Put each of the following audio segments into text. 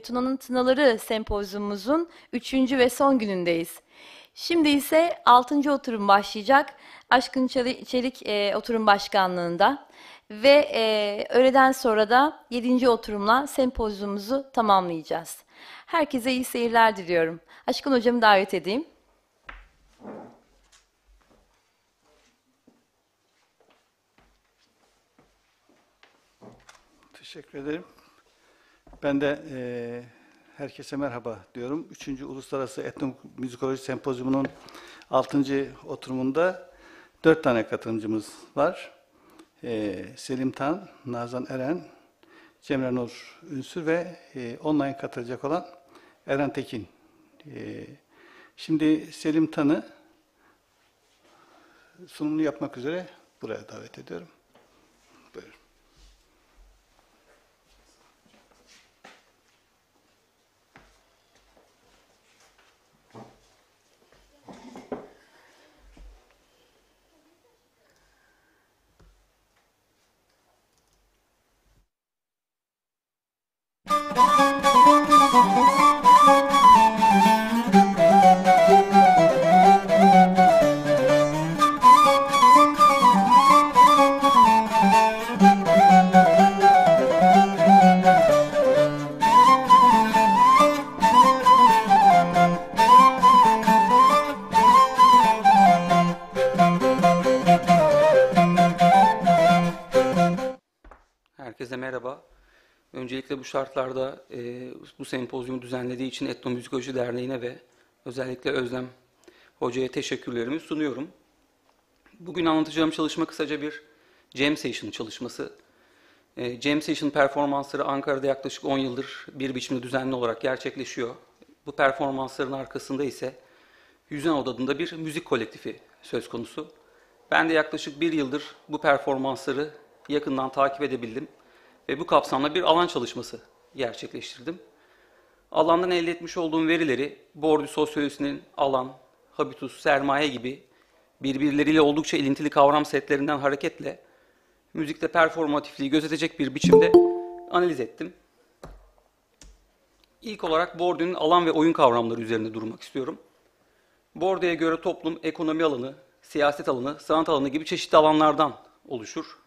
ve Tuna'nın Tınaları sempozyumumuzun üçüncü ve son günündeyiz. Şimdi ise altıncı oturum başlayacak. Aşkın Çeli- Çelik e, oturum başkanlığında ve e, öğleden sonra da yedinci oturumla sempozyumumuzu tamamlayacağız. Herkese iyi seyirler diliyorum. Aşkın hocamı davet edeyim. Teşekkür ederim. Ben de eee, herkese merhaba diyorum. Üçüncü Uluslararası Etnomüzikoloji Sempozyumu'nun altıncı oturumunda dört tane katılımcımız var. Eee, Selim Tan, Nazan Eren, Cemre Nur Ünsür ve eee, online katılacak olan Eren Tekin. Eee, şimdi Selim Tan'ı sunumunu yapmak üzere buraya davet ediyorum. Buyurun. Şartlarda e, bu sempozyumu düzenlediği için Etnomüzikoloji Derneği'ne ve özellikle Özlem Hoca'ya teşekkürlerimi sunuyorum. Bugün anlatacağım çalışma kısaca bir Jam Session çalışması. E, Jam Session performansları Ankara'da yaklaşık 10 yıldır bir biçimde düzenli olarak gerçekleşiyor. Bu performansların arkasında ise Yüzen Oda adında bir müzik kolektifi söz konusu. Ben de yaklaşık bir yıldır bu performansları yakından takip edebildim ve bu kapsamda bir alan çalışması gerçekleştirdim. Alandan elde etmiş olduğum verileri Bourdieu sosyolojisinin alan, habitus, sermaye gibi birbirleriyle oldukça ilintili kavram setlerinden hareketle müzikte performatifliği gözetecek bir biçimde analiz ettim. İlk olarak Bourdieu'nun alan ve oyun kavramları üzerinde durmak istiyorum. Bourdieu'ya göre toplum ekonomi alanı, siyaset alanı, sanat alanı gibi çeşitli alanlardan oluşur.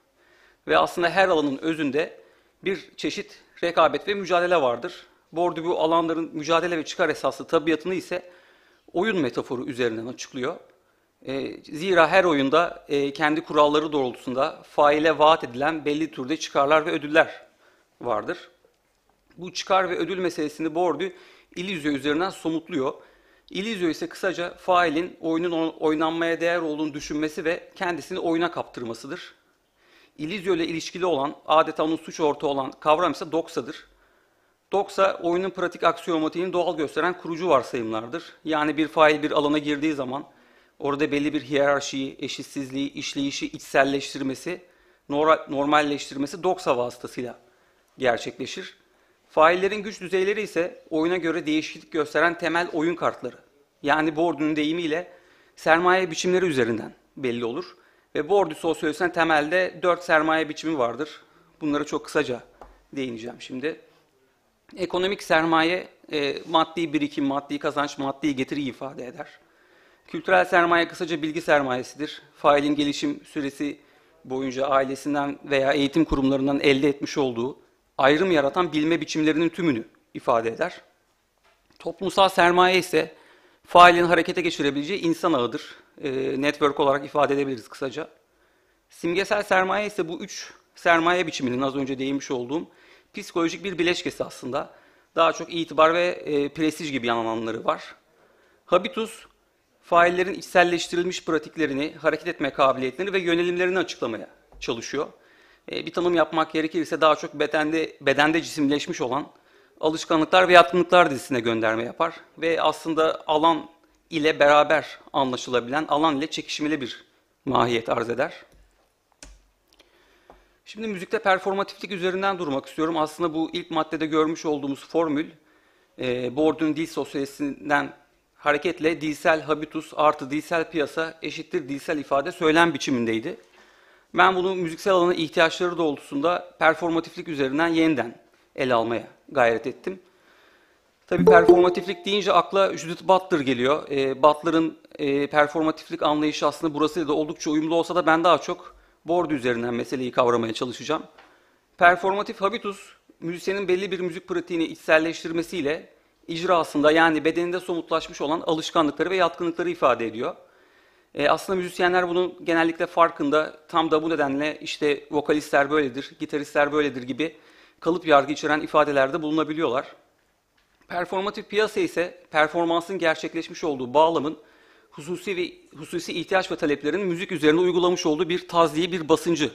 Ve aslında her alanın özünde bir çeşit rekabet ve mücadele vardır. Bourdieu bu alanların mücadele ve çıkar esaslı tabiatını ise oyun metaforu üzerinden açıklıyor. E, zira her oyunda e, kendi kuralları doğrultusunda faile vaat edilen belli türde çıkarlar ve ödüller vardır. Bu çıkar ve ödül meselesini Bourdieu illüzyo üzerinden somutluyor. İllüzyo ise kısaca failin oyunun oynanmaya değer olduğunu düşünmesi ve kendisini oyuna kaptırmasıdır. İllüzyo ile ilişkili olan, adeta onun suç ortağı olan kavram ise doksadır. Doksa oyunun pratik aksiyomatiğini doğal gösteren kurucu varsayımlardır. Yani bir fail bir alana girdiği zaman orada belli bir hiyerarşiyi, eşitsizliği, işleyişi içselleştirmesi, normalleştirmesi doksa vasıtasıyla gerçekleşir. Faillerin güç düzeyleri ise oyuna göre değişiklik gösteren temel oyun kartları. Yani Bourdieu'nun deyimiyle sermaye biçimleri üzerinden belli olur. Ve Bourdieu sosyolojisinin temelde dört sermaye biçimi vardır. Bunları çok kısaca değineceğim şimdi. Ekonomik sermaye e, maddi birikim, maddi kazanç, maddi getiri ifade eder. Kültürel sermaye kısaca bilgi sermayesidir. Failin gelişim süresi boyunca ailesinden veya eğitim kurumlarından elde etmiş olduğu ayrım yaratan bilme biçimlerinin tümünü ifade eder. Toplumsal sermaye ise failin harekete geçirebileceği insan ağıdır. E, network olarak ifade edebiliriz kısaca. Simgesel sermaye ise bu üç sermaye biçiminin az önce değinmiş olduğum psikolojik bir bileşkesi aslında. Daha çok itibar ve e, prestij gibi yan alanları var. Habitus, faillerin içselleştirilmiş pratiklerini, hareket etme kabiliyetlerini ve yönelimlerini açıklamaya çalışıyor. E, bir tanım yapmak gerekirse daha çok bedende, bedende cisimleşmiş olan alışkanlıklar ve yatkınlıklar dizisine gönderme yapar. Ve aslında alan ile beraber anlaşılabilen, alan ile çekişmeli bir mahiyet arz eder. Şimdi müzikte performatiflik üzerinden durmak istiyorum. Aslında bu ilk maddede görmüş olduğumuz formül, e, Bourdieu'nun dil sosyolojisinden hareketle dilsel habitus artı dilsel piyasa eşittir dilsel ifade söylem biçimindeydi. Ben bunu müziksel alanın ihtiyaçları doğrultusunda performatiflik üzerinden yeniden ele almaya gayret ettim. Tabii performatiflik deyince akla Judith Butler geliyor. E, Butler'ın e, performatiflik anlayışı aslında burası da oldukça uyumlu olsa da ben daha çok Bourdieu üzerinden meseleyi kavramaya çalışacağım. Performatif habitus, müzisyenin belli bir müzik pratiğini içselleştirmesiyle icrasında yani bedeninde somutlaşmış olan alışkanlıkları ve yatkınlıkları ifade ediyor. E, aslında müzisyenler bunun genellikle farkında. Tam da bu nedenle işte vokalistler böyledir, gitaristler böyledir gibi kalıp yargı içeren ifadelerde bulunabiliyorlar. Performatif piyasa ise performansın gerçekleşmiş olduğu bağlamın hususi ve hususi ihtiyaç ve taleplerin müzik üzerine uygulamış olduğu bir tazliği, bir basıncı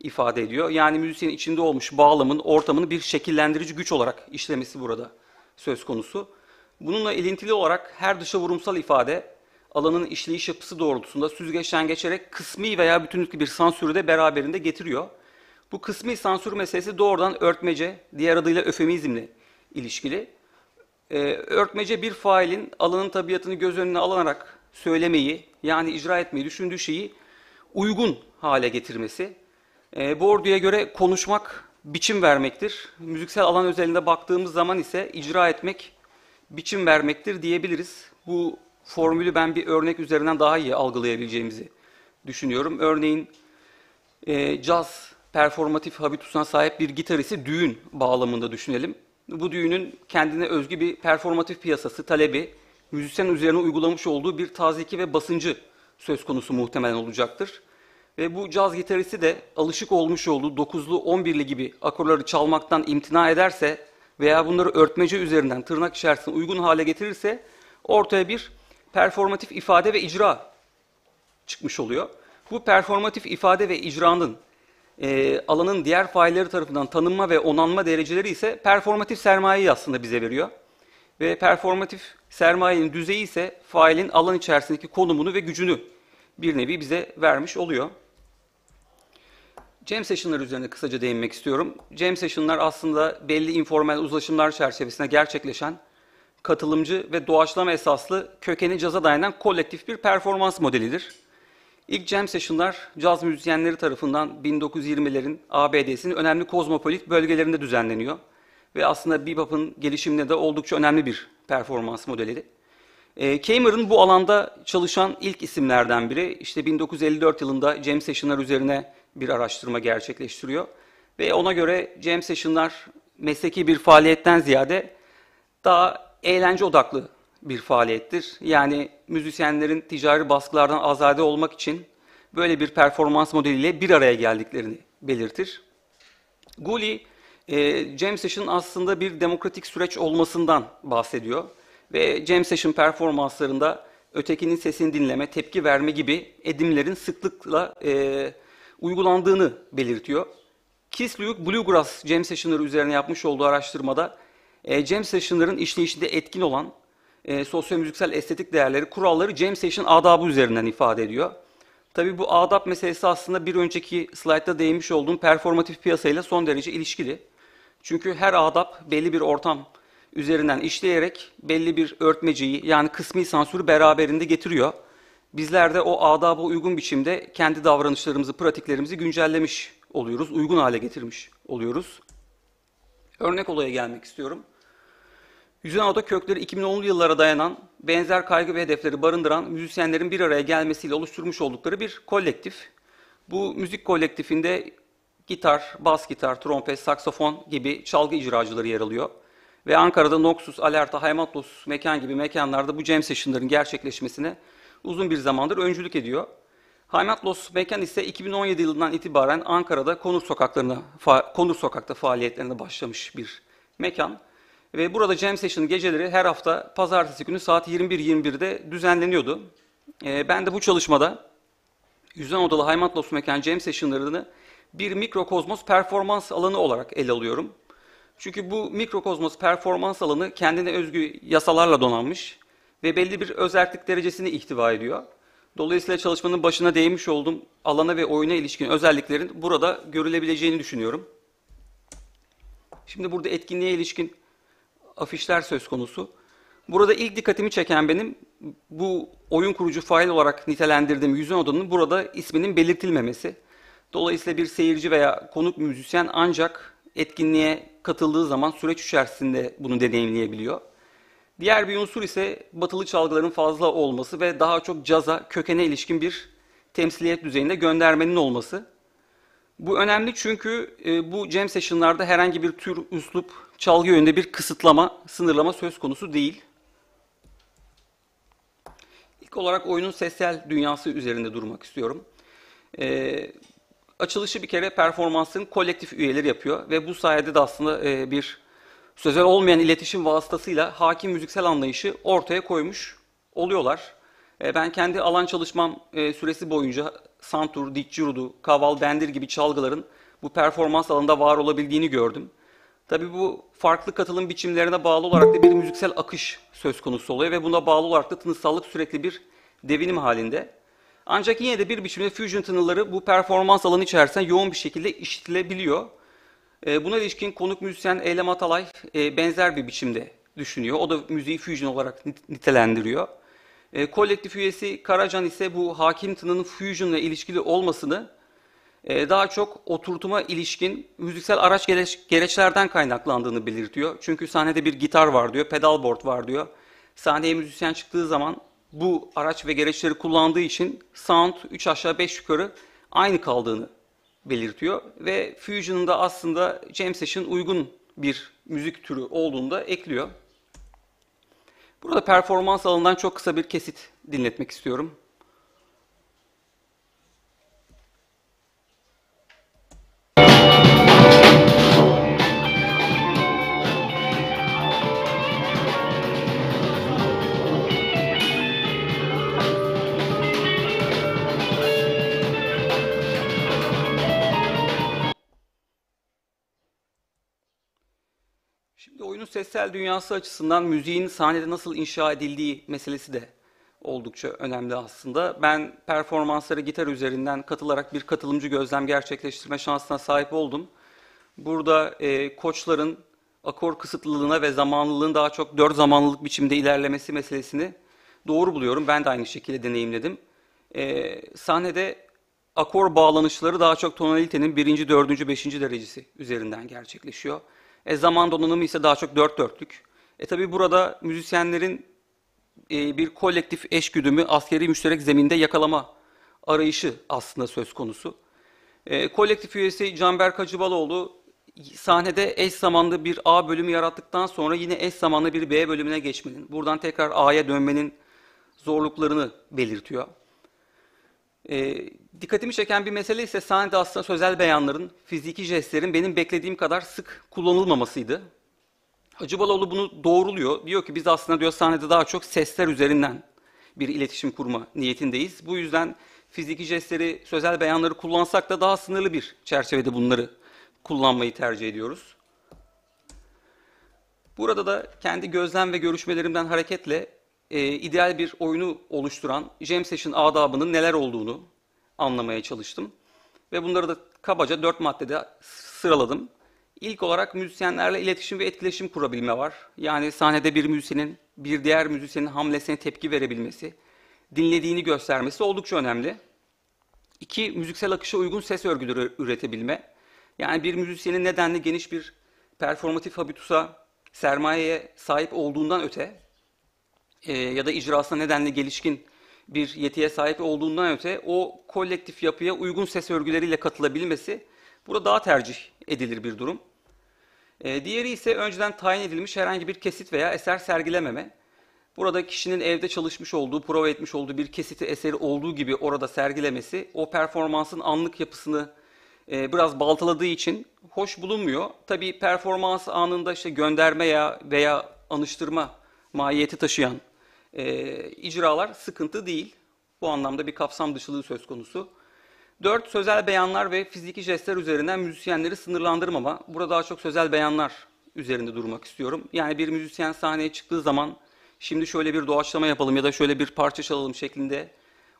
ifade ediyor. Yani müzisyenin içinde olmuş bağlamın, ortamını bir şekillendirici güç olarak işlemesi burada söz konusu. Bununla ilintili olarak her dışa vurumsal ifade alanın işleyiş yapısı doğrultusunda süzgeçten geçerek kısmi veya bütünlüklü bir sansürü de beraberinde getiriyor. Bu kısmi sansür meselesi doğrudan örtmece, diğer adıyla öfemizmle ilişkili. Ee, örtmece bir failin alanın tabiatını göz önüne alınarak söylemeyi yani icra etmeyi düşündüğü şeyi uygun hale getirmesi. Ee, Bourdieu'ya göre konuşmak biçim vermektir. Müziksel alan özelinde baktığımız zaman ise icra etmek biçim vermektir diyebiliriz. Bu formülü ben bir örnek üzerinden daha iyi algılayabileceğimizi düşünüyorum. Örneğin e, caz performatif habitusuna sahip bir gitaristi düğün bağlamında düşünelim. Bu düğünün kendine özgü bir performatif piyasası, talebi, müzisyen üzerine uygulamış olduğu bir taziki ve basıncı söz konusu muhtemelen olacaktır. Ve bu caz gitaristi de alışık olmuş olduğu dokuzlu, on birli gibi akorları çalmaktan imtina ederse veya bunları örtmece üzerinden tırnak içerisinde uygun hale getirirse ortaya bir performatif ifade ve icra çıkmış oluyor. Bu performatif ifade ve icranın E, alanın diğer failleri tarafından tanınma ve onanma dereceleri ise performatif sermayeyi aslında bize veriyor. Ve performatif sermayenin düzeyi ise failin alan içerisindeki konumunu ve gücünü bir nevi bize vermiş oluyor. Jam session'lar üzerine kısaca değinmek istiyorum. Jam session'lar aslında belli informal uzlaşımlar çerçevesinde gerçekleşen katılımcı ve doğaçlama esaslı kökeni caza dayanan kolektif bir performans modelidir. İlk jam session'lar caz müzisyenleri tarafından 1920'lerin ABD'sinin önemli kozmopolit bölgelerinde düzenleniyor. Ve aslında bebop'un gelişiminde de oldukça önemli bir performans modeli. E, Cameron bu alanda çalışan ilk isimlerden biri. İşte 1954 yılında jam session'lar üzerine bir araştırma gerçekleştiriyor. Ve ona göre jam session'lar mesleki bir faaliyetten ziyade daha eğlence odaklı bir faaliyettir. Yani müzisyenlerin ticari baskılardan azade olmak için böyle bir performans modeliyle bir araya geldiklerini belirtir. Guli, e, Jam Session aslında bir demokratik süreç olmasından bahsediyor. Ve Jam Session performanslarında ötekinin sesini dinleme, tepki verme gibi edimlerin sıklıkla e, uygulandığını belirtiyor. Keith Bluegrass Jam Session'ları üzerine yapmış olduğu araştırmada e, Jam Session'ların işleyişinde etkin olan e, sosyomüziksel estetik değerleri, kuralları Jam Session adabı üzerinden ifade ediyor. Tabii bu adab meselesi aslında bir önceki slaytta değinmiş olduğum performatif piyasayla son derece ilişkili. Çünkü her adab belli bir ortam üzerinden işleyerek belli bir örtmeceyi yani kısmi sansürü beraberinde getiriyor. Bizler de o adaba uygun biçimde kendi davranışlarımızı, pratiklerimizi güncellemiş oluyoruz, uygun hale getirmiş oluyoruz. Örnek olaya gelmek istiyorum. Yüzen Oda kökleri 2010'lu yıllara dayanan, benzer kaygı ve hedefleri barındıran müzisyenlerin bir araya gelmesiyle oluşturmuş oldukları bir kolektif. Bu müzik kolektifinde gitar, bas gitar, trompet, saksafon gibi çalgı icracıları yer alıyor. Ve Ankara'da Noxus, Alerta, Haymatlos mekan gibi mekanlarda bu jam session'ların gerçekleşmesine uzun bir zamandır öncülük ediyor. Haymatlos mekan ise 2017 yılından itibaren Ankara'da Konur Sokaklarına, Konur Sokak'ta faaliyetlerine başlamış bir mekan. Ve burada jam session geceleri her hafta pazartesi günü saat 21.21'de düzenleniyordu. Ee, ben de bu çalışmada Yüzen Odalı Haymatlos Mekan jam sessionlarını bir mikrokozmos performans alanı olarak ele alıyorum. Çünkü bu mikrokozmos performans alanı kendine özgü yasalarla donanmış ve belli bir özellik derecesini ihtiva ediyor. Dolayısıyla çalışmanın başına değinmiş olduğum alana ve oyuna ilişkin özelliklerin burada görülebileceğini düşünüyorum. Şimdi burada etkinliğe ilişkin afişler söz konusu. Burada ilk dikkatimi çeken benim bu oyun kurucu fail olarak nitelendirdiğim yüzün odanın burada isminin belirtilmemesi. Dolayısıyla bir seyirci veya konuk müzisyen ancak etkinliğe katıldığı zaman süreç içerisinde bunu deneyimleyebiliyor. Diğer bir unsur ise batılı çalgıların fazla olması ve daha çok caza, kökene ilişkin bir temsiliyet düzeyinde göndermenin olması. Bu önemli çünkü e, bu jam session'larda herhangi bir tür, üslup, çalgı yönünde bir kısıtlama, sınırlama söz konusu değil. İlk olarak oyunun sessel dünyası üzerinde durmak istiyorum. E, açılışı bir kere performansın kolektif üyeleri yapıyor ve bu sayede de aslında e, bir sözel olmayan iletişim vasıtasıyla hakim müziksel anlayışı ortaya koymuş oluyorlar. E, ben kendi alan çalışmam e, süresi boyunca santur, didgeridoo, kaval, bendir gibi çalgıların bu performans alanında var olabildiğini gördüm. Tabii bu farklı katılım biçimlerine bağlı olarak da bir müziksel akış söz konusu oluyor ve buna bağlı olarak da tınısallık sürekli bir devinim halinde. Ancak yine de bir biçimde fusion tınıları bu performans alanı içerisinde yoğun bir şekilde işitilebiliyor. E, buna ilişkin konuk müzisyen Eylem Atalay e, benzer bir biçimde düşünüyor. O da müziği fusion olarak nitelendiriyor. E, kolektif üyesi Karacan ise bu hakim tınının fusionla ilişkili olmasını daha çok oturtuma ilişkin müziksel araç gereç, gereçlerden kaynaklandığını belirtiyor. Çünkü sahnede bir gitar var diyor, pedal board var diyor. Sahneye müzisyen çıktığı zaman bu araç ve gereçleri kullandığı için sound 3 aşağı 5 yukarı aynı kaldığını belirtiyor. Ve Fusion'ın da aslında jam session uygun bir müzik türü olduğunu da ekliyor. Burada performans alanından çok kısa bir kesit dinletmek istiyorum. Sessel dünyası açısından müziğin sahnede nasıl inşa edildiği meselesi de oldukça önemli aslında. Ben performanslara gitar üzerinden katılarak bir katılımcı gözlem gerçekleştirme şansına sahip oldum. Burada e, koçların akor kısıtlılığına ve zamanlılığın daha çok dört zamanlılık biçimde ilerlemesi meselesini doğru buluyorum. Ben de aynı şekilde deneyimledim. E, sahnede akor bağlanışları daha çok tonalitenin birinci, dördüncü, beşinci derecesi üzerinden gerçekleşiyor. E, zaman donanımı ise daha çok dört dörtlük. E tabi burada müzisyenlerin e, bir kolektif eşgüdümü askeri müşterek zeminde yakalama arayışı aslında söz konusu. E, kolektif üyesi Canberk Hacıbaloğlu sahnede eş zamanlı bir A bölümü yarattıktan sonra yine eş zamanlı bir B bölümüne geçmenin, buradan tekrar A'ya dönmenin zorluklarını belirtiyor. E, dikkatimi çeken bir mesele ise sahnede aslında sözel beyanların, fiziki jestlerin benim beklediğim kadar sık kullanılmamasıydı. Hacıbaloğlu bunu doğruluyor. Diyor ki biz aslında diyor sahnede daha çok sesler üzerinden bir iletişim kurma niyetindeyiz. Bu yüzden fiziki jestleri, sözel beyanları kullansak da daha sınırlı bir çerçevede bunları kullanmayı tercih ediyoruz. Burada da kendi gözlem ve görüşmelerimden hareketle e, ideal bir oyunu oluşturan jam session adabının neler olduğunu anlamaya çalıştım. Ve bunları da kabaca dört maddede sıraladım. İlk olarak müzisyenlerle iletişim ve etkileşim kurabilme var. Yani sahnede bir müzisyenin bir diğer müzisyenin hamlesine tepki verebilmesi, dinlediğini göstermesi oldukça önemli. İki, müziksel akışa uygun ses örgüleri üretebilme. Yani bir müzisyenin nedenli geniş bir performatif habitusa, sermayeye sahip olduğundan öte e, ya da icrasına nedenli gelişkin bir yetiye sahip olduğundan öte o kolektif yapıya uygun ses örgüleriyle katılabilmesi burada daha tercih edilir bir durum. E, diğeri ise önceden tayin edilmiş herhangi bir kesit veya eser sergilememe. Burada kişinin evde çalışmış olduğu, prova etmiş olduğu bir kesiti eseri olduğu gibi orada sergilemesi o performansın anlık yapısını e, biraz baltaladığı için hoş bulunmuyor. Tabii performans anında işte gönderme ya veya anıştırma mahiyeti taşıyan e, icralar sıkıntı değil. Bu anlamda bir kapsam dışılığı söz konusu. Dört, sözel beyanlar ve fiziki jestler üzerinden müzisyenleri sınırlandırmama. Burada daha çok sözel beyanlar üzerinde durmak istiyorum. Yani bir müzisyen sahneye çıktığı zaman şimdi şöyle bir doğaçlama yapalım ya da şöyle bir parça çalalım şeklinde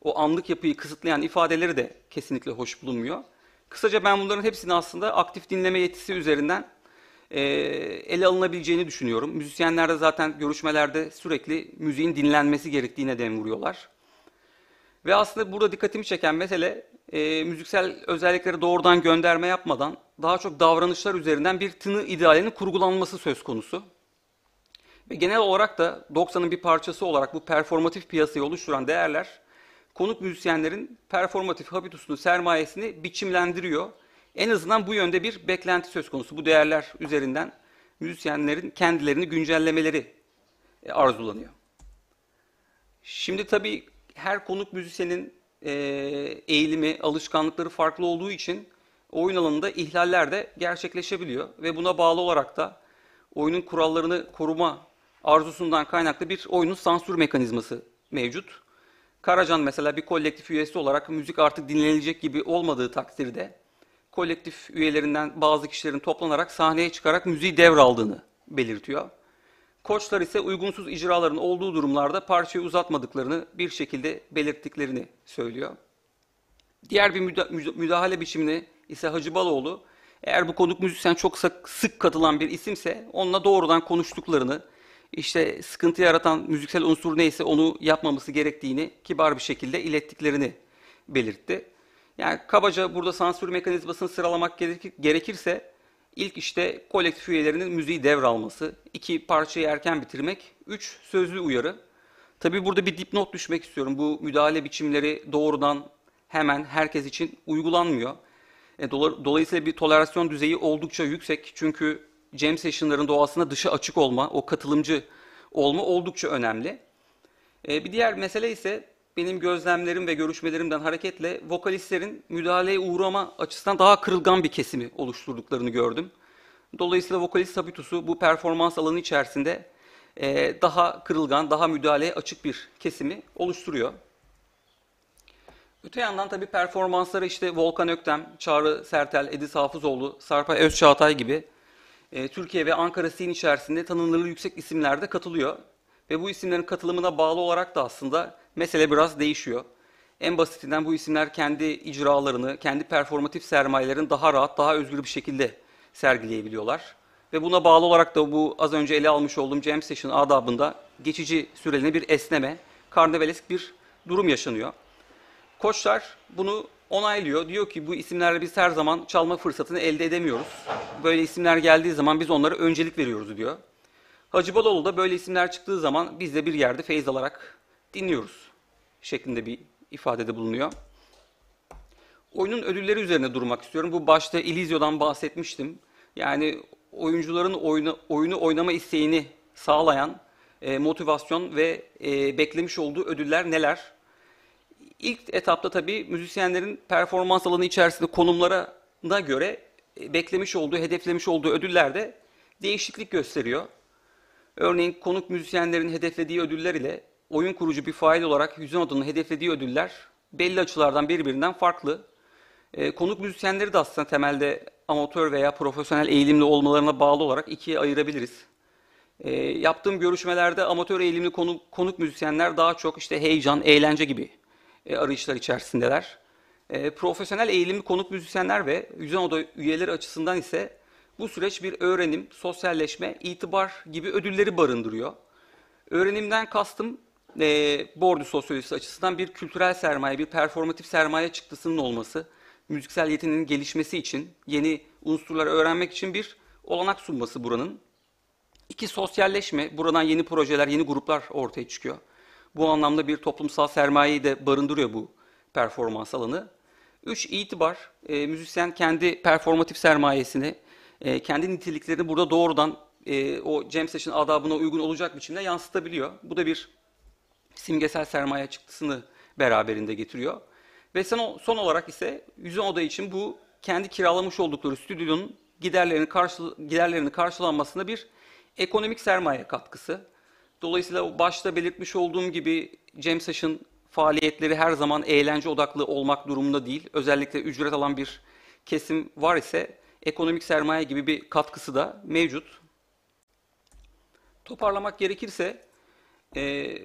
o anlık yapıyı kısıtlayan ifadeleri de kesinlikle hoş bulunmuyor. Kısaca ben bunların hepsini aslında aktif dinleme yetisi üzerinden e, ele alınabileceğini düşünüyorum. Müzisyenler de zaten görüşmelerde sürekli müziğin dinlenmesi gerektiğine dem vuruyorlar. Ve aslında burada dikkatimi çeken mesele e, müziksel özellikleri doğrudan gönderme yapmadan daha çok davranışlar üzerinden bir tını idealinin kurgulanması söz konusu. Ve genel olarak da 90'ın bir parçası olarak bu performatif piyasayı oluşturan değerler konuk müzisyenlerin performatif habitusunu, sermayesini biçimlendiriyor. En azından bu yönde bir beklenti söz konusu. Bu değerler üzerinden müzisyenlerin kendilerini güncellemeleri e, arzulanıyor. Şimdi tabii her konuk müzisyenin e, eğilimi, alışkanlıkları farklı olduğu için oyun alanında ihlaller de gerçekleşebiliyor. Ve buna bağlı olarak da oyunun kurallarını koruma arzusundan kaynaklı bir oyunun sansür mekanizması mevcut. Karacan mesela bir kolektif üyesi olarak müzik artık dinlenilecek gibi olmadığı takdirde kolektif üyelerinden bazı kişilerin toplanarak sahneye çıkarak müziği devraldığını belirtiyor. Koçlar ise uygunsuz icraların olduğu durumlarda parçayı uzatmadıklarını bir şekilde belirttiklerini söylüyor. Diğer bir müdahale biçimini ise Hacı Baloğlu, eğer bu konuk müzisyen çok sık, katılan bir isimse onunla doğrudan konuştuklarını, işte sıkıntı yaratan müziksel unsur neyse onu yapmaması gerektiğini kibar bir şekilde ilettiklerini belirtti. Yani kabaca burada sansür mekanizmasını sıralamak gerekirse ilk işte kolektif üyelerinin müziği devralması, iki parçayı erken bitirmek, üç sözlü uyarı. Tabii burada bir dipnot düşmek istiyorum. Bu müdahale biçimleri doğrudan hemen herkes için uygulanmıyor. E, dolayısıyla bir tolerasyon düzeyi oldukça yüksek. Çünkü jam session'ların doğasına dışa açık olma, o katılımcı olma oldukça önemli. E, bir diğer mesele ise benim gözlemlerim ve görüşmelerimden hareketle vokalistlerin müdahaleye uğrama açısından daha kırılgan bir kesimi oluşturduklarını gördüm. Dolayısıyla vokalist habitusu bu performans alanı içerisinde e, daha kırılgan, daha müdahaleye açık bir kesimi oluşturuyor. Öte yandan tabii performansları işte Volkan Öktem, Çağrı Sertel, Edis Hafızoğlu, Sarpay Özçağatay gibi e, Türkiye ve Ankara scene içerisinde tanınırlığı yüksek isimler de katılıyor. Ve bu isimlerin katılımına bağlı olarak da aslında mesele biraz değişiyor. En basitinden bu isimler kendi icralarını, kendi performatif sermayelerini daha rahat, daha özgür bir şekilde sergileyebiliyorlar. Ve buna bağlı olarak da bu az önce ele almış olduğum Jam Session adabında geçici süreliğine bir esneme, karnevalesk bir durum yaşanıyor. Koçlar bunu onaylıyor. Diyor ki bu isimlerle biz her zaman çalma fırsatını elde edemiyoruz. Böyle isimler geldiği zaman biz onlara öncelik veriyoruz diyor. Hacı Baloğlu da böyle isimler çıktığı zaman biz de bir yerde feyiz alarak dinliyoruz şeklinde bir ifadede bulunuyor. Oyunun ödülleri üzerine durmak istiyorum. Bu başta Elysio'dan bahsetmiştim. Yani oyuncuların oyunu, oyunu oynama isteğini sağlayan e, motivasyon ve e, beklemiş olduğu ödüller neler? İlk etapta tabii müzisyenlerin performans alanı içerisinde konumlarına göre e, beklemiş olduğu, hedeflemiş olduğu ödüller de değişiklik gösteriyor. Örneğin konuk müzisyenlerin hedeflediği ödüller ile oyun kurucu bir fail olarak Yüzün Oda'nın hedeflediği ödüller belli açılardan birbirinden farklı. E, konuk müzisyenleri de aslında temelde amatör veya profesyonel eğilimli olmalarına bağlı olarak ikiye ayırabiliriz. E, yaptığım görüşmelerde amatör eğilimli konuk, konuk müzisyenler daha çok işte heyecan, eğlence gibi e, arayışlar içerisindeler. E, profesyonel eğilimli konuk müzisyenler ve Yüzen Oda üyeleri açısından ise bu süreç bir öğrenim, sosyalleşme, itibar gibi ödülleri barındırıyor. Öğrenimden kastım e, Bordu sosyolojisi açısından bir kültürel sermaye, bir performatif sermaye çıktısının olması, müziksel yeteneğinin gelişmesi için, yeni unsurları öğrenmek için bir olanak sunması buranın. İki sosyalleşme, buradan yeni projeler, yeni gruplar ortaya çıkıyor. Bu anlamda bir toplumsal sermayeyi de barındırıyor bu performans alanı. Üç, itibar. E, müzisyen kendi performatif sermayesini, e, kendi niteliklerini burada doğrudan e, o jam session adabına uygun olacak biçimde yansıtabiliyor. Bu da bir simgesel sermaye çıktısını beraberinde getiriyor. Ve son, olarak ise Yüzün Oda için bu kendi kiralamış oldukları stüdyonun giderlerini, karşı, giderlerini karşılanmasında bir ekonomik sermaye katkısı. Dolayısıyla başta belirtmiş olduğum gibi jam session faaliyetleri her zaman eğlence odaklı olmak durumunda değil. Özellikle ücret alan bir kesim var ise ekonomik sermaye gibi bir katkısı da mevcut. Toparlamak gerekirse e,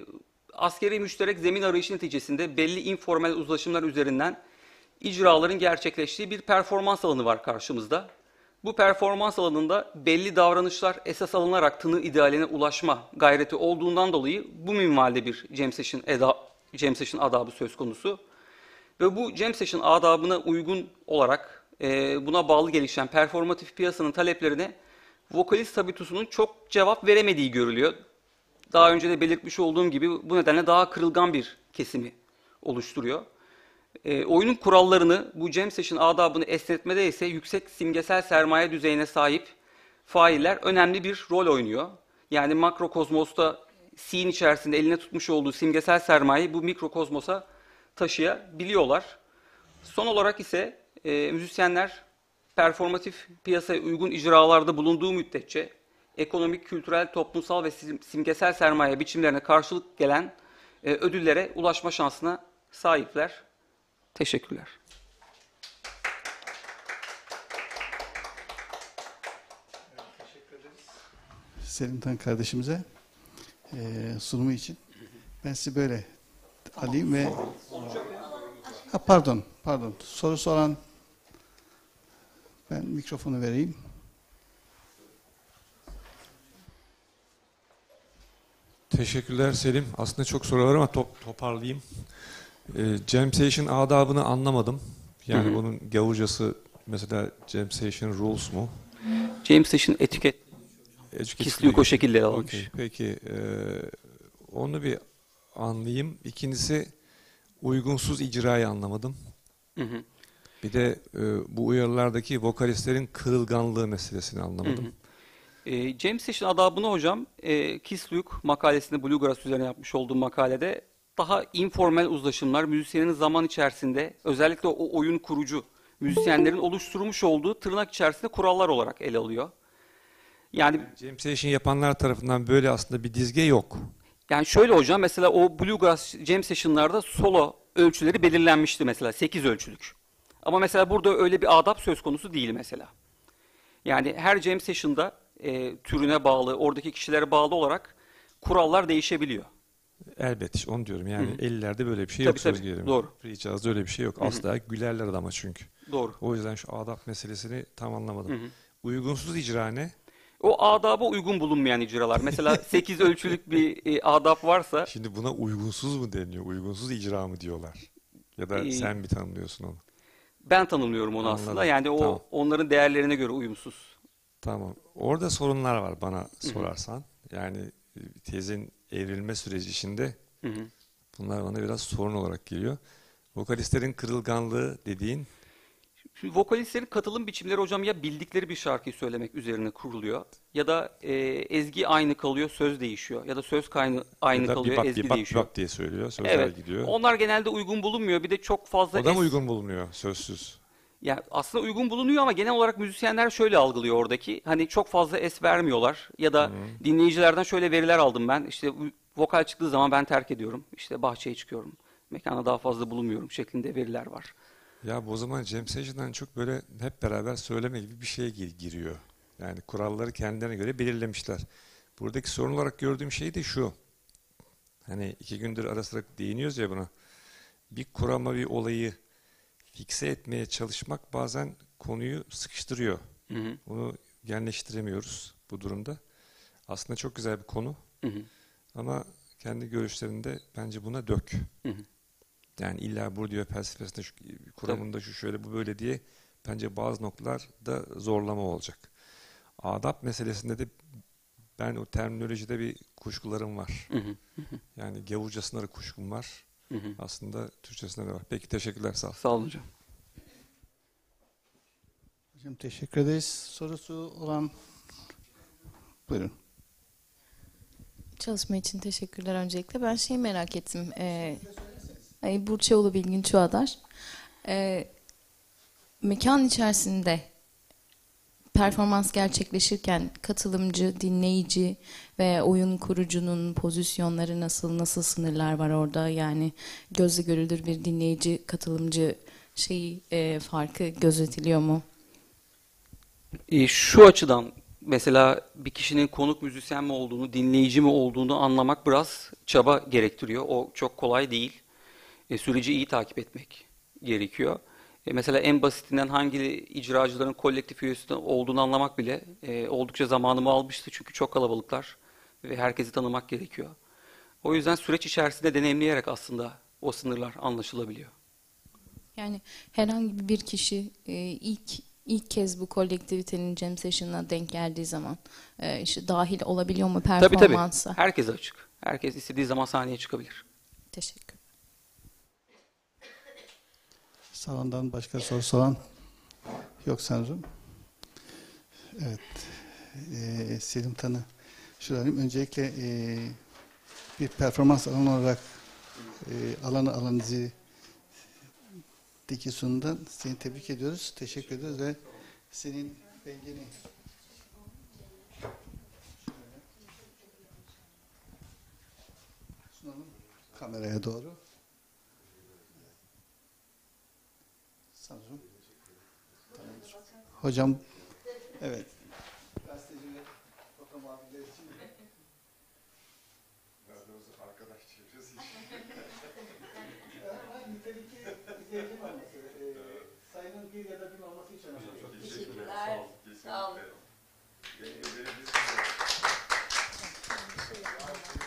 askeri müşterek zemin arayışı neticesinde belli informal uzlaşımlar üzerinden icraların gerçekleştiği bir performans alanı var karşımızda. Bu performans alanında belli davranışlar esas alınarak tını idealine ulaşma gayreti olduğundan dolayı bu minvalde bir jam session, eda, jam session adabı söz konusu. Ve bu jam session adabına uygun olarak e, buna bağlı gelişen performatif piyasanın taleplerine vokalist habitusunun çok cevap veremediği görülüyor. Daha önce de belirtmiş olduğum gibi bu nedenle daha kırılgan bir kesimi oluşturuyor. E, oyunun kurallarını, bu jam session adabını esnetmede ise yüksek simgesel sermaye düzeyine sahip failler önemli bir rol oynuyor. Yani makrokozmosta scene içerisinde eline tutmuş olduğu simgesel sermayeyi bu mikrokozmosa taşıyabiliyorlar. Son olarak ise e, müzisyenler performatif piyasaya uygun icralarda bulunduğu müddetçe ekonomik, kültürel, toplumsal ve sim- simgesel sermaye biçimlerine karşılık gelen e, ödüllere ulaşma şansına sahipler. Teşekkürler. Selim Tan kardeşimize eee, sunumu için. Ben sizi böyle alayım ve... Ha, pardon, pardon. Soru soran ben mikrofonu vereyim. Teşekkürler Selim. Aslında çok soru var ama top, toparlayayım. Ee, Jam Session adabını anlamadım. Yani Hı hı. onun gavurcası mesela Jam Session Rules mu? James Session etiket Kislyuk o şekilde almış. Okey, Peki. e, onu bir anlayayım. İkincisi uygunsuz icrayı anlamadım. Hı hı. Bir de e, bu uyarılardaki vokalistlerin kırılganlığı meselesini anlamadım. Hı hı. E, James Session adabını hocam e, Kislyuk makalesinde Bluegrass üzerine yapmış olduğum makalede daha informal uzlaşımlar müzisyenin zaman içerisinde özellikle o oyun kurucu müzisyenlerin oluşturmuş olduğu tırnak içerisinde kurallar olarak ele alıyor. Yani Jam Session yapanlar tarafından böyle aslında bir dizge yok. Yani şöyle hocam mesela o Bluegrass Jam Session'larda solo ölçüleri belirlenmişti mesela 8 ölçülük. Ama mesela burada öyle bir adap söz konusu değil mesela. Yani her jam session'da e, türüne bağlı, oradaki kişilere bağlı olarak kurallar değişebiliyor. Elbet onu diyorum yani Hı hı. 50'lerde böyle bir şey Tabii, yok söz tabii, gelelim. doğru. Free jazz'da öyle bir şey yok. Hı hı. Asla gülerler adama çünkü. Doğru. O yüzden şu adap meselesini tam anlamadım. Hı hı. Uygunsuz icra ne? O adaba uygun bulunmayan icralar. Mesela 8 ölçülük bir e, adap varsa Şimdi buna uygunsuz mu deniyor? Uygunsuz icra mı diyorlar? Ya da Ee, sen mi tanımlıyorsun onu? ben tanımlıyorum onu Anladım. aslında. Yani o Tamam. onların değerlerine göre uyumsuz. Tamam. Orada sorunlar var bana sorarsan. Yani e, tezin evrilme süreci içinde Hı hı. bunlar bana biraz sorun olarak geliyor. Vokalistlerin kırılganlığı dediğin Şimdi vokalistlerin katılım biçimleri hocam ya bildikleri bir şarkıyı söylemek üzerine kuruluyor ya da e, ezgi aynı kalıyor, söz değişiyor ya da söz kaynı aynı ya da kalıyor, bibap, ezgi bibap, değişiyor. bibap diye söylüyor. Sözler Evet. gidiyor. Onlar genelde uygun bulunmuyor. Bir de çok fazla O da mı es- uygun bulunuyor sözsüz? Yani aslında uygun bulunuyor ama genel olarak müzisyenler şöyle algılıyor oradaki. Hani çok fazla es vermiyorlar ya da dinleyicilerden şöyle veriler aldım ben. İşte vokal çıktığı zaman ben terk ediyorum. İşte bahçeye çıkıyorum. Mekana daha fazla bulunmuyorum şeklinde veriler var. Ya bu o zaman Cem Session'dan çok böyle hep beraber söyleme gibi bir şeye gir- giriyor. Yani kuralları kendilerine göre belirlemişler. Buradaki sorun olarak gördüğüm şey de şu. Hani iki gündür ara sıra değiniyoruz ya buna. Bir kurama bir olayı fikse etmeye çalışmak bazen konuyu sıkıştırıyor. Hı hı. Bunu genleştiremiyoruz bu durumda. Aslında çok güzel bir konu Hı hı. ama kendi görüşlerinde bence buna dök. Hı hı. Yani illa Bourdieu felsefesinde şu, kuramında şu şöyle bu böyle diye bence bazı noktalarda zorlama olacak. Adap meselesinde de ben o terminolojide bir kuşkularım var. Hı hı. Yani gavurcasında da kuşkum var. Hı hı. Aslında Türkçesinde de var. Peki teşekkürler sağ ol. Sağ olun hocam. Hocam teşekkür ederiz. Sorusu olan buyurun. Çalışma için teşekkürler öncelikle. Ben şeyi merak ettim. Ee, Burçoğlu Bilgin Çuadar. Ee, mekan içerisinde performans gerçekleşirken katılımcı, dinleyici ve oyun kurucunun pozisyonları nasıl, nasıl sınırlar var orada? Yani gözle görülür bir dinleyici, katılımcı şeyi e, farkı gözetiliyor mu? E, şu açıdan mesela bir kişinin konuk müzisyen mi olduğunu, dinleyici mi olduğunu anlamak biraz çaba gerektiriyor. O çok kolay değil. E, süreci iyi takip etmek gerekiyor. E, mesela en basitinden hangi icracıların kolektif üyesi olduğunu anlamak bile e, oldukça zamanımı almıştı. Çünkü çok kalabalıklar ve herkesi tanımak gerekiyor. O yüzden süreç içerisinde deneyimleyerek aslında o sınırlar anlaşılabiliyor. Yani herhangi bir kişi e, ilk ilk kez bu kolektivitenin jam session'ına denk geldiği zaman e, işte dahil olabiliyor mu Tabii tabii. performansa? Herkese açık. Herkes istediği zaman sahneye çıkabilir. Teşekkür. Salondan başka soru soran yok sanırım. Evet. Ee, Selim Tanı. Şurayım. Öncelikle ee, bir performans alanı olarak ee, alanı alanınızı deki sunumdan seni tebrik ediyoruz. Teşekkür ediyoruz ve senin belgeni sunalım kameraya doğru. Sanırım. Tamamdır. Hocam, evet. Gazeteci ve foto muhabirleri için Ama nitelikli izleyici olması, e, sayının bir ya da bin olması için önemli. Teşekkürler. Sağ olun.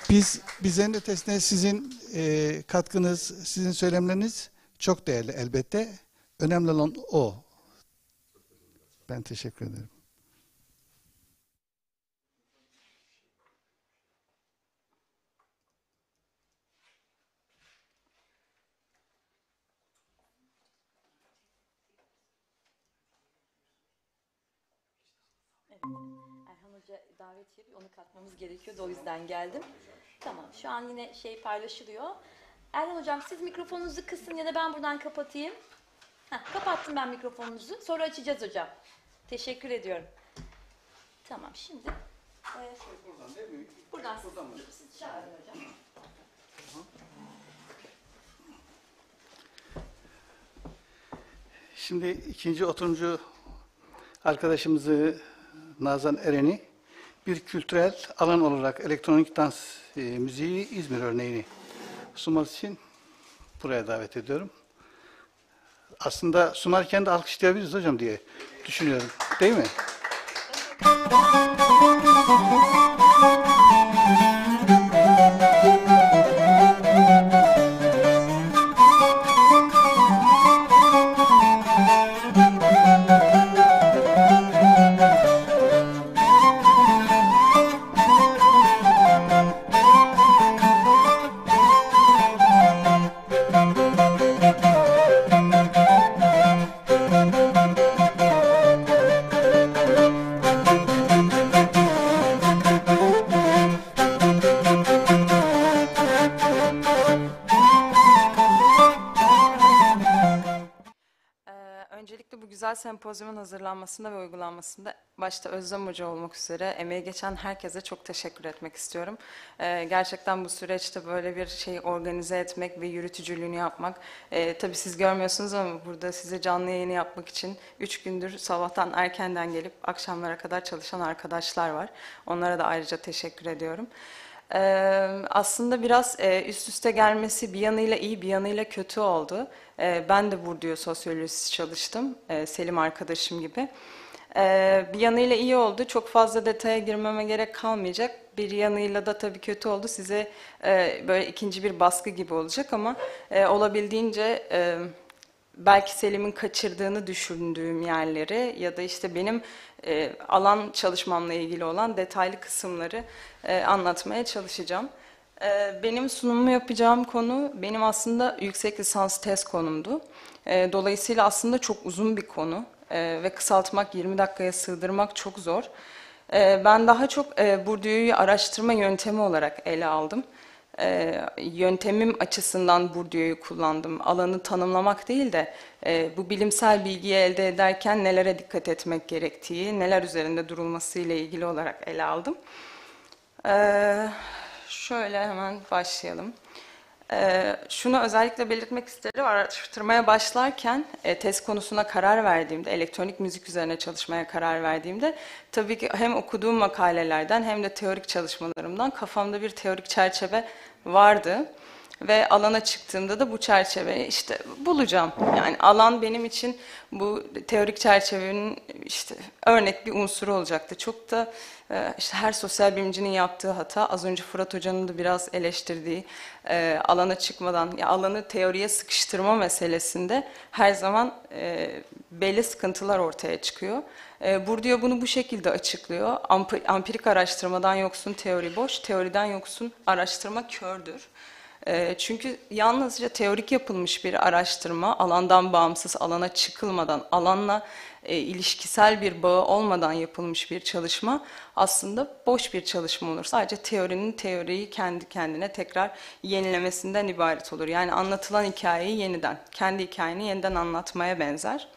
Biz bizlerin ötesinde sizin e, katkınız, sizin söylemleriniz çok değerli elbette. Önemli olan o. Ben teşekkür ederim. Erhan Hoca davet yapıyor, onu katmamız gerekiyordu o yüzden geldim. Tamam, şu an yine şey paylaşılıyor. Erhan Hocam siz mikrofonunuzu kısın ya da ben buradan kapatayım. Heh, kapattım ben mikrofonunuzu. Sonra açacağız hocam. Teşekkür ediyorum. Tamam, şimdi e, Buradan değil mi? buradan siz, siz çağırın hocam. Şimdi ikinci oturumcu arkadaşımızı Nazan Eren'i bir kültürel alan olarak elektronik dans e, müziği İzmir örneğini sunması için buraya davet ediyorum. Aslında sunarken de alkışlayabiliriz hocam diye düşünüyorum. Değil mi? Sempozyumun hazırlanmasında ve uygulanmasında başta Özlem Hoca olmak üzere emeği geçen herkese çok teşekkür etmek istiyorum. Ee, gerçekten bu süreçte böyle bir şeyi organize etmek ve yürütücülüğünü yapmak, e, tabii siz görmüyorsunuz ama burada size canlı yayını yapmak için üç gündür sabahtan erkenden gelip akşamlara kadar çalışan arkadaşlar var. Onlara da ayrıca teşekkür ediyorum. Ee, aslında biraz e, üst üste gelmesi bir yanıyla iyi bir yanıyla kötü oldu. Ee, ben de Bourdieu sosyolojisi çalıştım, e, Selim arkadaşım gibi. Ee, bir yanıyla iyi oldu, çok fazla detaya girmeme gerek kalmayacak. Bir yanıyla da tabii kötü oldu, size e, böyle ikinci bir baskı gibi olacak ama e, olabildiğince... E, belki Selim'in kaçırdığını düşündüğüm yerleri ya da işte benim e, alan çalışmamla ilgili olan detaylı kısımları e, anlatmaya çalışacağım. E, benim sunumumu yapacağım konu benim aslında yüksek lisans tez konumdu. E, dolayısıyla aslında çok uzun bir konu e, ve kısaltmak, 20 dakikaya sığdırmak çok zor. E, ben daha çok e, Bourdieu'yu araştırma yöntemi olarak ele aldım e, yöntemim açısından Bourdieu'yu kullandım. Alanı tanımlamak değil de e, bu bilimsel bilgiyi elde ederken nelere dikkat etmek gerektiği, neler üzerinde durulması ile ilgili olarak ele aldım. E, şöyle hemen başlayalım. E, şunu özellikle belirtmek isterim. Araştırmaya başlarken e, test konusuna karar verdiğimde, elektronik müzik üzerine çalışmaya karar verdiğimde tabii ki hem okuduğum makalelerden hem de teorik çalışmalarımdan kafamda bir teorik çerçeve vardı. Ve alana çıktığımda da bu çerçeveyi işte bulacağım. Yani alan benim için bu teorik çerçevenin işte örnek bir unsuru olacaktı. Çok da e, işte her sosyal bilimcinin yaptığı hata az önce Fırat Hoca'nın da biraz eleştirdiği e, alana çıkmadan ya alanı teoriye sıkıştırma meselesinde her zaman e, belli sıkıntılar ortaya çıkıyor. E, Bourdieu bunu bu şekilde açıklıyor. Amp- Ampirik araştırmadan yoksun teori boş, teoriden yoksun araştırma kördür. E, Çünkü yalnızca teorik yapılmış bir araştırma, alandan bağımsız, alana çıkılmadan, alanla e, ilişkisel bir bağı olmadan yapılmış bir çalışma aslında boş bir çalışma olur. Sadece teorinin teoriyi kendi kendine tekrar yenilemesinden ibaret olur. Yani anlatılan hikayeyi yeniden, kendi hikayeni yeniden anlatmaya benzer.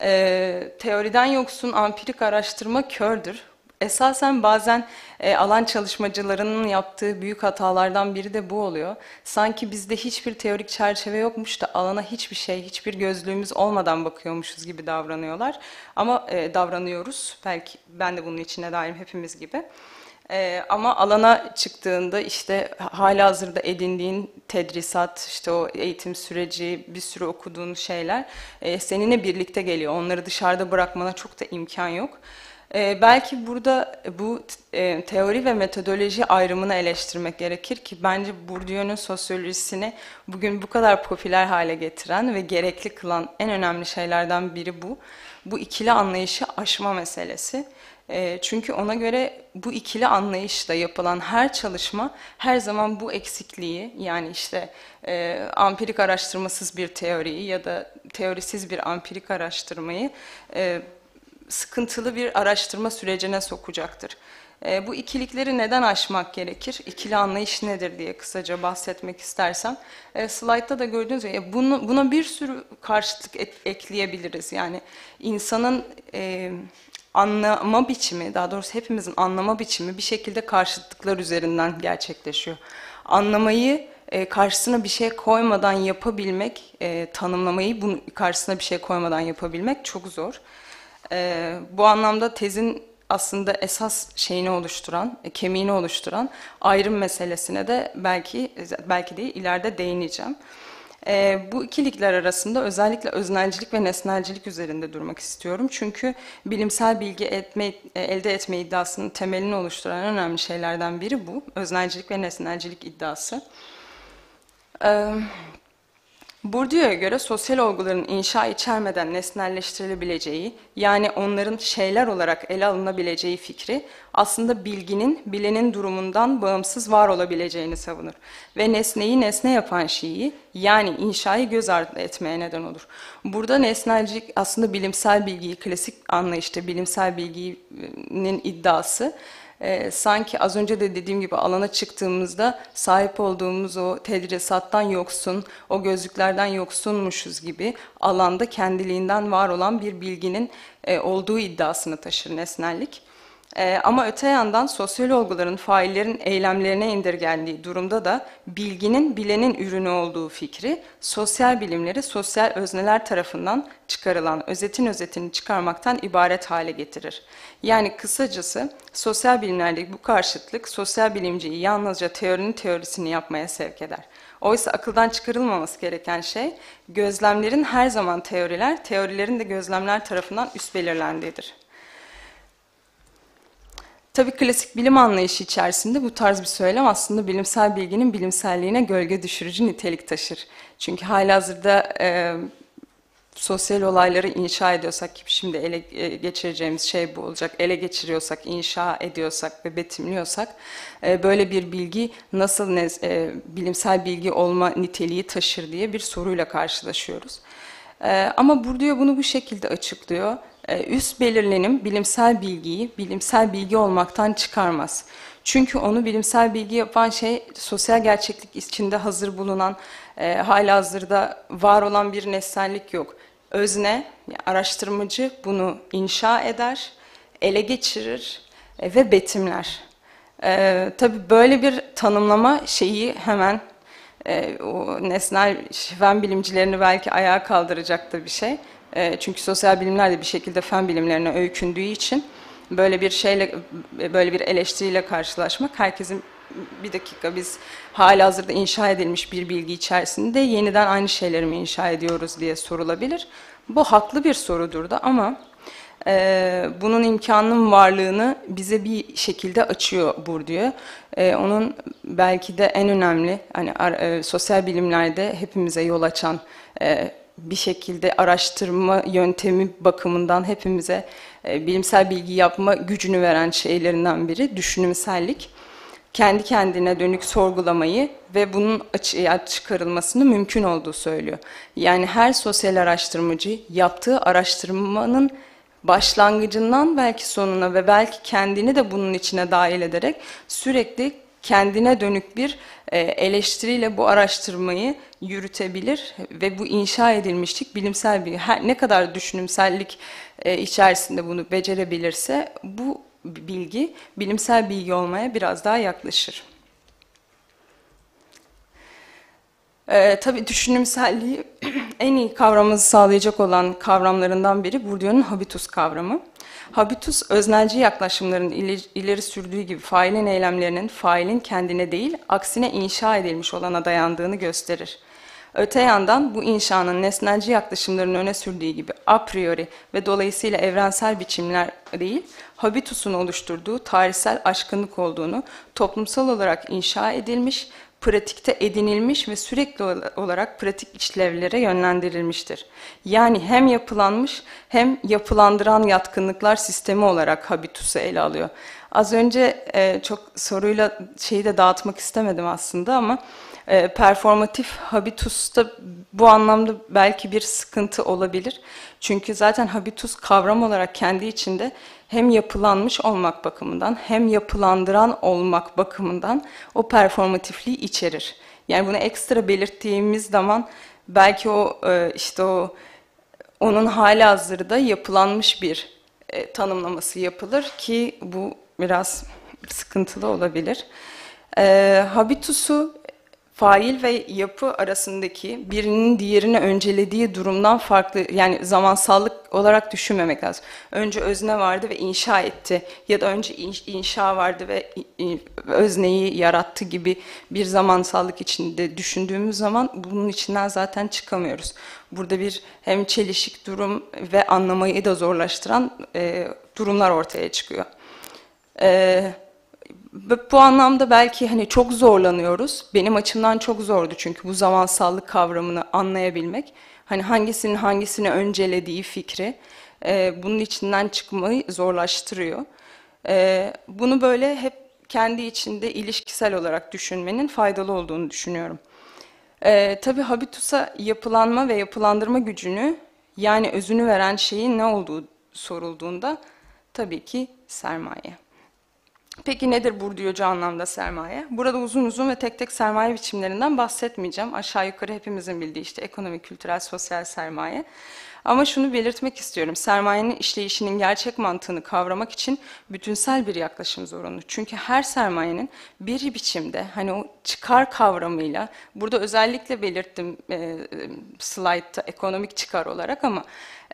E, teoriden yoksun ampirik araştırma kördür. Esasen bazen e, alan çalışmacılarının yaptığı büyük hatalardan biri de bu oluyor. Sanki bizde hiçbir teorik çerçeve yokmuş da alana hiçbir şey, hiçbir gözlüğümüz olmadan bakıyormuşuz gibi davranıyorlar. Ama e, davranıyoruz. Belki ben de bunun içine dair hepimiz gibi. Ee, ama alana çıktığında işte hala hazırda edindiğin tedrisat, işte o eğitim süreci, bir sürü okuduğun şeyler e, seninle birlikte geliyor. Onları dışarıda bırakmana çok da imkan yok. Ee, belki burada bu e, teori ve metodoloji ayrımını eleştirmek gerekir ki bence Bourdieu'nun sosyolojisini bugün bu kadar popüler hale getiren ve gerekli kılan en önemli şeylerden biri bu. Bu ikili anlayışı aşma meselesi. E, çünkü ona göre bu ikili anlayışla yapılan her çalışma her zaman bu eksikliği yani işte e, ampirik araştırmasız bir teoriyi ya da teorisiz bir ampirik araştırmayı e, sıkıntılı bir araştırma sürecine sokacaktır. E, bu ikilikleri neden aşmak gerekir? İkili anlayış nedir diye kısaca bahsetmek istersem. E, slaytta da gördüğünüz gibi bunu, buna bir sürü karşıtlık et, ekleyebiliriz. Yani insanın e, anlama biçimi, daha doğrusu hepimizin anlama biçimi bir şekilde karşıtlıklar üzerinden gerçekleşiyor. Anlamayı e, karşısına bir şey koymadan yapabilmek, e, tanımlamayı bunun karşısına bir şey koymadan yapabilmek çok zor. Ee, bu anlamda tezin aslında esas şeyini oluşturan, e, kemiğini oluşturan ayrım meselesine de belki belki değil ileride değineceğim. Ee, bu ikilikler arasında özellikle öznelcilik ve nesnelcilik üzerinde durmak istiyorum. Çünkü bilimsel bilgi etme, e, elde etme iddiasının temelini oluşturan önemli şeylerden biri bu. Öznelcilik ve nesnelcilik iddiası. Ee, Bourdieu'ya göre sosyal olguların inşa içermeden nesnelleştirilebileceği, yani onların şeyler olarak ele alınabileceği fikri aslında bilginin, bilenin durumundan bağımsız var olabileceğini savunur. Ve nesneyi nesne yapan şeyi, yani inşayı göz ardı etmeye neden olur. Burada nesnelcilik aslında bilimsel bilgiyi, klasik anlayışta bilimsel bilginin iddiası, e, sanki az önce de dediğim gibi alana çıktığımızda sahip olduğumuz o tedrisattan yoksun, o gözlüklerden yoksunmuşuz gibi alanda kendiliğinden var olan bir bilginin e, olduğu iddiasını taşır nesnellik. E, ama öte yandan sosyal olguların faillerin eylemlerine indirgendiği durumda da bilginin bilenin ürünü olduğu fikri sosyal bilimleri sosyal özneler tarafından çıkarılan özetin özetini çıkarmaktan ibaret hale getirir. Yani kısacası sosyal bilimlerdeki bu karşıtlık sosyal bilimciyi yalnızca teorinin teorisini yapmaya sevk eder. Oysa akıldan çıkarılmaması gereken şey gözlemlerin her zaman teoriler, teorilerin de gözlemler tarafından üst belirlendiğidir. Tabii klasik bilim anlayışı içerisinde bu tarz bir söylem aslında bilimsel bilginin bilimselliğine gölge düşürücü nitelik taşır. Çünkü halihazırda e, sosyal olayları inşa ediyorsak, şimdi ele e, geçireceğimiz şey bu olacak, ele geçiriyorsak, inşa ediyorsak ve betimliyorsak, e, böyle bir bilgi nasıl ne, e, bilimsel bilgi olma niteliği taşır diye bir soruyla karşılaşıyoruz. Ama Bourdieu bunu bu şekilde açıklıyor. Üst belirlenim bilimsel bilgiyi bilimsel bilgi olmaktan çıkarmaz. Çünkü onu bilimsel bilgi yapan şey sosyal gerçeklik içinde hazır bulunan, e, hala hazırda var olan bir nesnellik yok. Özne, araştırmacı bunu inşa eder, ele geçirir e, ve betimler. E, tabii böyle bir tanımlama şeyi hemen e, o nesnel fen bilimcilerini belki ayağa kaldıracak da bir şey. E, çünkü sosyal bilimler de bir şekilde fen bilimlerine öykündüğü için böyle bir şeyle böyle bir eleştiriyle karşılaşmak herkesin bir dakika biz hala hazırda inşa edilmiş bir bilgi içerisinde yeniden aynı şeyleri mi inşa ediyoruz diye sorulabilir. Bu haklı bir sorudur da ama e, bunun imkanının varlığını bize bir şekilde açıyor Bourdieu. E, onun belki de en önemli hani e, sosyal bilimlerde hepimize yol açan e, bir şekilde araştırma yöntemi bakımından hepimize e, bilimsel bilgi yapma gücünü veren şeylerinden biri düşünümsellik. Kendi kendine dönük sorgulamayı ve bunun açığa çıkarılmasını mümkün olduğu söylüyor. Yani her sosyal araştırmacı yaptığı araştırmanın başlangıcından belki sonuna ve belki kendini de bunun içine dahil ederek sürekli kendine dönük bir e, eleştiriyle bu araştırmayı yürütebilir ve bu inşa edilmişlik bilimsel bir her ne kadar düşünümsellik e, içerisinde bunu becerebilirse bu bilgi bilimsel bilgi olmaya biraz daha yaklaşır. Ee, tabii düşünümselliği en iyi kavramımızı sağlayacak olan kavramlarından biri Bourdieu'nun habitus kavramı. Habitus, öznelci yaklaşımların ileri, sürdüğü gibi failin eylemlerinin failin kendine değil, aksine inşa edilmiş olana dayandığını gösterir. Öte yandan bu inşanın nesnelci yaklaşımların öne sürdüğü gibi a priori ve dolayısıyla evrensel biçimler değil, habitusun oluşturduğu tarihsel aşkınlık olduğunu, toplumsal olarak inşa edilmiş, pratikte edinilmiş ve sürekli olarak pratik işlevlere yönlendirilmiştir. Yani hem yapılanmış hem yapılandıran yatkınlıklar sistemi olarak habitusu ele alıyor. Az önce e, çok soruyla şeyi de dağıtmak istemedim aslında ama e, performatif habitusta bu anlamda belki bir sıkıntı olabilir. Çünkü zaten habitus kavram olarak kendi içinde hem yapılanmış olmak bakımından hem yapılandıran olmak bakımından o performatifliği içerir. Yani bunu ekstra belirttiğimiz zaman belki o e, işte o onun hali hazırda yapılanmış bir e, tanımlaması yapılır ki bu biraz sıkıntılı olabilir. E, habitusu fail ve yapı arasındaki birinin diğerini öncelediği durumdan farklı yani zamansallık olarak düşünmemek lazım. Önce özne vardı ve inşa etti ya da önce inş- inşa vardı ve özneyi yarattı gibi bir zamansallık içinde düşündüğümüz zaman bunun içinden zaten çıkamıyoruz. Burada bir hem çelişik durum ve anlamayı da zorlaştıran e, durumlar ortaya çıkıyor. E, bu- anlamda belki hani çok zorlanıyoruz. Benim açımdan çok zordu çünkü bu zamansallık kavramını anlayabilmek. Hani hangisinin hangisini öncelediği fikri e, bunun içinden çıkmayı zorlaştırıyor. E, bunu böyle hep kendi içinde ilişkisel olarak düşünmenin faydalı olduğunu düşünüyorum. Ee, tabii habitusa yapılanma ve yapılandırma gücünü yani özünü veren şeyin ne olduğu sorulduğunda tabii ki sermaye. Peki nedir Bourdieu'cu anlamda sermaye? Burada uzun uzun ve tek tek sermaye biçimlerinden bahsetmeyeceğim. Aşağı yukarı hepimizin bildiği işte ekonomik, kültürel, sosyal sermaye. Ama şunu belirtmek istiyorum. Sermayenin işleyişinin gerçek mantığını kavramak için bütünsel bir yaklaşım zorunlu. Çünkü her sermayenin bir biçimde hani o çıkar kavramıyla burada özellikle belirttim e, slaytta ekonomik çıkar olarak ama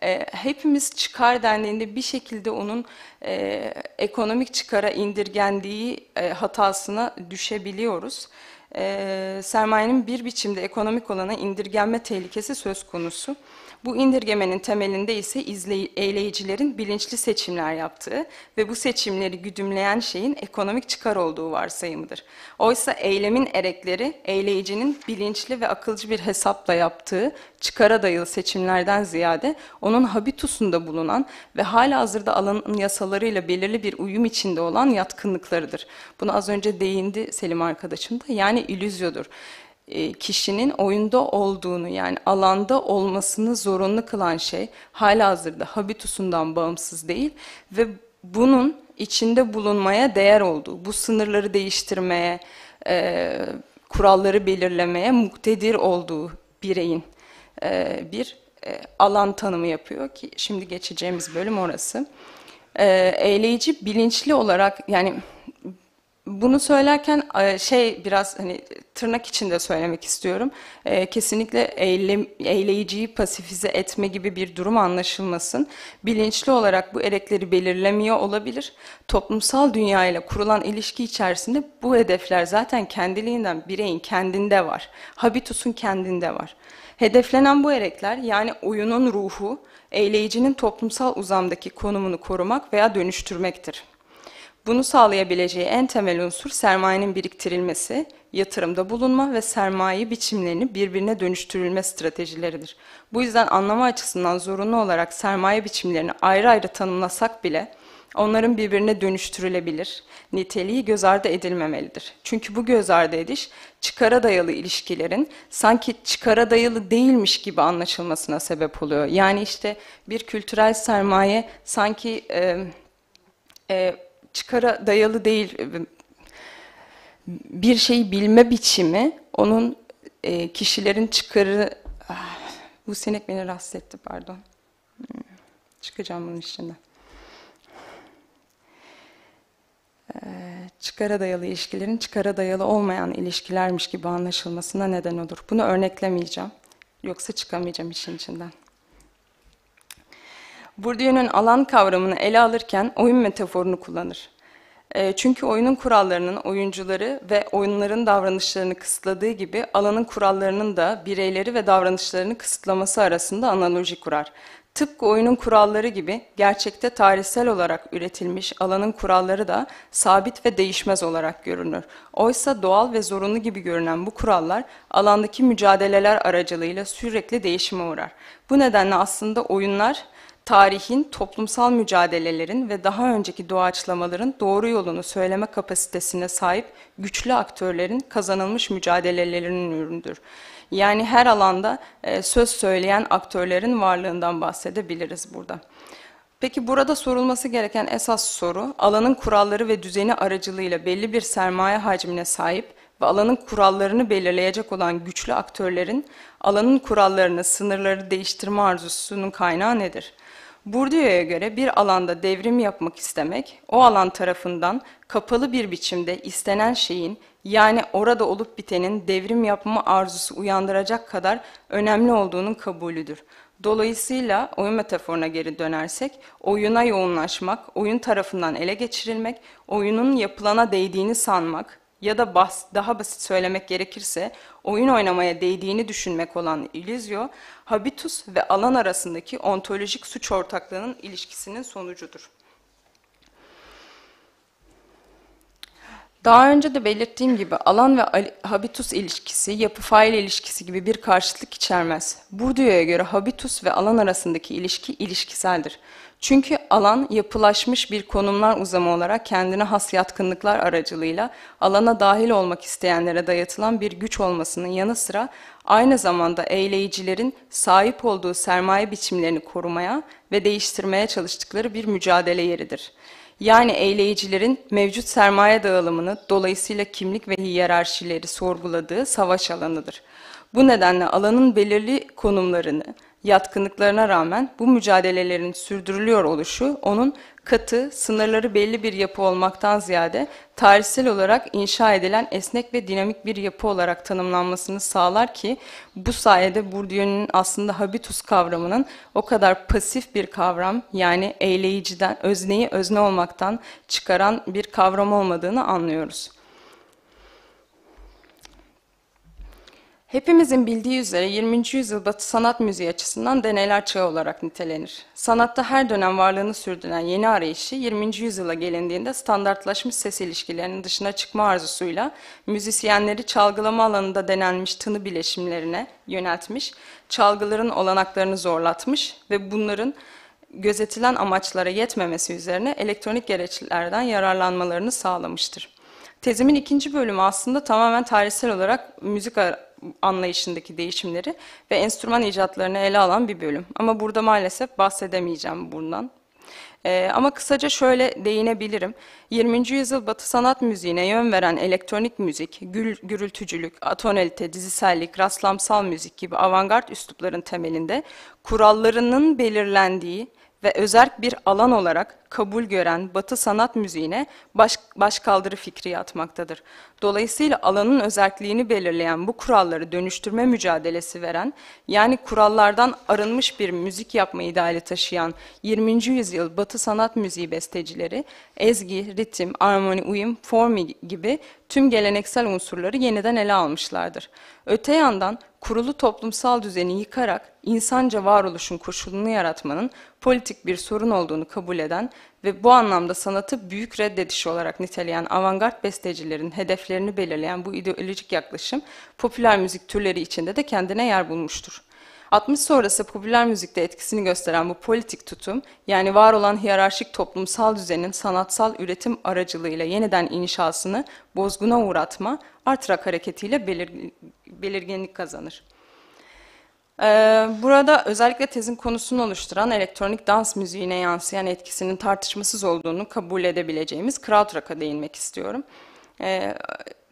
e, hepimiz çıkar dendiğinde bir şekilde onun e, ekonomik çıkara indirgendiği e, hatasına düşebiliyoruz. E, sermayenin bir biçimde ekonomik olana indirgenme tehlikesi söz konusu. Bu indirgemenin temelinde ise izley- eyleyicilerin bilinçli seçimler yaptığı ve bu seçimleri güdümleyen şeyin ekonomik çıkar olduğu varsayımıdır. Oysa eylemin erekleri eyleyicinin bilinçli ve akılcı bir hesapla yaptığı çıkara dayalı seçimlerden ziyade onun habitusunda bulunan ve hala hazırda alanın yasalarıyla belirli bir uyum içinde olan yatkınlıklarıdır. Bunu az önce değindi Selim arkadaşım da yani illüzyodur kişinin oyunda olduğunu yani alanda olmasını zorunlu kılan şey hala hazırda habitusundan bağımsız değil ve bunun içinde bulunmaya değer olduğu, bu sınırları değiştirmeye, e, kuralları belirlemeye muktedir olduğu bireyin e, bir e, alan tanımı yapıyor ki şimdi geçeceğimiz bölüm orası. E, eyleyici bilinçli olarak yani bunu söylerken e, şey biraz hani tırnak içinde söylemek istiyorum. E, kesinlikle eylem, eyleyiciyi pasifize etme gibi bir durum anlaşılmasın. Bilinçli olarak bu erekleri belirlemiyor olabilir. Toplumsal dünya ile kurulan ilişki içerisinde bu hedefler zaten kendiliğinden bireyin kendinde var. Habitusun kendinde var. Hedeflenen bu erekler yani oyunun ruhu, eyleyicinin toplumsal uzamdaki konumunu korumak veya dönüştürmektir. Bunu sağlayabileceği en temel unsur sermayenin biriktirilmesi, yatırımda bulunma ve sermaye biçimlerini birbirine dönüştürülme stratejileridir. Bu yüzden anlama açısından zorunlu olarak sermaye biçimlerini ayrı ayrı tanımlasak bile onların birbirine dönüştürülebilir, niteliği göz ardı edilmemelidir. Çünkü bu göz ardı ediş çıkara dayalı ilişkilerin sanki çıkara dayalı değilmiş gibi anlaşılmasına sebep oluyor. Yani işte bir kültürel sermaye sanki... E, e, çıkara dayalı değil bir şeyi bilme biçimi onun e, kişilerin çıkarı ah, bu sinek beni rahatsız etti pardon Hmm, çıkacağım bunun içinden Ee, çıkara dayalı ilişkilerin çıkara dayalı olmayan ilişkilermiş gibi anlaşılmasına neden olur. Bunu örneklemeyeceğim. Yoksa çıkamayacağım işin içinden. Bourdieu'nun alan kavramını ele alırken oyun metaforunu kullanır. E, çünkü oyunun kurallarının oyuncuları ve oyunların davranışlarını kısıtladığı gibi alanın kurallarının da bireyleri ve davranışlarını kısıtlaması arasında analoji kurar. Tıpkı oyunun kuralları gibi gerçekte tarihsel olarak üretilmiş alanın kuralları da sabit ve değişmez olarak görünür. Oysa doğal ve zorunlu gibi görünen bu kurallar alandaki mücadeleler aracılığıyla sürekli değişime uğrar. Bu nedenle aslında oyunlar tarihin, toplumsal mücadelelerin ve daha önceki doğaçlamaların doğru yolunu söyleme kapasitesine sahip güçlü aktörlerin kazanılmış mücadelelerinin ürünüdür. Yani her alanda e, söz söyleyen aktörlerin varlığından bahsedebiliriz burada. Peki burada sorulması gereken esas soru, alanın kuralları ve düzeni aracılığıyla belli bir sermaye hacmine sahip ve alanın kurallarını belirleyecek olan güçlü aktörlerin alanın kurallarını, sınırları değiştirme arzusunun kaynağı nedir? Bourdieu'ya göre bir alanda devrim yapmak istemek, o alan tarafından kapalı bir biçimde istenen şeyin yani orada olup bitenin devrim yapma arzusu uyandıracak kadar önemli olduğunun kabulüdür. Dolayısıyla oyun metaforuna geri dönersek, oyuna yoğunlaşmak, oyun tarafından ele geçirilmek, oyunun yapılana değdiğini sanmak ya da bas, daha basit söylemek gerekirse oyun oynamaya değdiğini düşünmek olan illüzyo, habitus ve alan arasındaki ontolojik suç ortaklığının ilişkisinin sonucudur. Daha önce de belirttiğim gibi alan ve habitus ilişkisi, yapı-fail ilişkisi gibi bir karşıtlık içermez. Bourdieu'ya göre habitus ve alan arasındaki ilişki ilişkiseldir. Çünkü alan yapılaşmış bir konumlar uzamı olarak kendine has yatkınlıklar aracılığıyla alana dahil olmak isteyenlere dayatılan bir güç olmasının yanı sıra aynı zamanda eyleyicilerin sahip olduğu sermaye biçimlerini korumaya ve değiştirmeye çalıştıkları bir mücadele yeridir. Yani eyleyicilerin mevcut sermaye dağılımını dolayısıyla kimlik ve hiyerarşileri sorguladığı savaş alanıdır. Bu nedenle alanın belirli konumlarını, yatkınlıklarına rağmen bu mücadelelerin sürdürülüyor oluşu onun katı, sınırları belli bir yapı olmaktan ziyade tarihsel olarak inşa edilen esnek ve dinamik bir yapı olarak tanımlanmasını sağlar ki bu sayede Bourdieu'nun aslında habitus kavramının o kadar pasif bir kavram yani eyleyiciden, özneyi özne olmaktan çıkaran bir kavram olmadığını anlıyoruz. Hepimizin bildiği üzere 20. yüzyıl Batı sanat müziği açısından deneyler çağı olarak nitelenir. Sanatta her dönem varlığını sürdüren yeni arayışı 20. yüzyıla gelindiğinde standartlaşmış ses ilişkilerinin dışına çıkma arzusuyla müzisyenleri çalgılama alanında denenmiş tını bileşimlerine yöneltmiş, çalgıların olanaklarını zorlatmış ve bunların gözetilen amaçlara yetmemesi üzerine elektronik gereçlerden yararlanmalarını sağlamıştır. Tezimin ikinci bölümü aslında tamamen tarihsel olarak müzik anlayışındaki değişimleri ve enstrüman icatlarını ele alan bir bölüm. Ama burada maalesef bahsedemeyeceğim bundan. Ee, ama kısaca şöyle değinebilirim. 20. yüzyıl Batı sanat müziğine yön veren elektronik müzik, gül, gürültücülük, atonalite, dizisellik, rastlamsal müzik gibi avantgard üslupların temelinde kurallarının belirlendiği ve özerk bir alan olarak kabul gören Batı sanat müziğine baş, başkaldırı fikri yatmaktadır. Dolayısıyla alanın özerkliğini belirleyen bu kuralları dönüştürme mücadelesi veren, yani kurallardan arınmış bir müzik yapma ideali taşıyan 20. yüzyıl Batı sanat müziği bestecileri, ezgi, ritim, armoni, uyum, formi gibi tüm geleneksel unsurları yeniden ele almışlardır. Öte yandan kurulu toplumsal düzeni yıkarak insanca varoluşun koşulunu yaratmanın politik bir sorun olduğunu kabul eden ve bu anlamda sanatı büyük reddediş olarak niteleyen avantgard bestecilerin hedeflerini belirleyen bu ideolojik yaklaşım popüler müzik türleri içinde de kendine yer bulmuştur. 60 sonrası popüler müzikte etkisini gösteren bu politik tutum, yani var olan hiyerarşik toplumsal düzenin sanatsal üretim aracılığıyla yeniden inşasını bozguna uğratma, art rock hareketiyle belir- belirginlik kazanır. Ee, Burada özellikle tezin konusunu oluşturan elektronik dans müziğine yansıyan etkisinin tartışmasız olduğunu kabul edebileceğimiz krautrock'a değinmek istiyorum. Ee,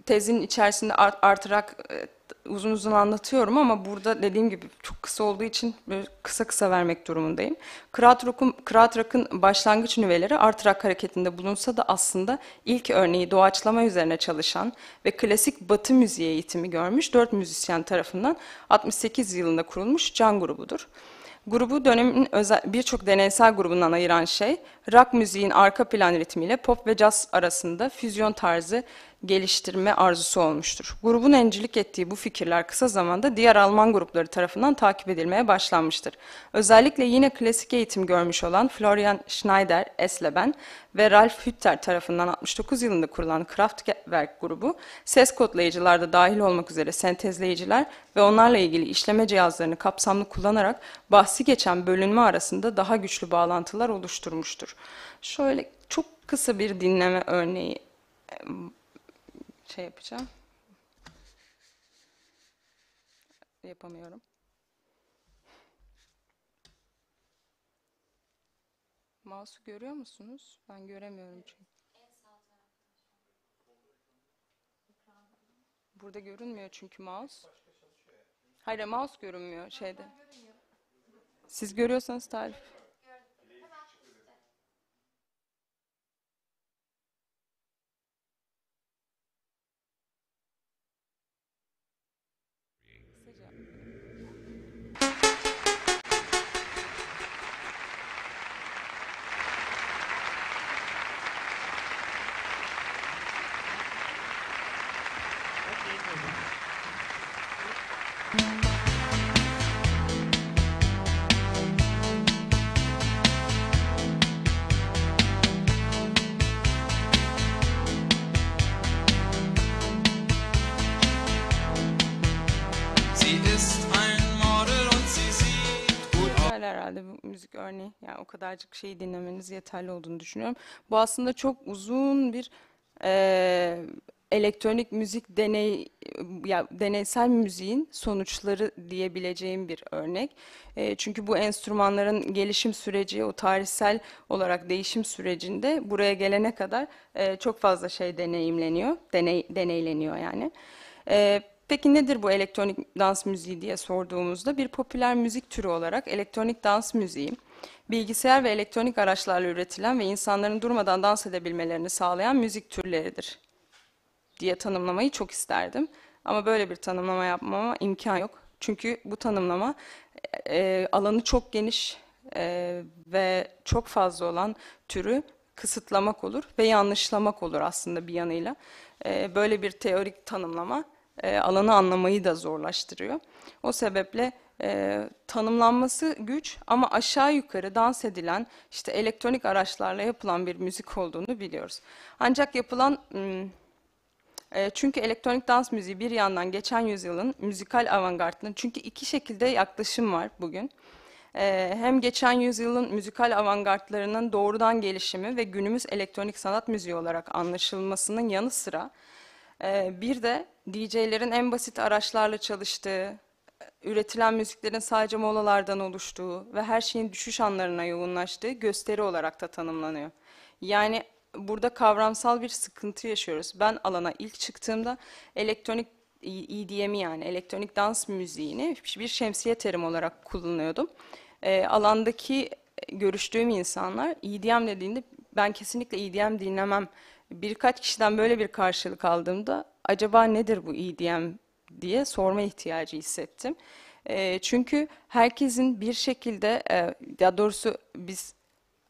Tezin içerisinde art, e, uzun uzun anlatıyorum ama burada dediğim gibi çok kısa olduğu için kısa kısa vermek durumundayım. Krautrock'un başlangıç nüveleri art rock hareketinde bulunsa da aslında ilk örneği doğaçlama üzerine çalışan ve klasik batı müziği eğitimi görmüş dört müzisyen tarafından 68 yılında kurulmuş can grubudur. Grubu dönemin birçok deneysel grubundan ayıran şey, rock müziğin arka plan ritmiyle pop ve caz arasında füzyon tarzı geliştirme arzusu olmuştur. Grubun encilik ettiği bu fikirler kısa zamanda diğer Alman grupları tarafından takip edilmeye başlanmıştır. Özellikle yine klasik eğitim görmüş olan Florian Schneider, Esleben ve Ralf Hütter tarafından 69 yılında kurulan Kraftwerk grubu, ses kodlayıcılarda dahil olmak üzere sentezleyiciler ve onlarla ilgili işleme cihazlarını kapsamlı kullanarak bahsi geçen bölünme arasında daha güçlü bağlantılar oluşturmuştur. Şöyle çok kısa bir dinleme örneği şey yapacağım. Yapamıyorum. Mouse'u görüyor musunuz? Ben göremiyorum çünkü. Burada görünmüyor çünkü mouse. Hayır mouse görünmüyor şeyde. Siz görüyorsanız tarif. Müzik örneği. Yani o kadarcık şeyi dinlemeniz yeterli olduğunu düşünüyorum. Bu aslında çok uzun bir eee, elektronik müzik deney ya deneysel müziğin sonuçları diyebileceğim bir örnek. Eee, çünkü bu enstrümanların gelişim süreci, o tarihsel olarak değişim sürecinde buraya gelene kadar eee, çok fazla şey deneyimleniyor, deney, deneyleniyor yani. Eee, peki nedir bu elektronik dans müziği diye sorduğumuzda bir popüler müzik türü olarak elektronik dans müziği, bilgisayar ve elektronik araçlarla üretilen ve insanların durmadan dans edebilmelerini sağlayan müzik türleridir diye tanımlamayı çok isterdim. Ama böyle bir tanımlama yapmama imkan yok. Çünkü bu tanımlama e, alanı çok geniş e, ve çok fazla olan türü kısıtlamak olur ve yanlışlamak olur aslında bir yanıyla. E, böyle bir teorik tanımlama e, alanı anlamayı da zorlaştırıyor. O sebeple e, tanımlanması güç ama aşağı yukarı dans edilen işte elektronik araçlarla yapılan bir müzik olduğunu biliyoruz. Ancak yapılan e, çünkü elektronik dans müziği bir yandan geçen yüzyılın müzikal avantgardının çünkü iki şekilde yaklaşım var bugün. E, hem geçen yüzyılın müzikal avantgardlarının doğrudan gelişimi ve günümüz elektronik sanat müziği olarak anlaşılmasının yanı sıra bir de DJ'lerin en basit araçlarla çalıştığı, üretilen müziklerin sadece molalardan oluştuğu ve her şeyin düşüş anlarına yoğunlaştığı gösteri olarak da tanımlanıyor. Yani burada kavramsal bir sıkıntı yaşıyoruz. Ben alana ilk çıktığımda elektronik EDM'i yani elektronik dans müziğini bir şemsiye terim olarak kullanıyordum. E, alandaki görüştüğüm insanlar EDM dediğinde ben kesinlikle EDM dinlemem. Birkaç kişiden böyle bir karşılık aldığımda acaba nedir bu EDM diye sorma ihtiyacı hissettim. E, çünkü herkesin bir şekilde, e, ya doğrusu biz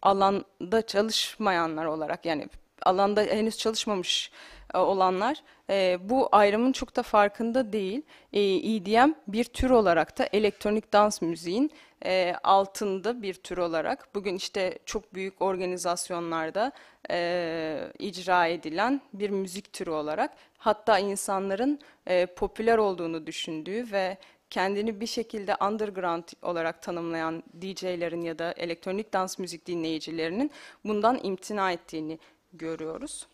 alanda çalışmayanlar olarak yani alanda henüz çalışmamış e, olanlar e, bu ayrımın çok da farkında değil. E, EDM bir tür olarak da elektronik dans müziğin e, altında bir tür olarak bugün işte çok büyük organizasyonlarda e, icra edilen bir müzik türü olarak hatta insanların e, popüler olduğunu düşündüğü ve kendini bir şekilde underground olarak tanımlayan DJ'lerin ya da elektronik dans müzik dinleyicilerinin bundan imtina ettiğini görüyoruz.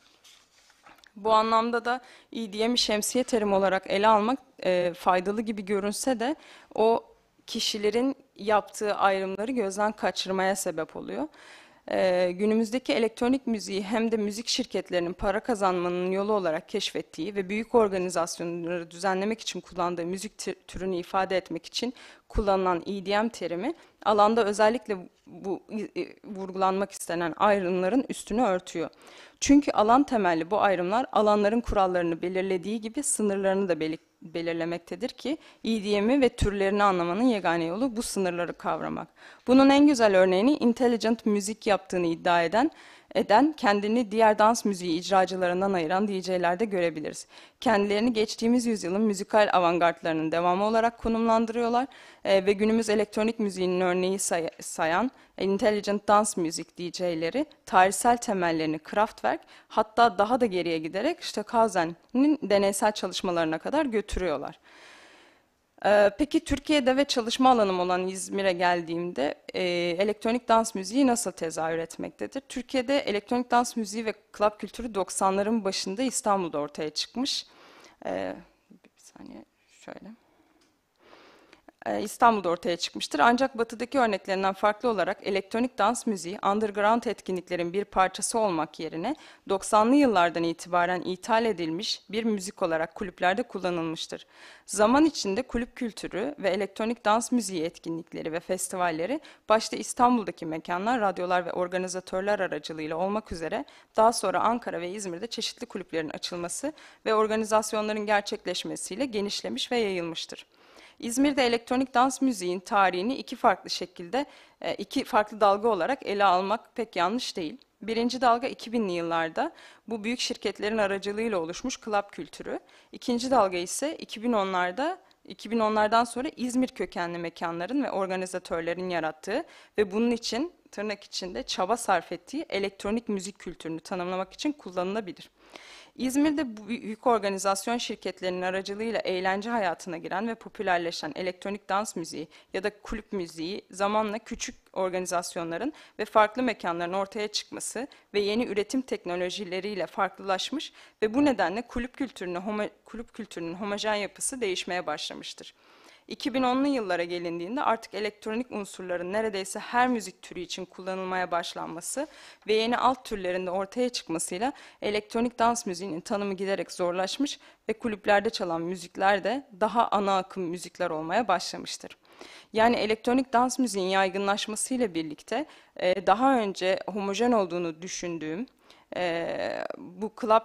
Bu anlamda da EDM'i şemsiye terim olarak ele almak e, faydalı gibi görünse de o kişilerin yaptığı ayrımları gözden kaçırmaya sebep oluyor. Ee, günümüzdeki elektronik müziği hem de müzik şirketlerinin para kazanmanın yolu olarak keşfettiği ve büyük organizasyonları düzenlemek için kullandığı müzik türünü ifade etmek için kullanılan EDM terimi alanda özellikle bu vurgulanmak istenen ayrımların üstünü örtüyor. Çünkü alan temelli bu ayrımlar alanların kurallarını belirlediği gibi sınırlarını da belirlemektedir ki EDM'i ve türlerini anlamanın yegane yolu bu sınırları kavramak. Bunun en güzel örneğini intelligent müzik yaptığını iddia eden eden kendini diğer dans müziği icracılarından ayıran DJ'lerde görebiliriz. Kendilerini geçtiğimiz yüzyılın müzikal avantgardlarının devamı olarak konumlandırıyorlar e, ve günümüz elektronik müziğinin örneği say sayan Intelligent Dance Music DJ'leri tarihsel temellerini Kraftwerk hatta daha da geriye giderek Kazen'in deneysel çalışmalarına kadar götürüyorlar. Ee, peki Türkiye'de ve çalışma alanım olan İzmir'e geldiğimde e, elektronik dans müziği nasıl tezahür etmektedir? Türkiye'de elektronik dans müziği ve club kültürü 90'ların başında İstanbul'da ortaya çıkmış. Ee, bir saniye şöyle. E, İstanbul'da ortaya çıkmıştır. Ancak batıdaki örneklerinden farklı olarak elektronik dans müziği underground etkinliklerin bir parçası olmak yerine 90'lı yıllardan itibaren ithal edilmiş bir müzik olarak kulüplerde kullanılmıştır. Zaman içinde kulüp kültürü ve elektronik dans müziği etkinlikleri ve festivalleri başta İstanbul'daki mekanlar, radyolar ve organizatörler aracılığıyla olmak üzere daha sonra Ankara ve İzmir'de çeşitli kulüplerin açılması ve organizasyonların gerçekleşmesiyle genişlemiş ve yayılmıştır. İzmir'de elektronik dans müziğin tarihini iki farklı şekilde, e, iki farklı dalga olarak ele almak pek yanlış değil. Birinci dalga 2000'li yıllarda bu büyük şirketlerin aracılığıyla oluşmuş club kültürü. İkinci dalga ise 2010'larda 2010'lardan sonra İzmir kökenli mekanların ve organizatörlerin yarattığı ve bunun için tırnak içinde çaba sarf ettiği elektronik müzik kültürünü tanımlamak için kullanılabilir. İzmir'de büyük organizasyon şirketlerinin aracılığıyla eğlence hayatına giren ve popülerleşen elektronik dans müziği ya da kulüp müziği zamanla küçük organizasyonların ve farklı mekanların ortaya çıkması ve yeni üretim teknolojileriyle farklılaşmış ve bu nedenle kulüp kültürünün, homo- kulüp kültürünün homojen yapısı değişmeye başlamıştır. 2010'lu yıllara gelindiğinde artık elektronik unsurların neredeyse her müzik türü için kullanılmaya başlanması ve yeni alt türlerinde ortaya çıkmasıyla elektronik dans müziğinin tanımı giderek zorlaşmış ve kulüplerde çalan müzikler de daha ana akım müzikler olmaya başlamıştır. Yani elektronik dans müziğin yaygınlaşmasıyla birlikte e, daha önce homojen olduğunu düşündüğüm e, bu club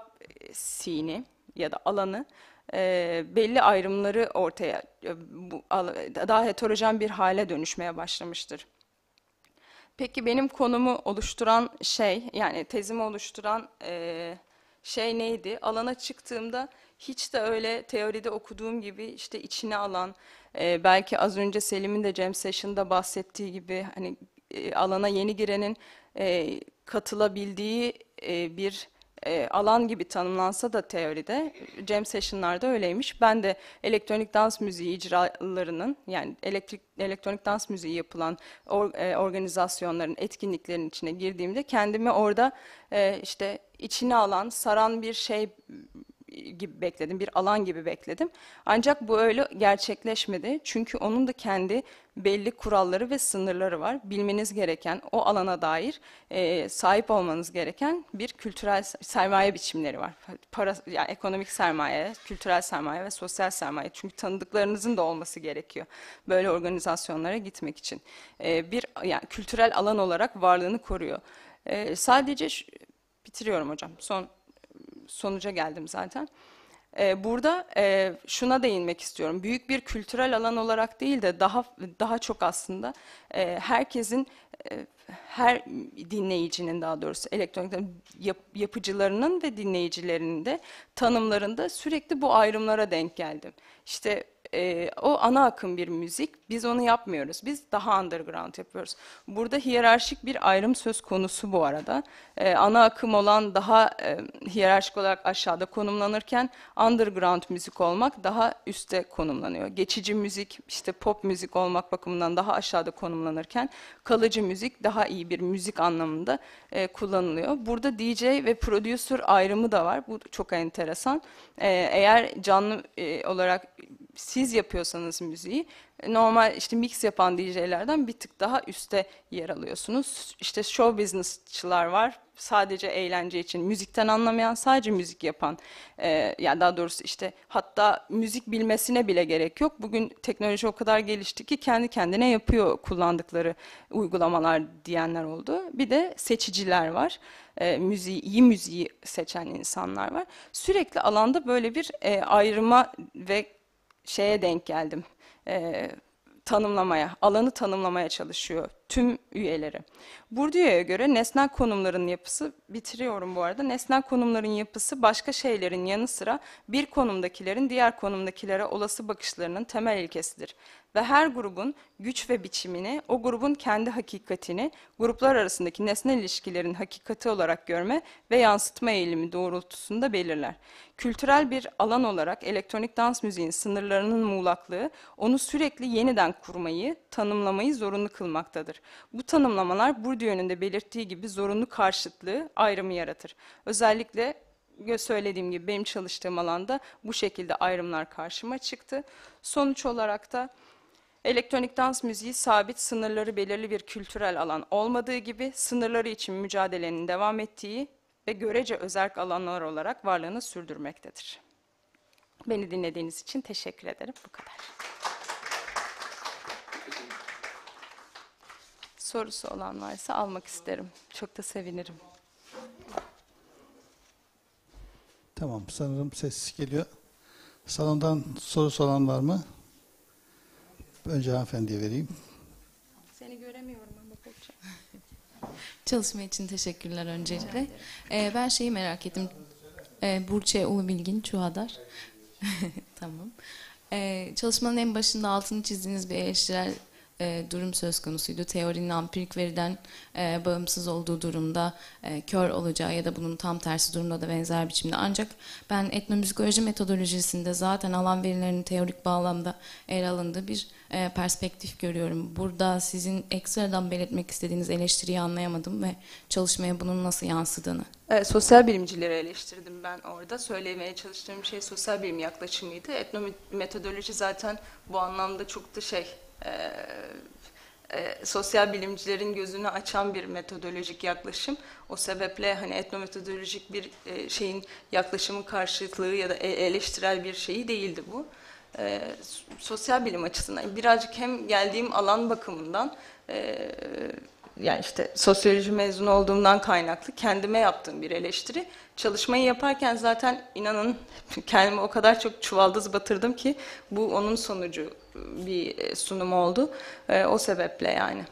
scene'i ya da alanı e, belli ayrımları ortaya e, bu, daha heterojen bir hale dönüşmeye başlamıştır. Peki benim konumu oluşturan şey, yani tezimi oluşturan e, şey neydi? Alana çıktığımda hiç de öyle teoride okuduğum gibi işte içine alan, e, belki az önce Selim'in de Jam Session'da bahsettiği gibi hani e, alana yeni girenin e, katılabildiği e, bir e, alan gibi tanımlansa da teoride jam session'larda öyleymiş. Ben de elektronik dans müziği icralarının yani elektrik elektronik dans müziği yapılan or- e, organizasyonların etkinliklerin içine girdiğimde kendimi orada e, işte içine alan, saran bir şey gibi bekledim, bir alan gibi bekledim. Ancak bu öyle gerçekleşmedi. Çünkü onun da kendi belli kuralları ve sınırları var. Bilmeniz gereken, o alana dair e, sahip olmanız gereken bir kültürel sermaye biçimleri var. Para, yani ekonomik sermaye, kültürel sermaye ve sosyal sermaye. Çünkü tanıdıklarınızın da olması gerekiyor. Böyle organizasyonlara gitmek için. E, bir yani kültürel alan olarak varlığını koruyor. E, sadece bitiriyorum hocam. Son sonuca geldim zaten. Ee, burada e, şuna değinmek istiyorum. Büyük bir kültürel alan olarak değil de daha daha çok aslında e, herkesin e, her dinleyicinin daha doğrusu elektronik yap- yapıcılarının ve dinleyicilerinin de tanımlarında sürekli bu ayrımlara denk geldim. İşte e, o ana akım bir müzik. Biz onu yapmıyoruz. Biz daha underground yapıyoruz. Burada hiyerarşik bir ayrım söz konusu bu arada. E, ana akım olan daha e, hiyerarşik olarak aşağıda konumlanırken underground müzik olmak daha üstte konumlanıyor. Geçici müzik, işte pop müzik olmak bakımından daha aşağıda konumlanırken kalıcı müzik daha iyi bir müzik anlamında e, kullanılıyor. Burada DJ ve producer ayrımı da var. Bu çok enteresan. E, eğer canlı e, olarak siz yapıyorsanız müziği normal işte mix yapan DJ'lerden bir tık daha üste yer alıyorsunuz. İşte show businessçılar var. Sadece eğlence için müzikten anlamayan, sadece müzik yapan e, yani daha doğrusu işte hatta müzik bilmesine bile gerek yok. Bugün teknoloji o kadar gelişti ki kendi kendine yapıyor kullandıkları uygulamalar diyenler oldu. Bir de seçiciler var. E, müziği, iyi müziği seçen insanlar var. Sürekli alanda böyle bir e, ayrıma ve şeye denk geldim. Ee, tanımlamaya, alanı tanımlamaya çalışıyor tüm üyeleri. Bourdieu'ya göre nesnel konumların yapısı, bitiriyorum bu arada, nesnel konumların yapısı başka şeylerin yanı sıra bir konumdakilerin diğer konumdakilere olası bakışlarının temel ilkesidir. Ve her grubun güç ve biçimini, o grubun kendi hakikatini, gruplar arasındaki nesnel ilişkilerin hakikati olarak görme ve yansıtma eğilimi doğrultusunda belirler. Kültürel bir alan olarak elektronik dans müziğin sınırlarının muğlaklığı, onu sürekli yeniden kurmayı, tanımlamayı zorunlu kılmaktadır. Bu tanımlamalar Bourdieu'nun de belirttiği gibi zorunlu karşıtlığı, ayrımı yaratır. Özellikle söylediğim gibi benim çalıştığım alanda bu şekilde ayrımlar karşıma çıktı. Sonuç olarak da elektronik dans müziği sabit sınırları belirli bir kültürel alan olmadığı gibi sınırları için mücadelenin devam ettiği ve görece özerk alanlar olarak varlığını sürdürmektedir. Beni dinlediğiniz için teşekkür ederim. Bu kadar. Sorusu olan varsa almak isterim. Çok da sevinirim. Tamam, sanırım ses geliyor. Salondan sorusu olan var mı? Önce hanımefendiye vereyim. Seni göremiyorum ama bakacağım. Çalışma için teşekkürler öncelikle. Ee, ben şeyi merak ettim. Ee, Burçe Ulu Bilgin, Çuhadar. tamam. Ee, çalışmanın en başında altını çizdiğiniz bir eleştirel e, durum söz konusuydu. Teorinin ampirik veriden e, bağımsız olduğu durumda e, kör olacağı ya da bunun tam tersi durumda da benzer biçimde. Ancak ben etnomüzikoloji metodolojisinde zaten alan verilerinin teorik bağlamda ele alındığı bir e, perspektif görüyorum. Burada sizin ekstradan belirtmek istediğiniz eleştiriyi anlayamadım ve çalışmaya bunun nasıl yansıdığını. E, sosyal bilimcileri eleştirdim ben orada. Söylemeye çalıştığım şey sosyal bilim yaklaşımıydı. Etnometodoloji zaten bu anlamda çok da şey, e, e, sosyal bilimcilerin gözünü açan bir metodolojik yaklaşım. O sebeple hani etnometodolojik bir e, şeyin yaklaşımın karşılığı ya da e- eleştirel bir şeyi değildi bu. E, sosyal bilim açısından birazcık hem geldiğim alan bakımından e, yani işte sosyoloji mezunu olduğumdan kaynaklı kendime yaptığım bir eleştiri. Çalışmayı yaparken zaten inanın kendime o kadar çok çuvaldız batırdım ki bu onun sonucu bir sunum oldu. E, o sebeple yani.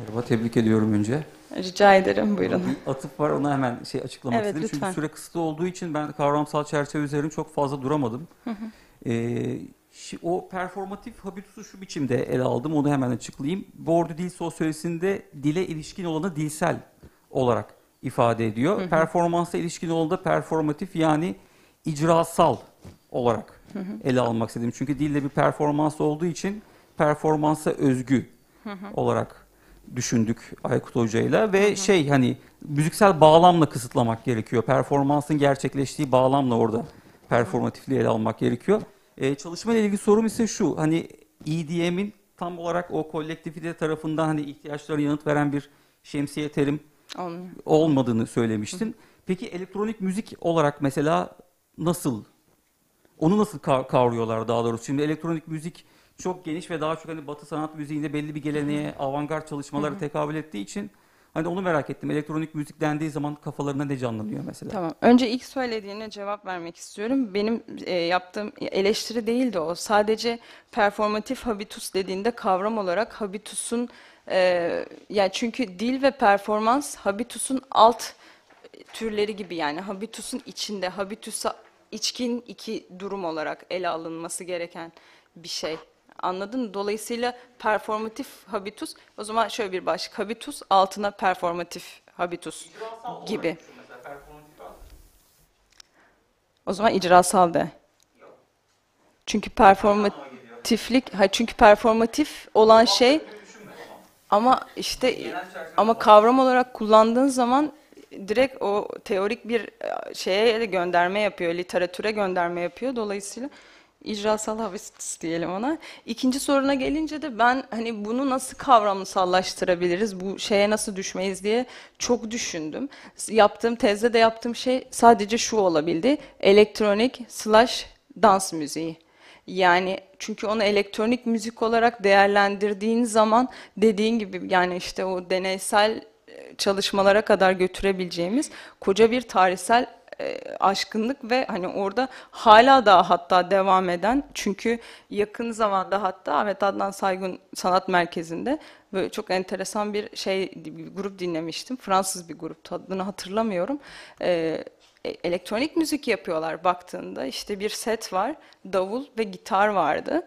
Merhaba, tebrik ediyorum önce. Rica ederim buyurun. Bir atıf var, ona hemen şey açıklamak Evet, istedim. lütfen. Çünkü süre kısıtlı olduğu için ben kavramsal çerçeve üzerine çok fazla duramadım. Ee, şi- o performatif habitusu şu biçimde ele aldım, onu hemen açıklayayım. Bordu dil sosyolojisinde dile ilişkin olanı dilsel olarak ifade ediyor. Performansa ilişkin olanı da performatif yani icrasal olarak ele almak istedim. Çünkü dilde bir performans olduğu için performansa özgü olarak düşündük Aykut Hoca'yla ve şey hani müziksel bağlamla kısıtlamak gerekiyor. Performansın gerçekleştiği bağlamla orada performatifliği ele almak gerekiyor. Ee, çalışma ile ilgili sorum ise şu hani EDM'in tam olarak o kolektifite tarafından hani ihtiyaçlara yanıt veren bir şemsiye terim Olmuyor. olmadığını söylemiştin. Peki elektronik müzik olarak mesela nasıl? Onu nasıl ka- kavruyorlar daha doğrusu? Şimdi elektronik müzik çok geniş ve daha çok hani Batı sanat müziğinde belli bir geleneğe, avantgard çalışmaları tekabül ettiği için hani onu merak ettim. Elektronik müzik dendiği zaman kafalarında ne canlanıyor mesela? Tamam. Önce ilk söylediğine cevap vermek istiyorum. Benim e, yaptığım eleştiri değildi o. Sadece performatif habitus dediğinde kavram olarak habitusun e, yani çünkü dil ve performans habitusun alt türleri gibi yani habitusun içinde habitusa içkin iki durum olarak ele alınması gereken bir şey. Anladın mı? Dolayısıyla performatif habitus o zaman şöyle bir başlık habitus altına performatif habitus gibi. O zaman icrasal de. Çünkü performatiflik, ha çünkü performatif olan şey ama işte ama kavram olarak kullandığın zaman direkt o teorik bir e, şeye de gönderme yapıyor, literatüre gönderme yapıyor. Dolayısıyla icrasal habitus diyelim ona. İkinci soruna gelince de ben hani bunu nasıl kavramsallaştırabiliriz, bu şeye nasıl düşmeyiz diye çok düşündüm. Yaptığım tezde de yaptığım şey sadece şu olabildi. Elektronik slash dans müziği. Yani çünkü onu elektronik müzik olarak değerlendirdiğin zaman dediğin gibi yani işte o deneysel e, çalışmalara kadar götürebileceğimiz koca bir tarihsel e, aşkınlık ve hani orada hala daha hatta devam eden çünkü yakın zamanda hatta Ahmet Adnan Saygun Sanat Merkezi'nde böyle çok enteresan bir şey bir grup dinlemiştim. Fransız bir grup adını hatırlamıyorum. E, e, elektronik müzik yapıyorlar baktığında işte bir set var davul ve gitar vardı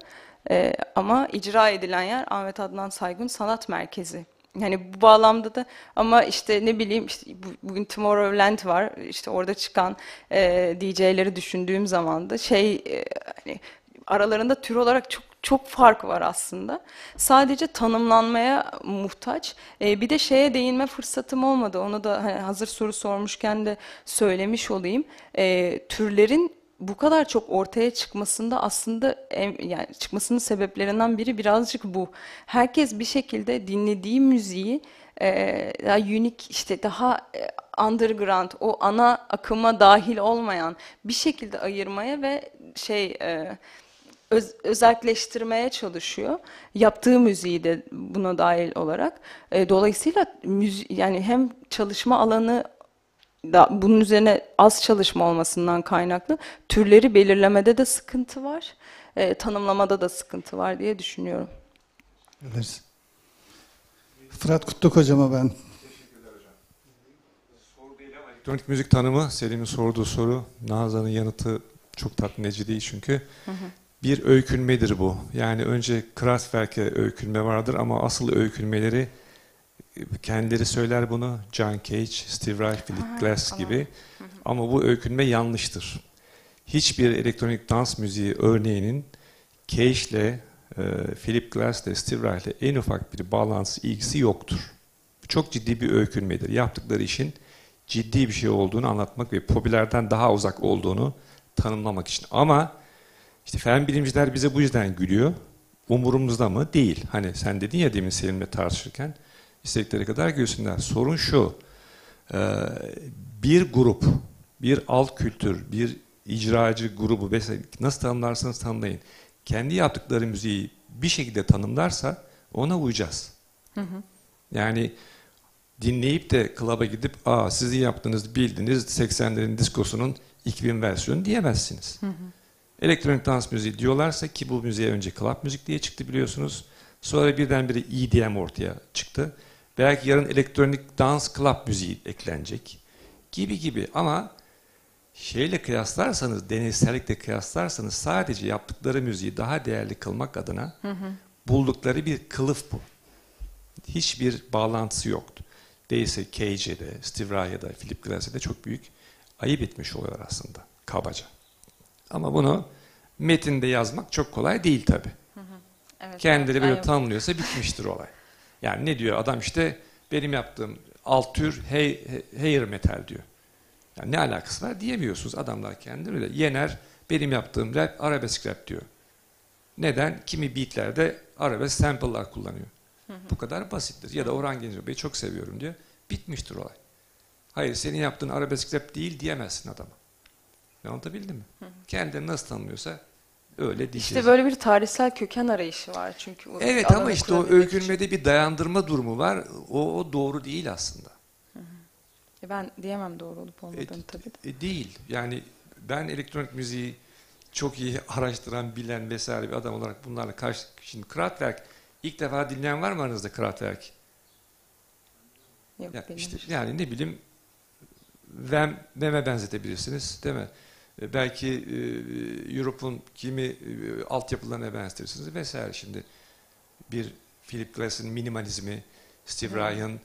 E, ama icra edilen yer Ahmet Adnan Saygun Sanat Merkezi. Yani bu bağlamda da ama işte ne bileyim işte bu- bugün Tomorrowland var işte orada çıkan e, DJ'leri düşündüğüm zaman da şey e, hani aralarında tür olarak çok çok fark var aslında. Sadece tanımlanmaya muhtaç. E, bir de şeye değinme fırsatım olmadı. Onu da hani hazır soru sormuşken de söylemiş olayım. E, türlerin bu kadar çok ortaya çıkmasında aslında yani çıkmasının sebeplerinden biri birazcık bu. Herkes bir şekilde dinlediği müziği daha unique işte daha underground o ana akıma dahil olmayan bir şekilde ayırmaya ve şey öz, özelleştirmeye çalışıyor. Yaptığı müziği de buna dahil olarak. Dolayısıyla müzi yani hem çalışma alanı da bunun üzerine az çalışma olmasından kaynaklı türleri belirlemede de sıkıntı var, e, tanımlamada da sıkıntı var diye düşünüyorum. Ederiz. Fırat Kutluk hocama ben Elektronik müzik tanımı Selim'in sorduğu soru. Nazan'ın yanıtı çok tatmin edici değil çünkü. bir öykünmedir bu. Yani önce Kraftwerk'e öykünme vardır ama asıl öykünmeleri kendileri söyler bunu. John Cage, Steve Reich, Philip Glass gibi. Ama bu öykünme yanlıştır. Hiçbir elektronik dans müziği örneğinin Cage ile e, Philip Glass ile Steve Reich ile en ufak bir bağlantısı, ilgisi yoktur. Bu çok ciddi bir öykünmedir. Yaptıkları işin ciddi bir şey olduğunu anlatmak ve popülerden daha uzak olduğunu tanımlamak için. Ama işte fen bilimciler bize bu yüzden gülüyor. Umurumuzda mı? Değil. Hani sen dedin ya demin Selim'le tartışırken istedikleri kadar görsünler. Sorun şu. e, Bir grup, bir alt kültür, bir icracı grubu vesaire nasıl tanımlarsanız tanımlayın. Kendi yaptıkları müziği bir şekilde tanımlarsa ona uyacağız. Yani dinleyip de klaba gidip aa sizin yaptığınız bildiğiniz 80'lerin diskosunun 2000 versiyonu diyemezsiniz. Elektronik dans müziği diyorlarsa ki bu müziğe önce club müzik diye çıktı biliyorsunuz. Sonra birdenbire EDM ortaya çıktı. Belki yarın elektronik dans club müziği eklenecek gibi gibi ama şeyle kıyaslarsanız, deneysellikle kıyaslarsanız sadece yaptıkları müziği daha değerli kılmak adına buldukları bir kılıf bu. Hiçbir bağlantısı yoktu. Değilse Cage'e de, Steve de, Philip Glass'e çok büyük ayıp etmiş oluyorlar aslında kabaca. Ama bunu metinde yazmak çok kolay değil tabi. Evet, Kendileri böyle evet. tanımlıyorsa bitmiştir olay. Yani ne diyor adam işte benim yaptığım alt tür hey, he- hair metal diyor. Yani ne alakası var diyemiyorsunuz adamlar kendileri öyle. Yener benim yaptığım rap arabesk rap diyor. Neden? Kimi beatlerde arabesk sample'lar kullanıyor. Bu kadar basittir. Ya da Orhan Gencebay'ı çok seviyorum diyor. Bitmiştir olay. Hayır senin yaptığın arabesk rap değil diyemezsin adama. Anlatabildim mi? Kendini nasıl tanımlıyorsa öyle diyeceğiz. İşte böyle bir tarihsel köken arayışı var çünkü. Evet ama işte o için. öykünmede bir dayandırma durumu var. O, o doğru değil aslında. E Ben diyemem doğru olup olmadığını tabii. de. E, değil. Yani ben elektronik müziği çok iyi araştıran, bilen vesaire bir adam olarak bunlarla karşı... Şimdi Kraftwerk ilk defa dinleyen var mı aranızda Kraftwerk? Yok Ya işte yani ne bileyim Vem, Vem'e benzetebilirsiniz değil mi? E, Belki e, Europe'un kimi e, altyapılarına benzetirsiniz vesaire. Şimdi bir Philip Glass'ın minimalizmi, Steve Reich'ın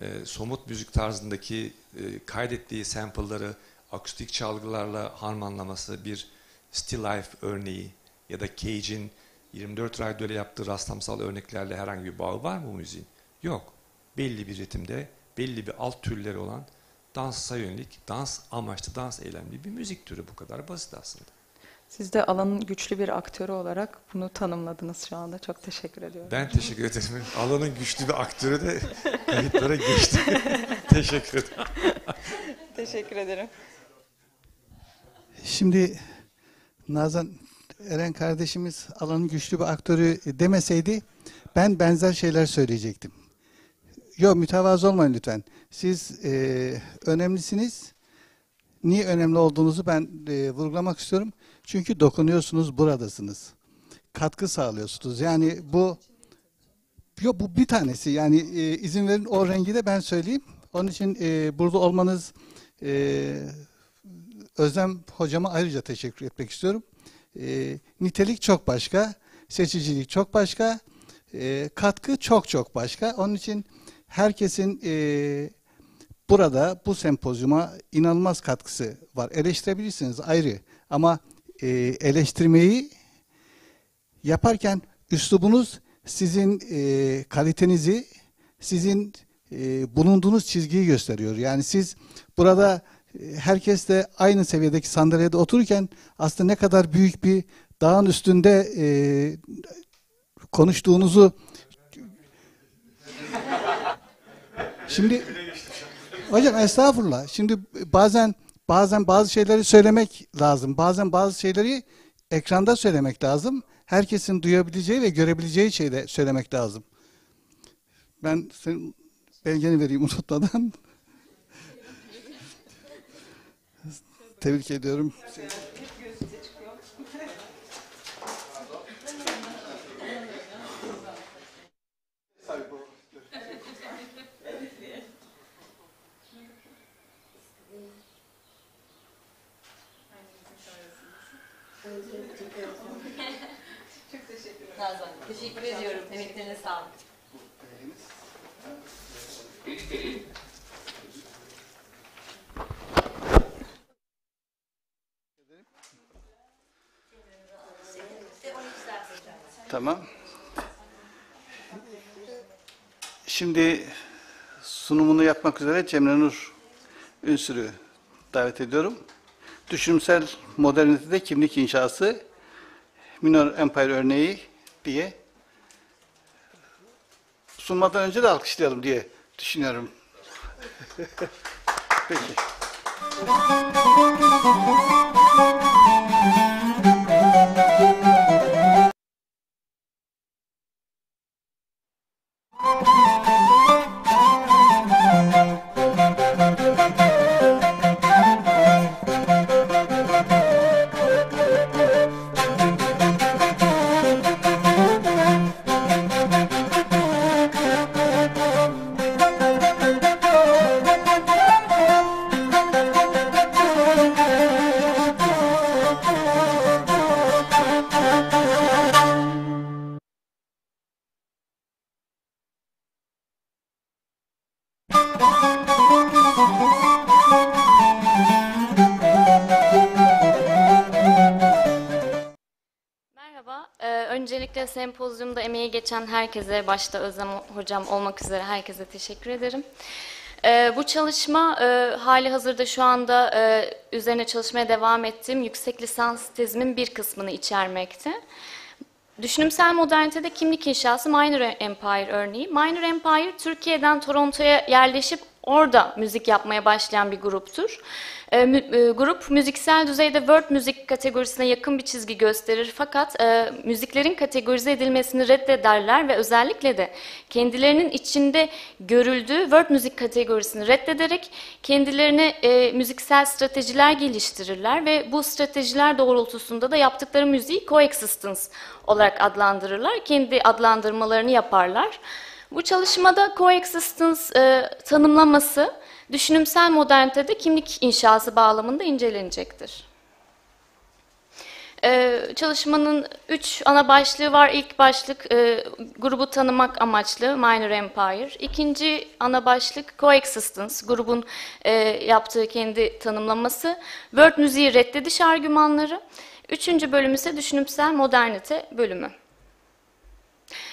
e, somut müzik tarzındaki e, kaydettiği sample'ları akustik çalgılarla harmanlaması bir Still Life örneği ya da Cage'in 24 radyoyla yaptığı rastlamsal örneklerle herhangi bir bağı var mı bu müziğin? Yok. Belli bir ritimde, belli bir alt türleri olan dansa yönelik, dans amaçlı, dans eylemli bir müzik türü bu kadar basit aslında. Siz de alanın güçlü bir aktörü olarak bunu tanımladınız şu anda. Çok teşekkür ediyorum. Ben teşekkür ederim. Alanın güçlü bir aktörü de kayıtlara geçti. teşekkür ederim. Teşekkür ederim. Şimdi Nazan Eren kardeşimiz alanın güçlü bir aktörü demeseydi ben benzer şeyler söyleyecektim. Yok mütevazı olmayın lütfen. Siz e, önemlisiniz. Niye önemli olduğunuzu ben e, vurgulamak istiyorum. Çünkü dokunuyorsunuz, buradasınız. Katkı sağlıyorsunuz. Yani bu yok bu bir tanesi. Yani e, izin verin o rengi de ben söyleyeyim. Onun için e, burada olmanız e, Özlem hocama ayrıca teşekkür etmek istiyorum. E, nitelik çok başka, seçicilik çok başka, e, katkı çok çok başka. Onun için herkesin e, burada bu sempozyuma inanılmaz katkısı var. Eleştirebilirsiniz ayrı ama e, eleştirmeyi yaparken üslubunuz sizin e, kalitenizi, sizin e, bulunduğunuz çizgiyi gösteriyor. Yani siz burada e, herkesle aynı seviyedeki sandalyede otururken aslında ne kadar büyük bir dağın üstünde e, konuştuğunuzu Şimdi hocam estağfurullah. Şimdi bazen bazen bazı şeyleri söylemek lazım. Bazen bazı şeyleri ekranda söylemek lazım. Herkesin duyabileceği ve görebileceği şeyde söylemek lazım. Ben senin belgeni vereyim unutmadan. Tebrik ediyorum. Teşekkür ediyorum. Emeklerine sağlık. Tamam. Şimdi sunumunu yapmak üzere Cemre Nur Ünsür'ü davet ediyorum. Düşünsel modernitede kimlik inşası, Minor Empire örneği diye sunmadan önce de alkışlayalım diye düşünüyorum. Peki. Merhaba. Öncelikle sempozyumda emeği geçen herkese, başta Özlem Hocam olmak üzere herkese teşekkür ederim. Ee, bu çalışma e, hali hazırda şu anda e, üzerine çalışmaya devam ettiğim yüksek lisans tezimin bir kısmını içermekte. Düşünümsel modernitede kimlik inşası Minor Empire örneği. Minor Empire, Türkiye'den Toronto'ya yerleşip orada müzik yapmaya başlayan bir gruptur. E, e, grup müziksel düzeyde world müzik kategorisine yakın bir çizgi gösterir fakat e, müziklerin kategorize edilmesini reddederler ve özellikle de kendilerinin içinde görüldüğü world müzik kategorisini reddederek kendilerine e, müziksel stratejiler geliştirirler ve bu stratejiler doğrultusunda da yaptıkları müziği coexistence olarak adlandırırlar. Kendi adlandırmalarını yaparlar. Bu çalışmada coexistence e, tanımlaması düşünümsel modernitede kimlik inşası bağlamında incelenecektir. Ee, çalışmanın üç ana başlığı var. İlk başlık e, grubu tanımak amaçlı Minor Empire. İkinci ana başlık Coexistence, grubun e, yaptığı kendi tanımlaması. World müziği reddediş argümanları. Üçüncü bölüm ise düşünümsel modernite bölümü.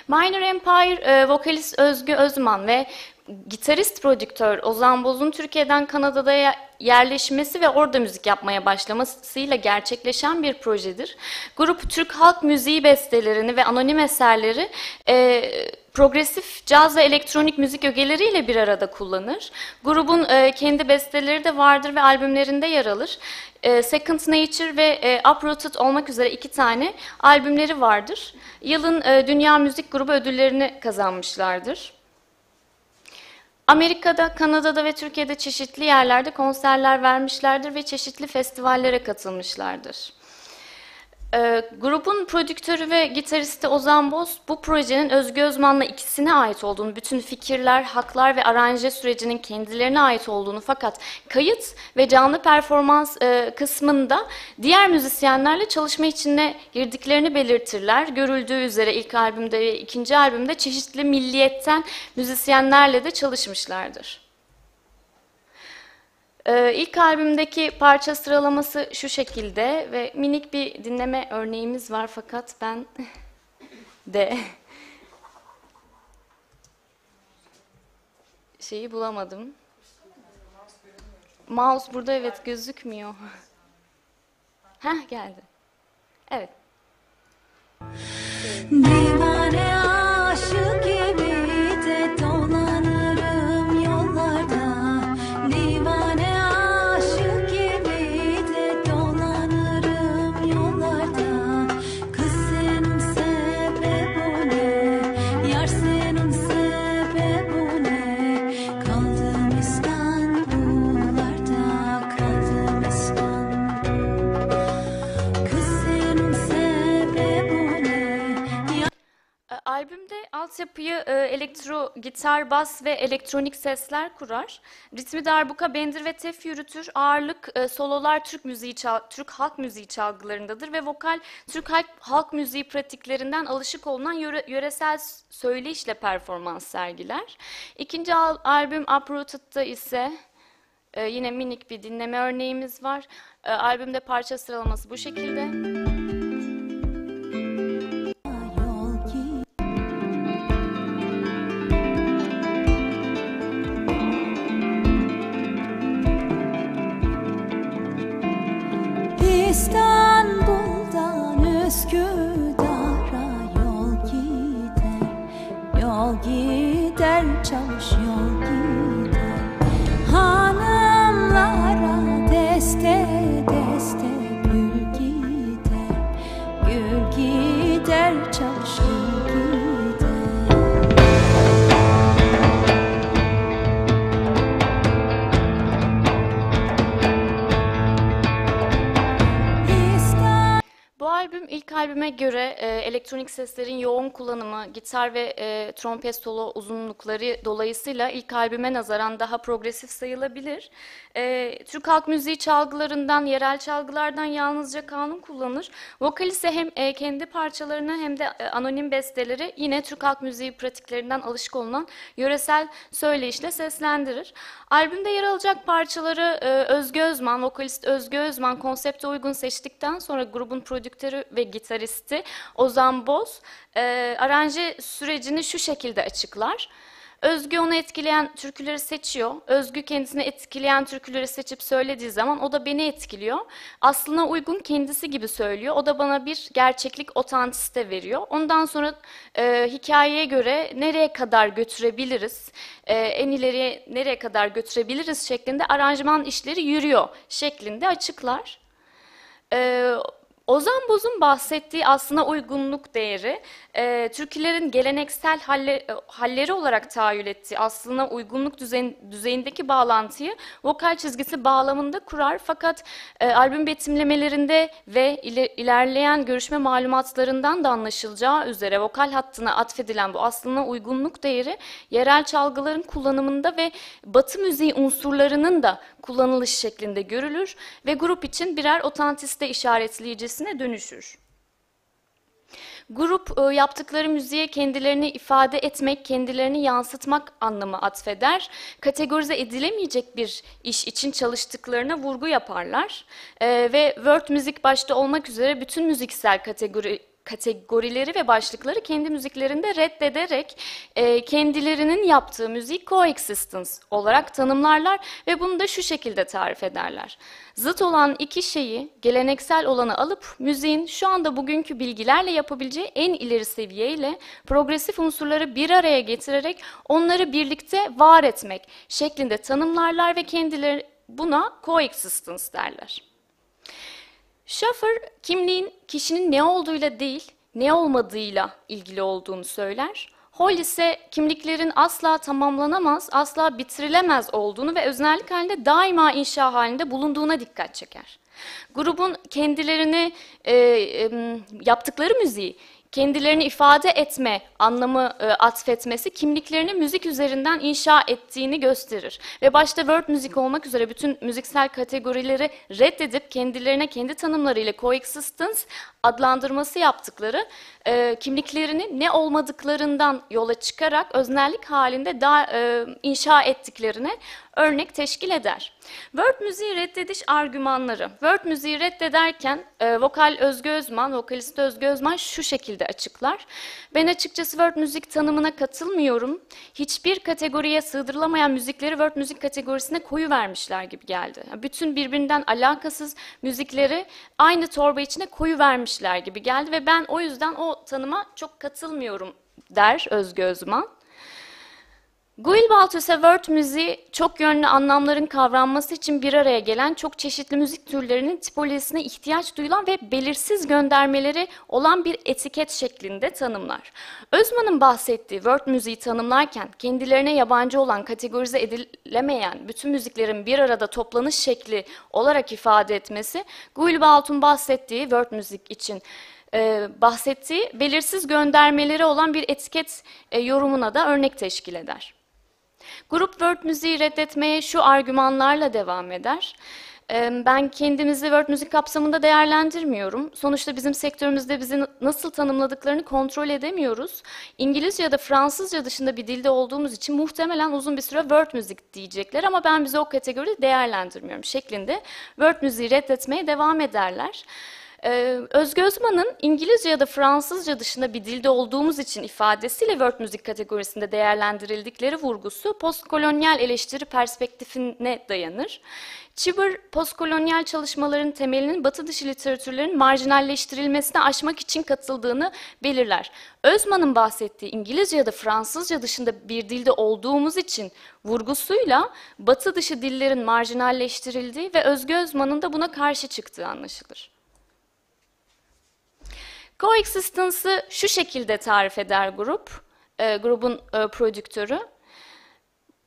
Minor Empire, e, vokalist Özgü Özman ve gitarist prodüktör Ozan Boz'un Türkiye'den Kanada'da ye- yerleşmesi ve orada müzik yapmaya başlamasıyla gerçekleşen bir projedir. Grup Türk halk müziği bestelerini ve anonim eserleri e, progresif caz ve elektronik müzik ögeleriyle bir arada kullanır. Grubun e, kendi besteleri de vardır ve albümlerinde yer alır. E, Second Nature ve e, Uprooted olmak üzere iki tane albümleri vardır. Yılın e, Dünya Müzik Grubu ödüllerini kazanmışlardır. Amerika'da, Kanada'da ve Türkiye'de çeşitli yerlerde konserler vermişlerdir ve çeşitli festivallere katılmışlardır. Ee, grubun prodüktörü ve gitaristi Ozan Boz bu projenin Özgü Özman'la ikisine ait olduğunu, bütün fikirler, haklar ve aranje sürecinin kendilerine ait olduğunu fakat kayıt ve canlı performans e, kısmında diğer müzisyenlerle çalışma içine girdiklerini belirtirler. Görüldüğü üzere ilk albümde ve ikinci albümde çeşitli milliyetten müzisyenlerle de çalışmışlardır. Ee, ilk albümdeki parça sıralaması şu şekilde ve minik bir dinleme örneğimiz var fakat ben de şeyi bulamadım. Mouse burada evet gözükmüyor. Heh geldi. Evet. Divane aşık altyapıyı e, elektro, gitar, bas ve elektronik sesler kurar. Ritmi darbuka, bendir ve tef yürütür. Ağırlık e, sololar Türk müziği çal- Türk halk müziği çalgılarındadır ve vokal Türk halk, halk müziği pratiklerinden alışık olunan yöre- yöresel söyleyişle performans sergiler. İkinci al- albüm Uprooted'da ise e, yine minik bir dinleme örneğimiz var. E, albümde parça sıralaması bu şekilde. Göre e, elektronik seslerin yoğun kullanımı, gitar ve e, trompet solo uzunlukları dolayısıyla ilk albüme nazaran daha progresif sayılabilir. E, Türk halk müziği çalgılarından, yerel çalgılardan yalnızca kanun kullanır. Vokal ise hem e, kendi parçalarını hem de e, anonim besteleri yine Türk halk müziği pratiklerinden alışık olunan yöresel söyleyişle seslendirir. Albümde yer alacak parçaları e, Özge Özman, vokalist Özge Özman konsepte uygun seçtikten sonra grubun prodüktörü ve gitaristi Ozan Boz e, aranje sürecini şu şekilde açıklar. Özgü onu etkileyen türküleri seçiyor. Özgü kendisini etkileyen türküleri seçip söylediği zaman o da beni etkiliyor. Aslına uygun kendisi gibi söylüyor. O da bana bir gerçeklik, otantisite veriyor. Ondan sonra e, hikayeye göre nereye kadar götürebiliriz, e, en ileriye nereye kadar götürebiliriz şeklinde aranjman işleri yürüyor şeklinde açıklar. Ee, Ozan Boz'un bahsettiği aslında uygunluk değeri, e, türkülerin geleneksel halle- e, halleri olarak tahayyül ettiği aslında uygunluk düzeyin- düzeyindeki bağlantıyı vokal çizgisi bağlamında kurar. Fakat e, albüm betimlemelerinde ve ile- ilerleyen görüşme malumatlarından da anlaşılacağı üzere vokal hattına atfedilen bu aslında uygunluk değeri yerel çalgıların kullanımında ve batı müziği unsurlarının da kullanılış şeklinde görülür ve grup için birer otantisite işaretleyicisine dönüşür. Grup e, yaptıkları müziğe kendilerini ifade etmek, kendilerini yansıtmak anlamı atfeder. Kategorize edilemeyecek bir iş için çalıştıklarına vurgu yaparlar. E, ve world müzik başta olmak üzere bütün müziksel kategori kategorileri ve başlıkları kendi müziklerinde reddederek e, kendilerinin yaptığı müziği coexistence olarak tanımlarlar ve bunu da şu şekilde tarif ederler. Zıt olan iki şeyi geleneksel olanı alıp müziğin şu anda bugünkü bilgilerle yapabileceği en ileri seviyeyle progresif unsurları bir araya getirerek onları birlikte var etmek şeklinde tanımlarlar ve kendileri buna coexistence derler. Schaffer kimliğin kişinin ne olduğuyla değil, ne olmadığıyla ilgili olduğunu söyler. Hall ise kimliklerin asla tamamlanamaz, asla bitirilemez olduğunu ve öznellik halinde daima inşa halinde bulunduğuna dikkat çeker. Grubun kendilerini e, e, yaptıkları müziği kendilerini ifade etme anlamı e, atfetmesi kimliklerini müzik üzerinden inşa ettiğini gösterir. Ve başta world müzik olmak üzere bütün müziksel kategorileri reddedip kendilerine kendi tanımlarıyla coexistence adlandırması yaptıkları e, kimliklerini ne olmadıklarından yola çıkarak öznellik halinde daha e, inşa ettiklerine örnek teşkil eder. World müziği reddediş argümanları. World müziği reddederken e, vokal Özgü Özman, vokalist Özgü Özman şu şekilde açıklar. Ben açıkçası world müzik tanımına katılmıyorum. Hiçbir kategoriye sığdırılamayan müzikleri world müzik kategorisine koyu vermişler gibi geldi. Bütün birbirinden alakasız müzikleri aynı torba içine koyu vermişler gibi geldi ve ben o yüzden o tanıma çok katılmıyorum der Özgü Özman. Guil Balthus'a Word müziği çok yönlü anlamların kavranması için bir araya gelen çok çeşitli müzik türlerinin tipolojisine ihtiyaç duyulan ve belirsiz göndermeleri olan bir etiket şeklinde tanımlar. Özman'ın bahsettiği Word müziği tanımlarken kendilerine yabancı olan kategorize edilemeyen bütün müziklerin bir arada toplanış şekli olarak ifade etmesi Guil Balthus'un bahsettiği Word müzik için e, bahsettiği belirsiz göndermeleri olan bir etiket e, yorumuna da örnek teşkil eder. Grup Word müziği reddetmeye şu argümanlarla devam eder. Ben kendimizi Word müzik kapsamında değerlendirmiyorum. Sonuçta bizim sektörümüzde bizi nasıl tanımladıklarını kontrol edemiyoruz. İngilizce ya da Fransızca dışında bir dilde olduğumuz için muhtemelen uzun bir süre Word müzik diyecekler ama ben bizi o kategoride değerlendirmiyorum şeklinde Word müziği reddetmeye devam ederler. Ee, Özge Özman'ın İngilizce ya da Fransızca dışında bir dilde olduğumuz için ifadesiyle Word müzik kategorisinde değerlendirildikleri vurgusu postkolonyal eleştiri perspektifine dayanır. Chiber postkolonyal çalışmaların temelinin batı dışı literatürlerin marjinalleştirilmesine aşmak için katıldığını belirler. Özman'ın bahsettiği İngilizce ya da Fransızca dışında bir dilde olduğumuz için vurgusuyla batı dışı dillerin marjinalleştirildiği ve Özge Özman'ın da buna karşı çıktığı anlaşılır. Coexistence'ı şu şekilde tarif eder grup, e, grubun e, prodüktörü.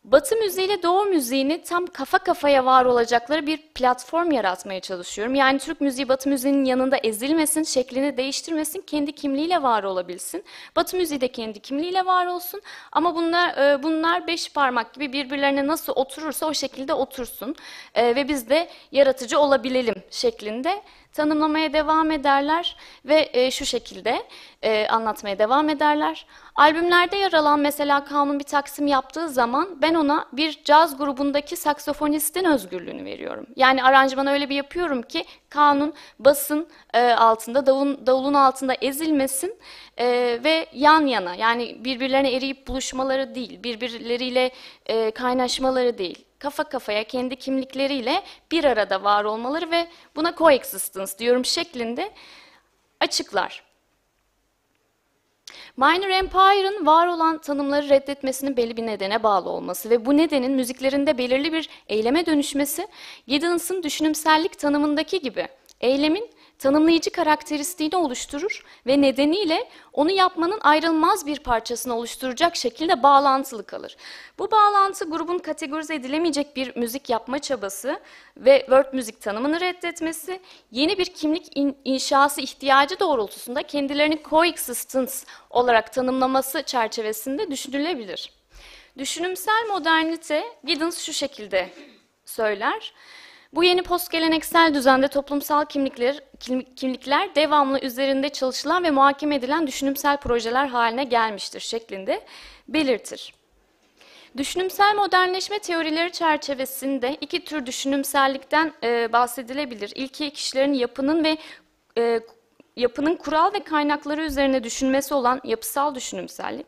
Batı müziğiyle Doğu müziğini tam kafa kafaya var olacakları bir platform yaratmaya çalışıyorum. Yani Türk müziği Batı müziğinin yanında ezilmesin, şeklini değiştirmesin, kendi kimliğiyle var olabilsin. Batı müziği de kendi kimliğiyle var olsun ama bunlar e, bunlar beş parmak gibi birbirlerine nasıl oturursa o şekilde otursun E, ve biz de yaratıcı olabilelim şeklinde tanımlamaya devam ederler ve e, şu şekilde e, anlatmaya devam ederler. Albümlerde yer alan mesela Kanun bir taksim yaptığı zaman ben ona bir caz grubundaki saksofonistin özgürlüğünü veriyorum. Yani aranjmanı öyle bir yapıyorum ki Kanun basın e, altında, davulun, davulun altında ezilmesin e, ve yan yana yani birbirlerine eriyip buluşmaları değil, birbirleriyle e, kaynaşmaları değil kafa kafaya kendi kimlikleriyle bir arada var olmaları ve buna coexistence diyorum şeklinde açıklar. Minor Empire'ın var olan tanımları reddetmesinin belli bir nedene bağlı olması ve bu nedenin müziklerinde belirli bir eyleme dönüşmesi, Giddens'ın düşünümsellik tanımındaki gibi eylemin tanımlayıcı karakteristiğini oluşturur ve nedeniyle onu yapmanın ayrılmaz bir parçasını oluşturacak şekilde bağlantılı kalır. Bu bağlantı grubun kategorize edilemeyecek bir müzik yapma çabası ve Word müzik tanımını reddetmesi, yeni bir kimlik in- inşası ihtiyacı doğrultusunda kendilerini coexistence olarak tanımlaması çerçevesinde düşünülebilir. Düşünümsel modernite Giddens şu şekilde söyler. Bu yeni postgeleneksel düzende toplumsal kimlikler, kim- kimlikler devamlı üzerinde çalışılan ve muhakeme edilen düşünümsel projeler haline gelmiştir şeklinde belirtir. Düşünümsel modernleşme teorileri çerçevesinde iki tür düşünümsellikten e, bahsedilebilir. İlki kişilerin yapının ve e, yapının kural ve kaynakları üzerine düşünmesi olan yapısal düşünümsellik.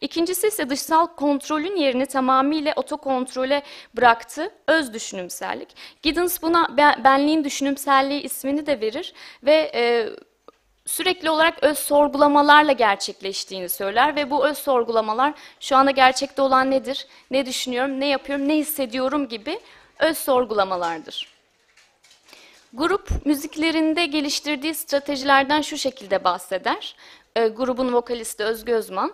İkincisi ise dışsal kontrolün yerini tamamıyla otokontrole bıraktı öz düşünümsellik. Giddens buna ben- benliğin düşünümselliği ismini de verir ve e, sürekli olarak öz sorgulamalarla gerçekleştiğini söyler ve bu öz sorgulamalar şu anda gerçekte olan nedir, ne düşünüyorum, ne yapıyorum, ne hissediyorum gibi öz sorgulamalardır. Grup müziklerinde geliştirdiği stratejilerden şu şekilde bahseder. E, grubun vokalisti Özgü Özman.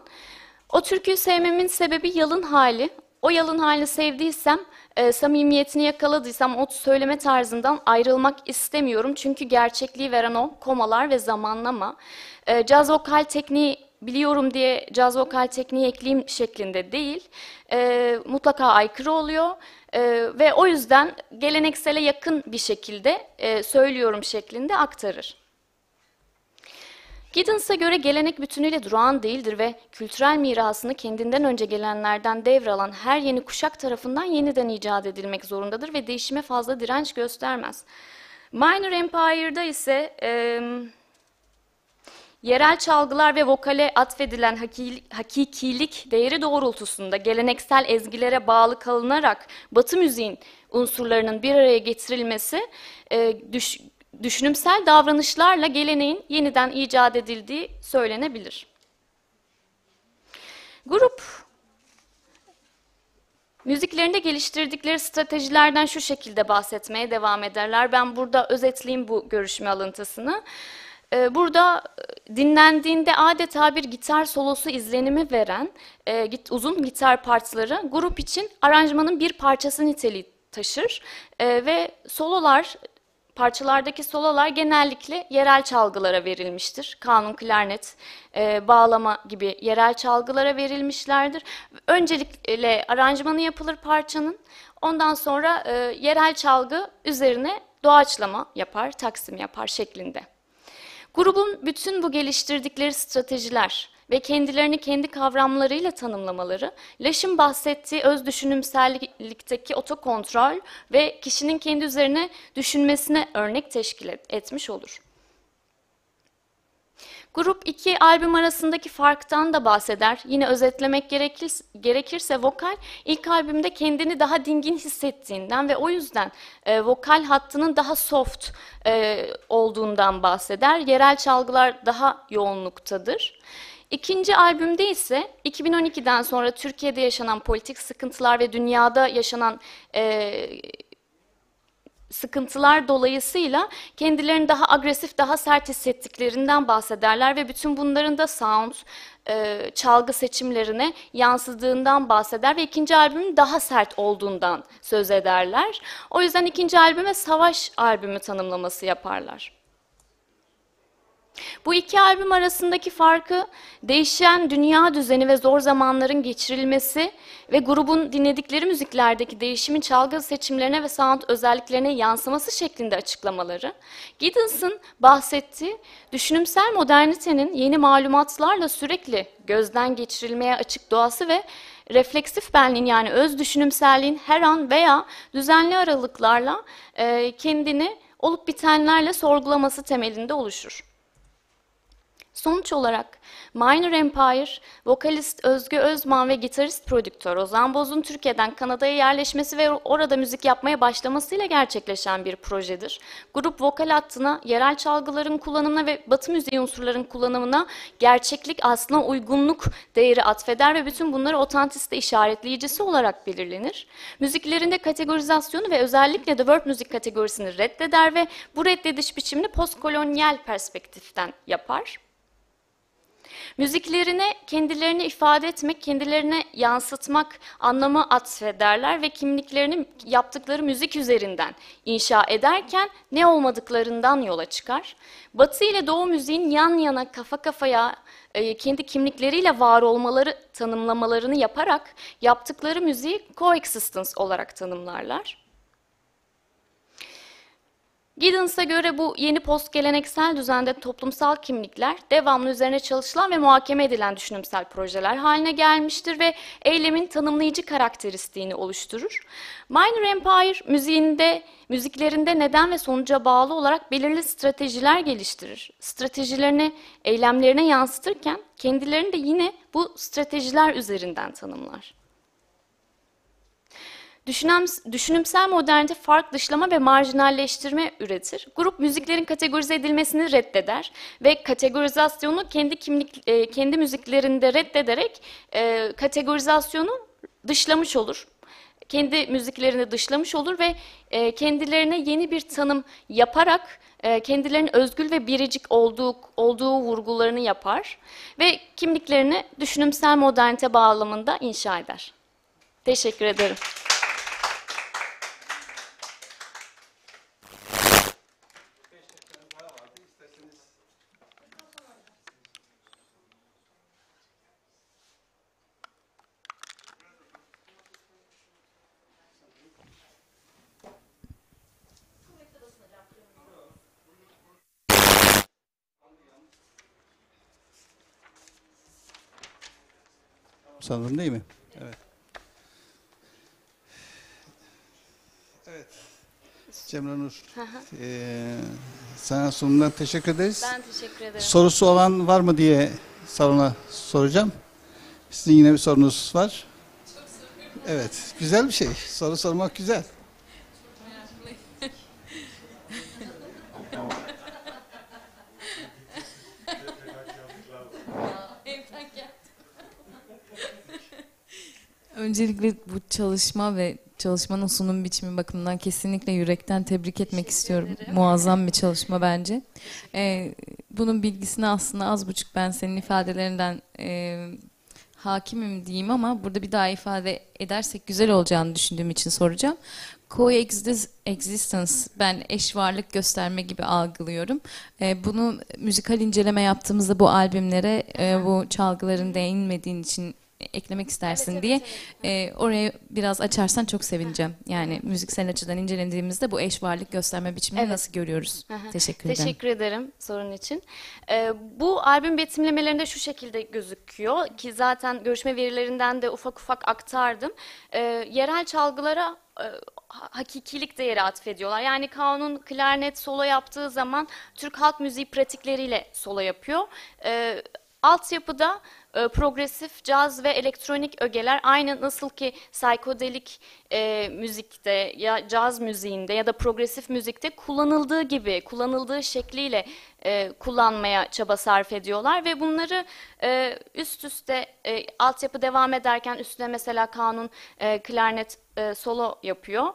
O türküyü sevmemin sebebi yalın hali. O yalın halini sevdiysem, e, samimiyetini yakaladıysam o söyleme tarzından ayrılmak istemiyorum. Çünkü gerçekliği veren o komalar ve zamanlama. E, caz vokal tekniği biliyorum diye caz vokal tekniği ekleyeyim şeklinde değil. E, mutlaka aykırı oluyor. Ee, ve o yüzden geleneksele yakın bir şekilde e, söylüyorum şeklinde aktarır. Giddens'a göre gelenek bütünüyle durağan değildir ve kültürel mirasını kendinden önce gelenlerden devralan her yeni kuşak tarafından yeniden icat edilmek zorundadır ve değişime fazla direnç göstermez. Minor Empire'da ise e, yerel çalgılar ve vokale atfedilen haki- hakikilik değeri doğrultusunda geleneksel ezgilere bağlı kalınarak Batı müziğin unsurlarının bir araya getirilmesi e, düş- düşünümsel davranışlarla geleneğin yeniden icat edildiği söylenebilir. Grup Müziklerinde geliştirdikleri stratejilerden şu şekilde bahsetmeye devam ederler. Ben burada özetleyeyim bu görüşme alıntısını. Ee, Burada e, dinlendiğinde adeta bir gitar solosu izlenimi veren e, git- uzun gitar parçaları grup için aranjmanın bir parçası niteliği taşır E, ve sololar parçalardaki sololar genellikle yerel çalgılara verilmiştir. Kanun, klarnet, e, bağlama gibi yerel çalgılara verilmişlerdir. Öncelikle aranjmanı yapılır parçanın. Ondan sonra e, yerel çalgı üzerine doğaçlama yapar, taksim yapar şeklinde. Grubun bütün bu geliştirdikleri stratejiler ve kendilerini kendi kavramlarıyla tanımlamaları, Leş'in bahsettiği öz düşünümsellikteki otokontrol ve kişinin kendi üzerine düşünmesine örnek teşkil et- etmiş olur. Grup iki albüm arasındaki farktan da bahseder. Yine özetlemek gerekirse, gerekirse vokal ilk albümde kendini daha dingin hissettiğinden ve o yüzden e, vokal hattının daha soft e, olduğundan bahseder. Yerel çalgılar daha yoğunluktadır. İkinci albümde ise 2012'den sonra Türkiye'de yaşanan politik sıkıntılar ve dünyada yaşanan e, sıkıntılar dolayısıyla kendilerini daha agresif, daha sert hissettiklerinden bahsederler ve bütün bunların da sound, e, çalgı seçimlerine yansıdığından bahseder ve ikinci albümün daha sert olduğundan söz ederler. O yüzden ikinci albüme savaş albümü tanımlaması yaparlar. Bu iki albüm arasındaki farkı değişen dünya düzeni ve zor zamanların geçirilmesi ve grubun dinledikleri müziklerdeki değişimin çalgı seçimlerine ve sound özelliklerine yansıması şeklinde açıklamaları, Giddens'ın bahsettiği düşünümsel modernitenin yeni malumatlarla sürekli gözden geçirilmeye açık doğası ve refleksif benliğin yani öz düşünümselliğin her an veya düzenli aralıklarla kendini olup bitenlerle sorgulaması temelinde oluşur. Sonuç olarak Minor Empire, vokalist Özgü Özman ve gitarist prodüktör Ozan Boz'un Türkiye'den Kanada'ya yerleşmesi ve orada müzik yapmaya başlamasıyla gerçekleşen bir projedir. Grup vokal hattına, yerel çalgıların kullanımına ve batı müziği unsurların kullanımına gerçeklik, aslına uygunluk değeri atfeder ve bütün bunları otantisite işaretleyicisi olarak belirlenir. Müziklerinde kategorizasyonu ve özellikle de world müzik kategorisini reddeder ve bu reddediş biçimini postkolonyal perspektiften yapar. Müziklerine kendilerini ifade etmek, kendilerine yansıtmak anlamı atfederler ve kimliklerini yaptıkları müzik üzerinden inşa ederken ne olmadıklarından yola çıkar. Batı ile Doğu müziğin yan yana, kafa kafaya, e, kendi kimlikleriyle var olmaları tanımlamalarını yaparak yaptıkları müziği coexistence olarak tanımlarlar. Giddens'a göre bu yeni postgeleneksel düzende toplumsal kimlikler devamlı üzerine çalışılan ve muhakeme edilen düşünümsel projeler haline gelmiştir ve eylemin tanımlayıcı karakteristiğini oluşturur. Minor Empire müziğinde, müziklerinde neden ve sonuca bağlı olarak belirli stratejiler geliştirir. Stratejilerini eylemlerine yansıtırken kendilerini de yine bu stratejiler üzerinden tanımlar. Düşünem, düşünümsel modernite fark dışlama ve marjinalleştirme üretir. Grup müziklerin kategorize edilmesini reddeder ve kategorizasyonu kendi kimlik e, kendi müziklerinde reddederek e, kategorizasyonu dışlamış olur. Kendi müziklerini dışlamış olur ve e, kendilerine yeni bir tanım yaparak e, kendilerinin özgül ve biricik olduğu olduğu vurgularını yapar ve kimliklerini düşünümsel modernite bağlamında inşa eder. Teşekkür ederim. Sanırım değil mi? Evet. Evet. Cemre Nur, eee sana sunumdan teşekkür ederiz. Ben teşekkür ederim. Sorusu olan var mı diye salona soracağım. Sizin yine bir sorunuz var. Evet, güzel bir şey. Soru sormak güzel. Öncelikle bu çalışma ve çalışmanın sunum biçimi bakımından kesinlikle yürekten tebrik etmek istiyorum. Muazzam bir çalışma bence. Ee, bunun bilgisini aslında az buçuk ben senin ifadelerinden e, hakimim diyeyim ama burada bir daha ifade edersek güzel olacağını düşündüğüm için soracağım. Coexistence ben eş varlık gösterme gibi algılıyorum. Ee, bunu müzikal inceleme yaptığımızda bu albümlere e, bu çalgıların değinmediğin için eklemek istersin diye e, oraya biraz açarsan çok sevineceğim. Yani müziksel açıdan incelendiğimizde bu eş varlık gösterme biçimini Evet. nasıl görüyoruz? Teşekkür ederim. Teşekkür ederim sorun için. Ee, bu albüm betimlemelerinde şu şekilde gözüküyor ki zaten görüşme verilerinden de ufak ufak aktardım. Ee, yerel çalgılara e, ha- hakikilik değeri atfediyorlar. Yani Kanun klarnet solo yaptığı zaman Türk halk müziği pratikleriyle solo yapıyor. Ee, altyapıda e, progresif, caz ve elektronik ögeler aynı nasıl ki psikodelik e, müzikte ya caz müziğinde ya da progresif müzikte kullanıldığı gibi, kullanıldığı şekliyle e, kullanmaya çaba sarf ediyorlar ve bunları e, üst üste e, altyapı devam ederken üstüne mesela kanun e, klarnet e, solo yapıyor.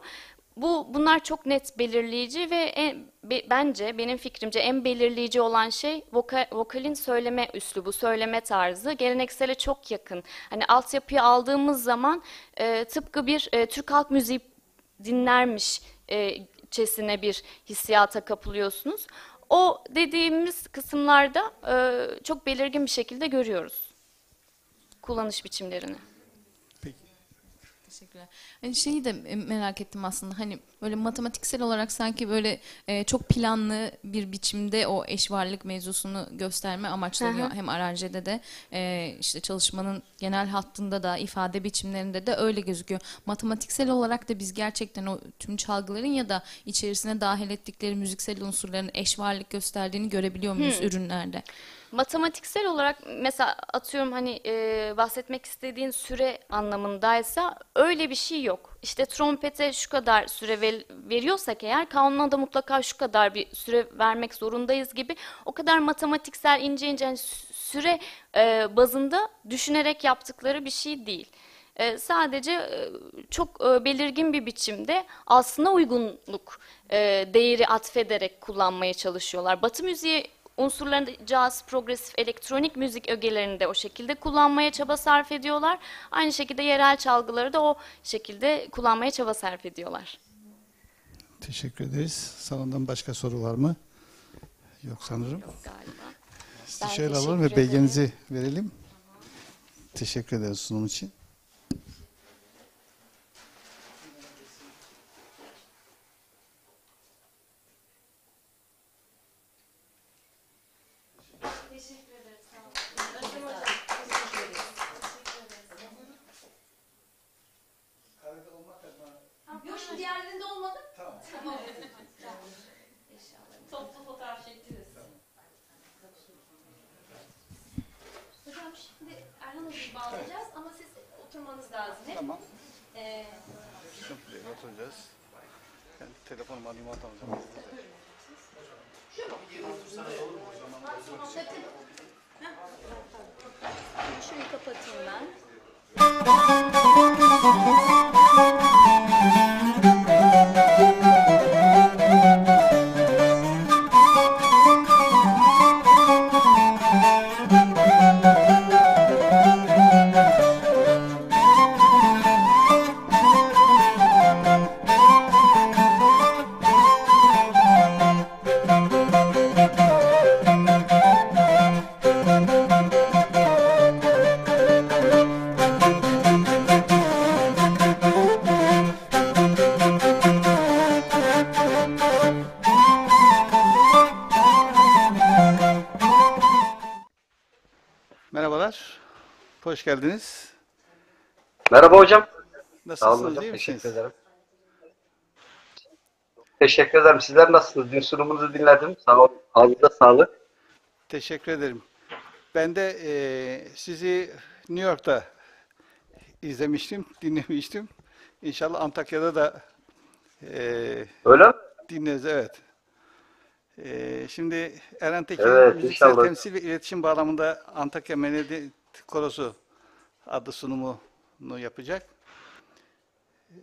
Bu bunlar çok net belirleyici ve en- be- bence benim fikrimce en belirleyici olan şey voka- vokalin söyleme üslubu, söyleme tarzı geleneksele çok yakın. Hani altyapıyı aldığımız zaman e, tıpkı bir e, Türk halk müziği dinlermiş e, çesine bir hissiyata kapılıyorsunuz. O dediğimiz kısımlarda e, çok belirgin bir şekilde görüyoruz kullanış biçimlerini. Teşekkürler. Hani şeyi de merak ettim aslında hani böyle matematiksel olarak sanki böyle e, çok planlı bir biçimde o eş varlık mevzusunu gösterme amaçlanıyor. Hem aranjede de e, işte çalışmanın genel hattında da ifade biçimlerinde de öyle gözüküyor. Matematiksel olarak da biz gerçekten o tüm çalgıların ya da içerisine dahil ettikleri müziksel unsurların eş varlık gösterdiğini görebiliyor muyuz ürünlerde? Matematiksel olarak mesela atıyorum hani e, bahsetmek istediğin süre anlamındaysa öyle bir şey yok. İşte trompete şu kadar süre ver- veriyorsak eğer kanuna da mutlaka şu kadar bir süre vermek zorundayız gibi o kadar matematiksel ince ince sü- süre e, bazında düşünerek yaptıkları bir şey değil. E, sadece e, çok e, belirgin bir biçimde aslında uygunluk değeri atfederek kullanmaya çalışıyorlar. Batı müziği unsurlarında caz, progresif, elektronik müzik ögelerini de o şekilde kullanmaya çaba sarf ediyorlar. Aynı şekilde yerel çalgıları da o şekilde kullanmaya çaba sarf ediyorlar. Teşekkür ederiz. Salondan başka soru var mı? Yok sanırım. Galiba. Sizi şöyle alalım ve belgenizi verelim. Teşekkür ederiz sunum için. Yok şimdi diğerlerinde olmadı. Tamam. Tamam. Toplu fotoğraf çektiniz. Hocam şimdi Erhan Hoca'yı bağlayacağız ama siz hep. Tamam. Ee, Şimdi oturacağız. Ben telefonumu alayım atacağım. şurayı kapatayım ben. Geldiniz. Merhaba hocam. Sağ olun Nasılsınız? hocam. Teşekkür misiniz? ederim. Teşekkür ederim. Sizler nasılsınız? Dün sunumunuzu dinledim. Sağ olun. Ağzınıza sağlık. Teşekkür ederim. Ben de eee, sizi New York'ta izlemiştim, dinlemiştim. İnşallah Antakya'da da eee Öyle mi? dinleriz, evet. Eee, şimdi Eren Tekin Evet, temsil ve iletişim bağlamında Antakya Melodi Korosu adlı sunumunu yapacak. Eee,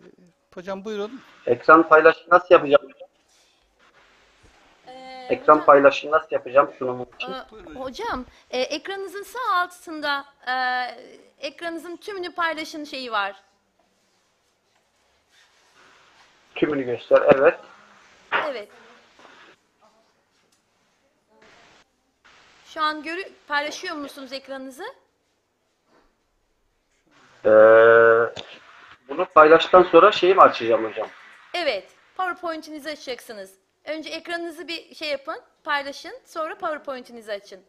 hocam buyurun. Ekran paylaşımı nasıl yapacağım? Ee, Ekran hocam- paylaşımı nasıl yapacağım sunumum için? Ee, hocam, e, ekranınızın sağ altında e, ekranınızın tümünü paylaşın şeyi var. Tümünü göster. Evet. Evet. Şu an görü paylaşıyor musunuz ekranınızı? Ee, bunu paylaştıktan sonra şeyi mi açacağım hocam? Evet. PowerPoint'inizi açacaksınız. Önce ekranınızı bir şey yapın, paylaşın. Sonra PowerPoint'inizi açın.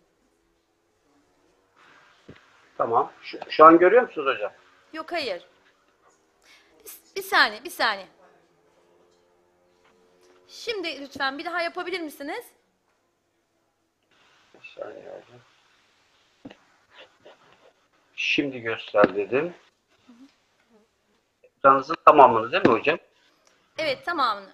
Tamam. Şu, şu an görüyor musunuz hocam? Yok hayır. Bir, bir saniye, bir saniye. Şimdi lütfen bir daha yapabilir misiniz? Bir saniye hocam. Şimdi göster dedim. Ekranınızın tamamını değil mi hocam? Evet, tamamını.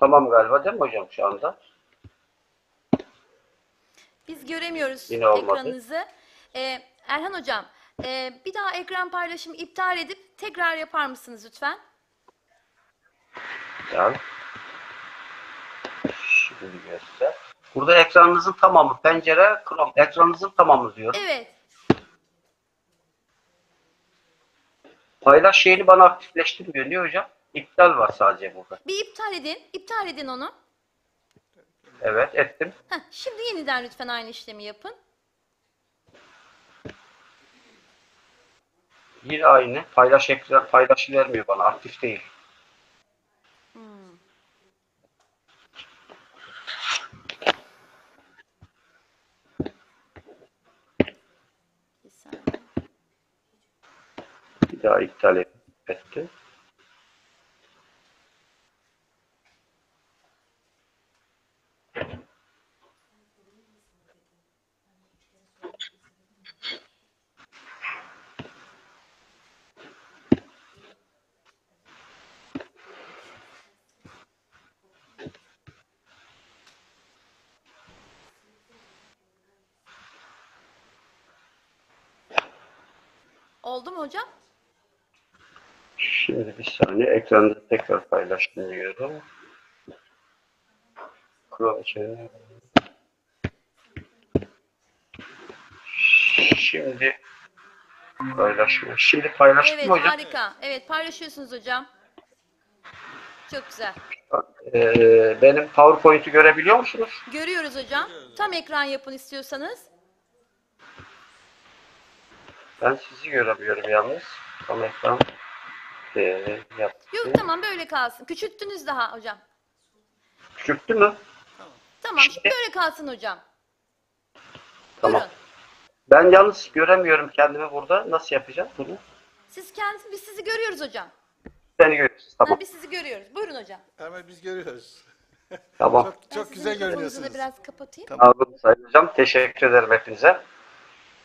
Tamam galiba değil mi hocam şu anda? Biz göremiyoruz Yine olmadı. ekranınızı. Ee, Erhan Hocam, e, bir daha ekran paylaşımı iptal edip tekrar yapar mısınız lütfen? Güzel. Şimdi göster. Burada ekranınızın tamamı pencere Chrome. Ekranınızın tamamı diyor. Evet. Paylaş şeyini bana aktifleştirmiyor. Niye hocam? İptal var sadece burada. Bir iptal edin. İptal edin onu. Evet ettim. Heh, şimdi yeniden lütfen aynı işlemi yapın. Yine aynı. Paylaş ekran paylaşı vermiyor bana. Aktif değil. Bir saniye. Bir daha iptal et- etti. Oldu mu hocam? Şimdi bir saniye ekranı tekrar paylaştım diyorum. İçerisinde. Şimdi paylaşma. Şimdi paylaştım Evet, hocam. harika. Evet, paylaşıyorsunuz hocam. Çok güzel. Ee, benim PowerPoint'i görebiliyor musunuz? Görüyoruz hocam. Tam ekran yapın istiyorsanız. Ben sizi göremiyorum yalnız. Tam ekran ee, yaptım. Yok tamam böyle kalsın. Küçülttünüz daha hocam. Küçülttü mü? Tamam şimdi böyle kalsın hocam. Tamam. Buyurun. Ben yalnız göremiyorum kendimi burada. Nasıl yapacağım bunu? Siz kendiniz, biz sizi görüyoruz hocam. Seni görüyorsunuz. Ha, Tamam. biz sizi görüyoruz. Buyurun hocam. Ama biz görüyoruz. Tamam. Çok, Ben çok sizin güzel mikrofonunuzu görünüyorsunuz. da biraz kapatayım. Sağ olun Sayın Hocam. Teşekkür ederim hepinize.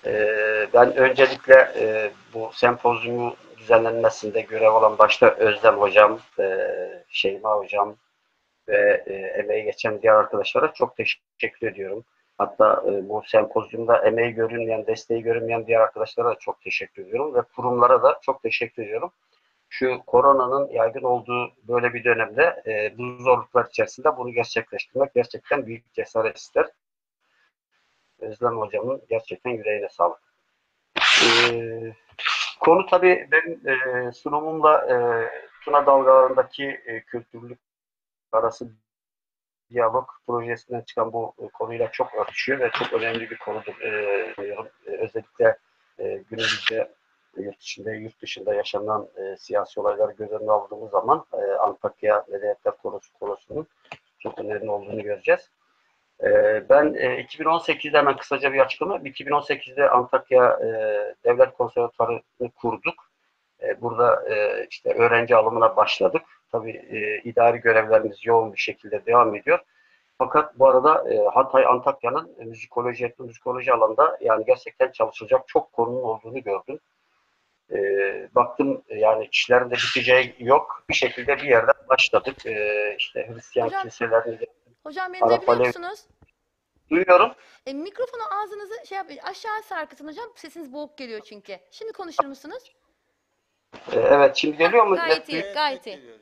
Ee, ben öncelikle e, bu sempozyumu düzenlenmesinde görev olan başta Özlem Hocam, e, Şeyma Hocam ve e, emeği geçen diğer arkadaşlara çok teşekkür ediyorum. Hatta e, bu sempozyumda emeği görünmeyen, desteği görünmeyen diğer arkadaşlara da çok teşekkür ediyorum ve kurumlara da çok teşekkür ediyorum. Şu koronanın yaygın olduğu böyle bir dönemde e, bu zorluklar içerisinde bunu gerçekleştirmek gerçekten büyük cesaret ister. Özlem hocamın gerçekten yüreğine sağlık. Ee, konu tabii benim e, sunumumla e, Tuna Dalgalarındaki e, kültürlük arası diyalog projesinden çıkan bu e, konuyla çok örtüşüyor ve çok önemli bir konudur. E. E, özellikle e, günümüzde yurt içinde, yurt dışında yaşanan e, siyasi olayları göz önüne aldığımız zaman e, Antakya Medeniyetler Korosu konusunun çok önemli olduğunu göreceğiz. Ee, Ben e, 2018'de hemen kısaca bir açıklama. 2018'de Antakya e, Devlet Konservatuvarı'nı kurduk. E, Burada e, işte öğrenci alımına başladık. Tabii idari görevlerimiz yoğun bir şekilde devam ediyor. Fakat bu arada Hatay Antakya'nın müzikoloji, etnomüzikoloji alanında yani gerçekten çalışılacak çok konunun olduğunu gördüm. E, baktım yani işlerin de biteceği yok. Bir şekilde bir yerden başladık. E, işte Hristiyan Hocam- kiliselerini Hocam beni Arap duyabiliyor musunuz? duyuyorum. E, mikrofonu ağzınızı şey yap, aşağı sarkıtın hocam. Sesiniz boğuk geliyor çünkü. Şimdi konuşur musunuz? Ee, evet şimdi geliyor mu? Gayet iyi, gayet iyi.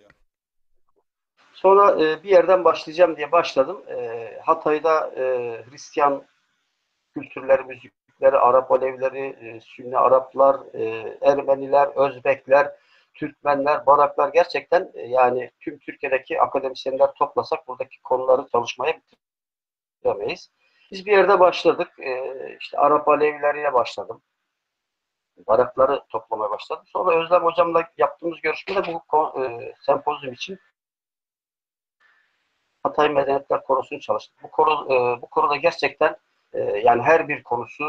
Sonra e, bir yerden başlayacağım diye başladım. E, Hatay'da e, Hristiyan kültürleri, müzikleri, Arap Alevleri, e, Sünni Araplar, e, Ermeniler, Özbekler, Türkmenler, Baraklar gerçekten e, yani tüm Türkiye'deki akademisyenler toplasak buradaki konuları çalışmaya bitiremeyiz. Biz bir yerde başladık. E, işte Arap Alevileriyle başladım. Barakları toplamaya başladım. Sonra Özlem Hocam'la yaptığımız görüşmede bu e, sempozyum için Hatay Medeniyetler Korosu'nu çalıştık. Bu koro, e, bu koroda gerçekten yani her bir konusu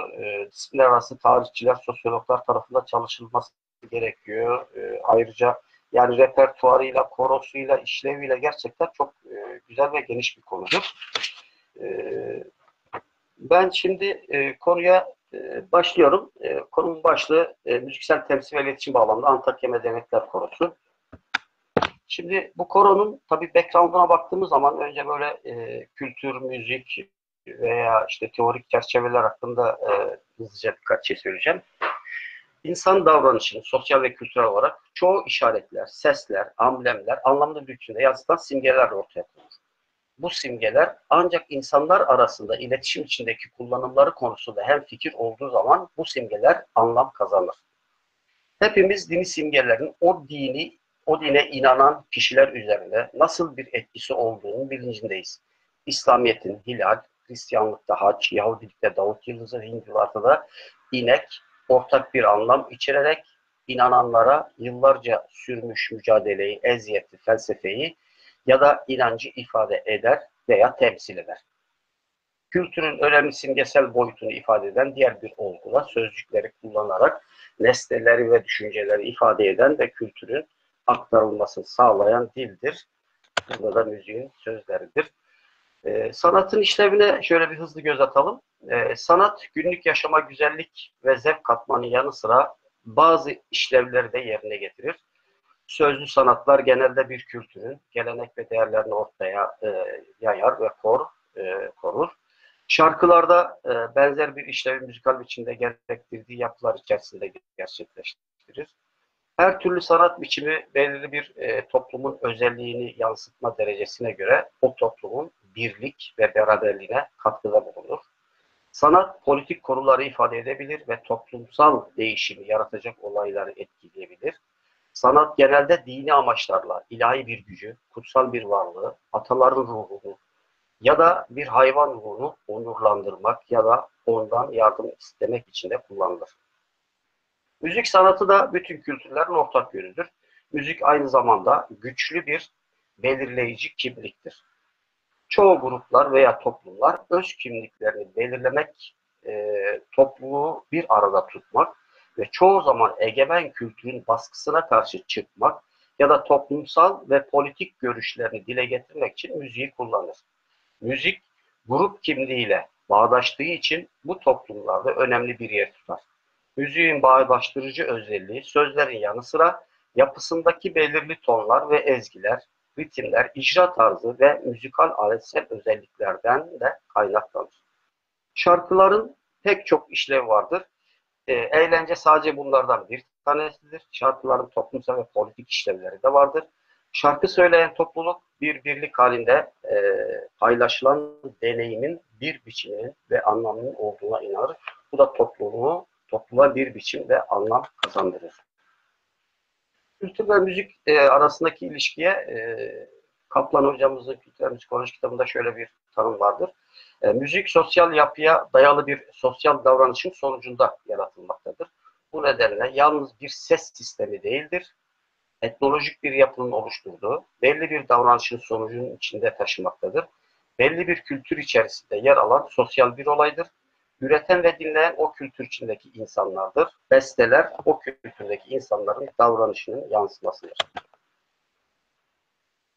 disiplinler arası tarihçiler, sosyologlar tarafından çalışılması gerekiyor. E, ayrıca yani repertuarıyla, korosuyla, işleviyle gerçekten çok e, güzel ve geniş bir konudur. E, ben şimdi e, konuya e, başlıyorum. E, konunun başlığı e, müziksel temsil ve iletişim bağlamında Antakya Medeniyetler Korosu. Şimdi bu koronun tabii background'una baktığımız zaman önce böyle e, kültür, müzik veya işte teorik çerçeveler hakkında e, hızlıca birkaç şey söyleyeceğim. İnsan davranışını sosyal ve kültürel olarak çoğu işaretler, sesler, amblemler anlamlı biçimde yansıtan simgeler ortaya konur. Bu simgeler ancak insanlar arasında iletişim içindeki kullanımları konusunda hem fikir olduğu zaman bu simgeler anlam kazanır. Hepimiz dini simgelerin o dini o dine inanan kişiler üzerinde nasıl bir etkisi olduğunu bilincindeyiz. İslamiyet'in hilal, Hristiyanlıkta haç, Yahudilikte Davut yıldızı, Hindularda da inek ortak bir anlam içererek inananlara yıllarca sürmüş mücadeleyi, eziyeti, felsefeyi ya da inancı ifade eder veya temsil eder. Kültürün önemli simgesel boyutunu ifade eden diğer bir olguda sözcükleri kullanarak nesneleri ve düşünceleri ifade eden ve kültürün aktarılmasını sağlayan dildir. Burada da müziğin sözleridir. Ee, sanatın işlevine şöyle bir hızlı göz atalım. Ee, sanat günlük yaşama güzellik ve zevk katmanın yanı sıra bazı işlevleri de yerine getirir. Sözlü sanatlar genelde bir kültürün gelenek ve değerlerini ortaya e, yayar ve kor, e, korur. Şarkılarda e, benzer bir işlevi müzikal biçimde gerektirdiği yapılar içerisinde gerçekleştirir. Her türlü sanat biçimi belirli bir e, toplumun özelliğini yansıtma derecesine göre o toplumun birlik ve beraberliğine katkıda bulunur. Sanat politik konuları ifade edebilir ve toplumsal değişimi yaratacak olayları etkileyebilir. Sanat genelde dini amaçlarla ilahi bir gücü, kutsal bir varlığı, ataların ruhunu ya da bir hayvan ruhunu onurlandırmak ya da ondan yardım istemek için de kullanılır. Müzik sanatı da bütün kültürlerin ortak yönüdür. Müzik aynı zamanda güçlü bir belirleyici kimliktir. Çoğu gruplar veya toplumlar öz kimliklerini belirlemek, e, topluluğu bir arada tutmak ve çoğu zaman egemen kültürün baskısına karşı çıkmak ya da toplumsal ve politik görüşlerini dile getirmek için müziği kullanır. Müzik grup kimliğiyle bağdaştığı için bu toplumlarda önemli bir yer tutar. Müziğin bağdaştırıcı özelliği sözlerin yanı sıra yapısındaki belirli tonlar ve ezgiler, ritimler, icra tarzı ve müzikal aletsel özelliklerden de kaynaklanır. Şarkıların pek çok işlev vardır. E, eğlence sadece bunlardan bir tanesidir. Şarkıların toplumsal ve politik işlevleri de vardır. Şarkı söyleyen topluluk bir birlik halinde e, paylaşılan deneyimin bir biçiminin ve anlamının olduğuna inanır. Bu da topluluğu topluma bir biçim ve anlam kazandırır. Kültür ve müzik e, arasındaki ilişkiye e, Kaplan hocamızın Kültür Müzikoloji kitabında şöyle bir tanım vardır. E, müzik sosyal yapıya dayalı bir sosyal davranışın sonucunda yaratılmaktadır. Bu nedenle yalnız bir ses sistemi değildir, etnolojik bir yapının oluşturduğu, belli bir davranışın sonucunun içinde taşımaktadır. Belli bir kültür içerisinde yer alan sosyal bir olaydır. Üreten ve dinleyen o kültür içindeki insanlardır. Besteler o kültürdeki insanların davranışının yansımasıdır.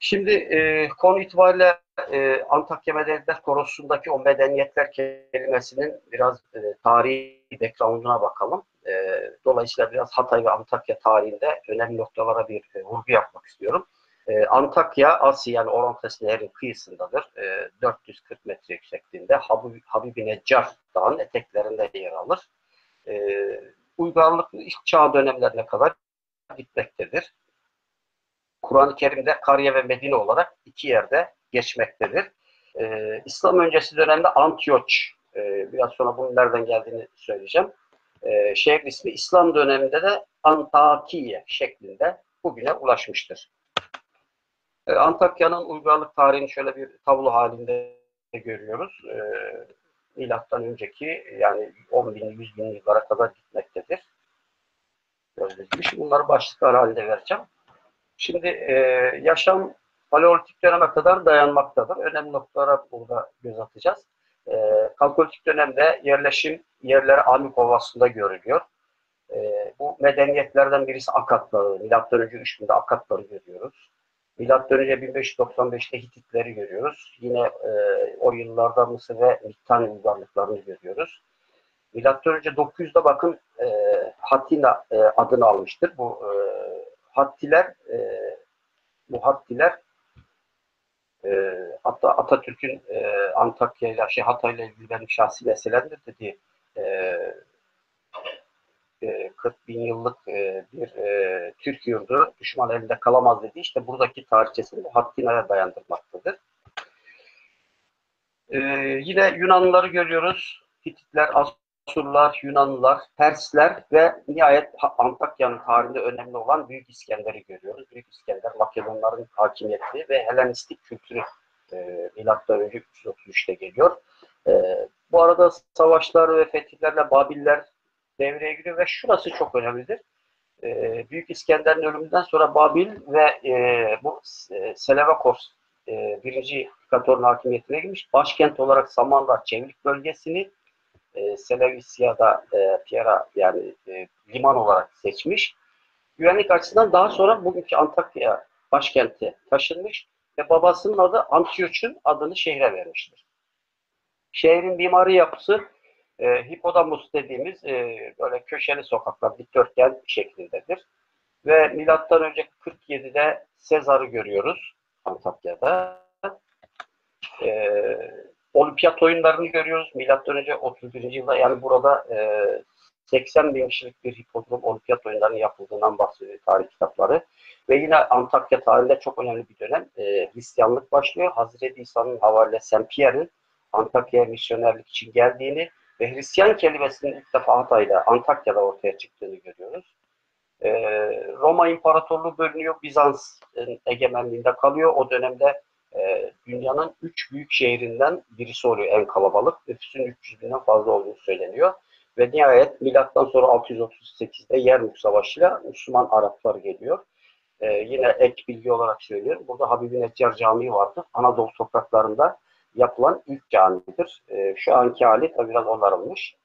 Şimdi e, konu itibariyle e, Antakya Medeniyetler Korosu'ndaki o medeniyetler kelimesinin biraz e, tarihi background'una bakalım. E, dolayısıyla biraz Hatay ve Antakya tarihinde önemli noktalara bir e, vurgu yapmak istiyorum. E, Antakya, Asya yani Orontes Nehri'nin kıyısındadır. E, 440 metre yüksekliğinde Habib, Habibi Neccar Dağı'nın eteklerinde yer alır. E, uygarlık ilk çağ dönemlerine kadar gitmektedir. Kur'an-ı Kerim'de Kariye ve Medine olarak iki yerde geçmektedir. Ee, İslam öncesi dönemde Antioç, e, biraz sonra bunun nereden geldiğini söyleyeceğim. Ee, şehrin ismi İslam döneminde de Antakiye şeklinde bugüne ulaşmıştır. Ee, Antakya'nın uygarlık tarihini şöyle bir tablo halinde görüyoruz. Ee, milattan önceki yani 10 bin, 100 bin yıllara kadar gitmektedir. Şimdi bunları başlıklar halinde vereceğim. Şimdi e, yaşam Paleolitik döneme kadar dayanmaktadır. Önemli noktalara burada göz atacağız. E, Kalkolitik dönemde yerleşim yerleri Amik Ovası'nda görülüyor. E, bu medeniyetlerden birisi Akatları. Milattan önce 3000'de Akatları görüyoruz. Milattan önce 1595'te Hititleri görüyoruz. Yine e, o yıllarda Mısır ve Miktan uygarlıklarını görüyoruz. Milattan önce 900'de bakın e, Hatina e, adını almıştır. Bu e, Hattiler e, bu Hattiler e, hatta Atatürk'ün e, Antakya ile şey Hatay ile ilgili benim şahsi meselemdir dediği e, e, 40 bin yıllık e, bir e, Türk yurdu düşman elinde kalamaz dediği işte buradaki tarihçesini Hattina'ya dayandırmaktadır. E, yine Yunanlıları görüyoruz. Hititler, Asurlar, Yunanlılar, Persler ve nihayet Antakya'nın tarihinde önemli olan Büyük İskender'i görüyoruz. Büyük İskender Makedonların hakimiyeti ve Helenistik kültürü e, milattan önce 333'te geliyor. E, bu arada savaşlar ve fetihlerle Babiller devreye giriyor ve şurası çok önemlidir. E, Büyük İskender'in ölümünden sonra Babil ve e, bu e, Selevakos e, birinci İmparatorun hakimiyetine girmiş. Başkent olarak Samanlar Çevrik bölgesini e, Selevya'da e, Piera yani e, liman olarak seçmiş. Güvenlik açısından daha sonra bugünkü Antakya başkenti taşınmış ve babasının adı Antioch'un adını şehre vermiştir. Şehrin mimari yapısı e, hipodamus dediğimiz e, böyle köşeli sokaklar dikdörtgen şeklindedir. Ve milattan önce 47'de Sezar'ı görüyoruz Antakya'da. E, olimpiyat oyunlarını görüyoruz. Milattan önce 31. yılda yani burada e, 80 bin kişilik bir hipodrom olimpiyat oyunlarının yapıldığından bahsediyor tarih kitapları. Ve yine Antakya tarihinde çok önemli bir dönem. E, Hristiyanlık başlıyor. Hazreti İsa'nın havale Saint Pierre'in Antakya'ya misyonerlik için geldiğini ve Hristiyan kelimesinin ilk defa Hatay'da, Antakya'da ortaya çıktığını görüyoruz. E, Roma İmparatorluğu bölünüyor. Bizans'ın egemenliğinde kalıyor. O dönemde e, dünyanın üç büyük şehrinden birisi oluyor en kalabalık. Nüfusun 300 binden fazla olduğunu söyleniyor. Ve nihayet milattan sonra 638'de Yermük Savaşı'yla Müslüman Araplar geliyor. Ee, yine ek bilgi olarak söylüyorum. Burada Habibi Neccar Camii vardır. Anadolu topraklarında yapılan ilk camidir. Ee, şu anki hali tabi biraz onarılmış.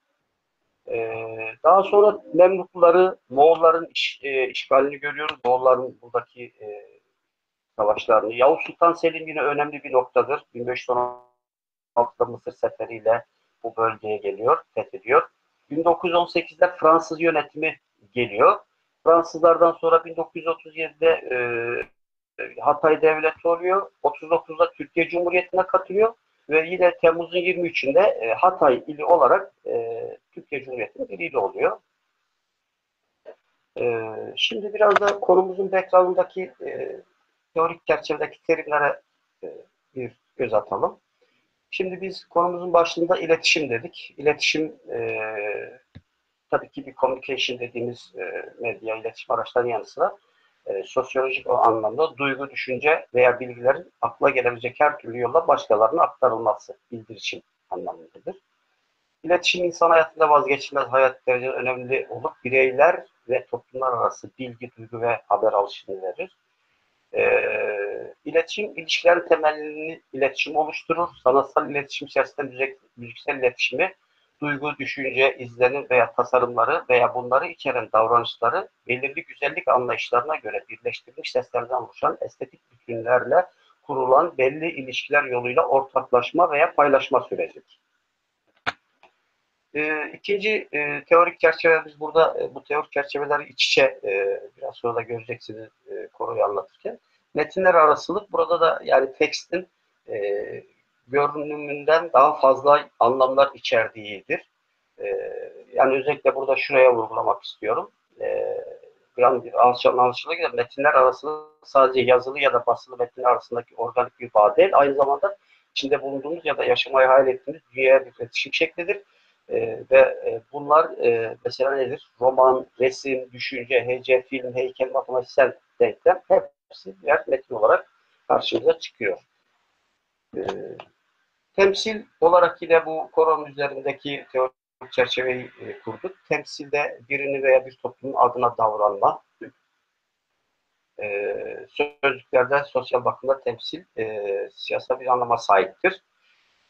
Ee, daha sonra Memlukluları, Moğolların iş, e, işgalini görüyoruz. Moğolların buradaki e, savaşlarını. Yavuz Sultan Selim yine önemli bir noktadır. 1516'da Mısır seferiyle bu bölgeye geliyor, fethediyor. 1918'de Fransız yönetimi geliyor. Fransızlardan sonra 1937'de e, Hatay Devleti oluyor. 39'da Türkiye Cumhuriyeti'ne katılıyor. Ve yine Temmuz'un 23'ünde e, Hatay ili olarak e, Türkiye Cumhuriyeti'nin bir ili oluyor. E, şimdi biraz da konumuzun background'ındaki e, teorik çerçevedeki terimlere bir göz atalım. Şimdi biz konumuzun başlığında iletişim dedik. İletişim e, tabii ki bir communication dediğimiz e, medya iletişim araçlarının yanı sıra e, sosyolojik anlamda duygu, düşünce veya bilgilerin akla gelebilecek her türlü yolla başkalarına aktarılması bildirişim anlamındadır. İletişim insan hayatında vazgeçilmez hayat derecede önemli olup bireyler ve toplumlar arası bilgi, duygu ve haber alışını verir. E, iletişim ilişkilerin temelini iletişim oluşturur. Sanatsal iletişim içerisinde müziksel iletişimi duygu, düşünce, izlenim veya tasarımları veya bunları içeren davranışları belirli güzellik anlayışlarına göre birleştirilmiş seslerden oluşan estetik bütünlerle kurulan belli ilişkiler yoluyla ortaklaşma veya paylaşma sürecidir. E, ikinci e, teorik çerçevemiz burada e, bu teorik çerçeveleri iç içe e, biraz sonra da göreceksiniz e, konuyu anlatırken. Metinler arasılık burada da yani tekstin e, görünümünden daha fazla anlamlar içerdiğidir. E, yani özellikle burada şuraya vurgulamak istiyorum. E, anlaşılır ki metinler arasında sadece yazılı ya da basılı metinler arasındaki organik bir bağ değil. Aynı zamanda içinde bulunduğumuz ya da yaşamayı hayal ettiğimiz dünyaya bir iletişim şeklidir. E, ve e, bunlar e, mesela nedir? Roman, resim, düşünce, hece, film, heykel, matematiksel denklem hepsi birer metin olarak karşımıza çıkıyor. E, temsil olarak yine bu koronun üzerindeki teorik çerçeveyi e, kurduk. Temsilde birini veya bir toplumun adına davranma, e, sözlüklerde sosyal bakımda temsil e, siyasal bir anlama sahiptir.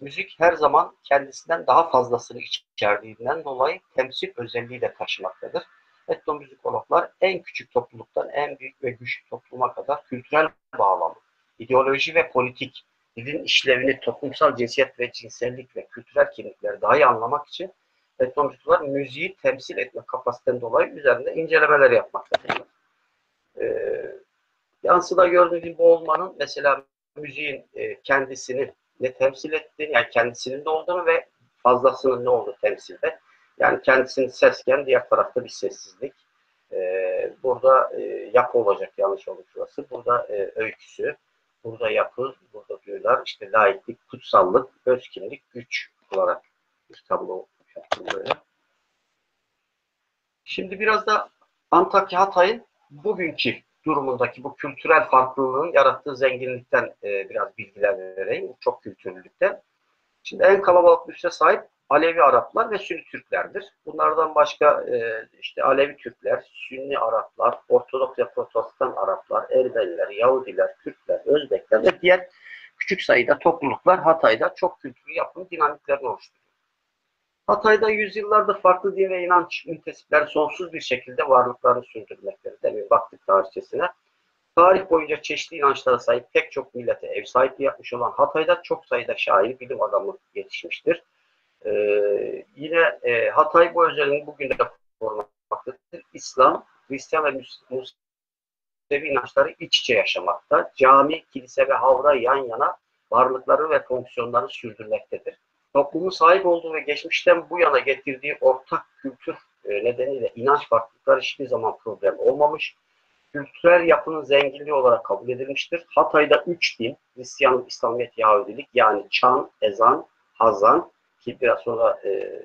Müzik her zaman kendisinden daha fazlasını içerdiğinden dolayı temsil özelliği de taşımaktadır. Etnomüzikologlar en küçük topluluktan en büyük ve güçlü topluma kadar kültürel bağlamı, ideoloji ve politik, dilin işlevini, toplumsal cinsiyet ve cinsellik ve kültürel kimlikleri daha iyi anlamak için etnomüzikologar müziği temsil etme kapasiteden dolayı üzerinde incelemeler yapmaktadırlar. Ee, yansıda gördüğünüz gibi olmanın mesela müziğin e, kendisini ne temsil ettiğini, yani kendisinin ne olduğunu ve fazlasının ne olduğu temsilde. Yani kendisinin sesken diğer tarafta bir sessizlik. Ee, burada e, yapı olacak yanlış oldu şurası. Burada e, öyküsü, burada yapı, burada duyular, işte laiklik, kutsallık, öz kimlik, güç olarak bir tablo yaptım böyle. Şimdi biraz da Antakya Hatay'ın bugünkü durumundaki bu kültürel farklılığın yarattığı zenginlikten e, biraz bilgiler vereyim. Çok kültürlülükten. Şimdi en kalabalık nüfusa sahip Alevi Araplar ve Sünni Türklerdir. Bunlardan başka e, işte Alevi Türkler, Sünni Araplar, Ortodoks ve Protestan Araplar, Erbeyler, Yahudiler, Kürtler, Özbekler ve diğer küçük sayıda topluluklar Hatay'da çok kültürlü yapının dinamiklerini oluşturuyor. Hatay'da yüzyıllardır farklı din ve inanç müntesipler sonsuz bir şekilde varlıklarını sürdürmektedir. Demin baktık tarihçesine. Tarih boyunca çeşitli inançlara sahip pek çok millete ev sahipliği yapmış olan Hatay'da çok sayıda şair, bilim adamı yetişmiştir. Ee, yine e, Hatay bu özelliğini bugün de korumaktadır. İslam, Hristiyan ve Musevi inançları iç içe yaşamakta. Cami, kilise ve havra yan yana varlıkları ve fonksiyonları sürdürmektedir. Toplumun sahip olduğu ve geçmişten bu yana getirdiği ortak kültür e, nedeniyle inanç farklılıkları hiçbir zaman problem olmamış. Kültürel yapının zenginliği olarak kabul edilmiştir. Hatay'da üç din, Hristiyanlık, İslamiyet, Yahudilik yani Çan, Ezan, Hazan ki biraz sonra e,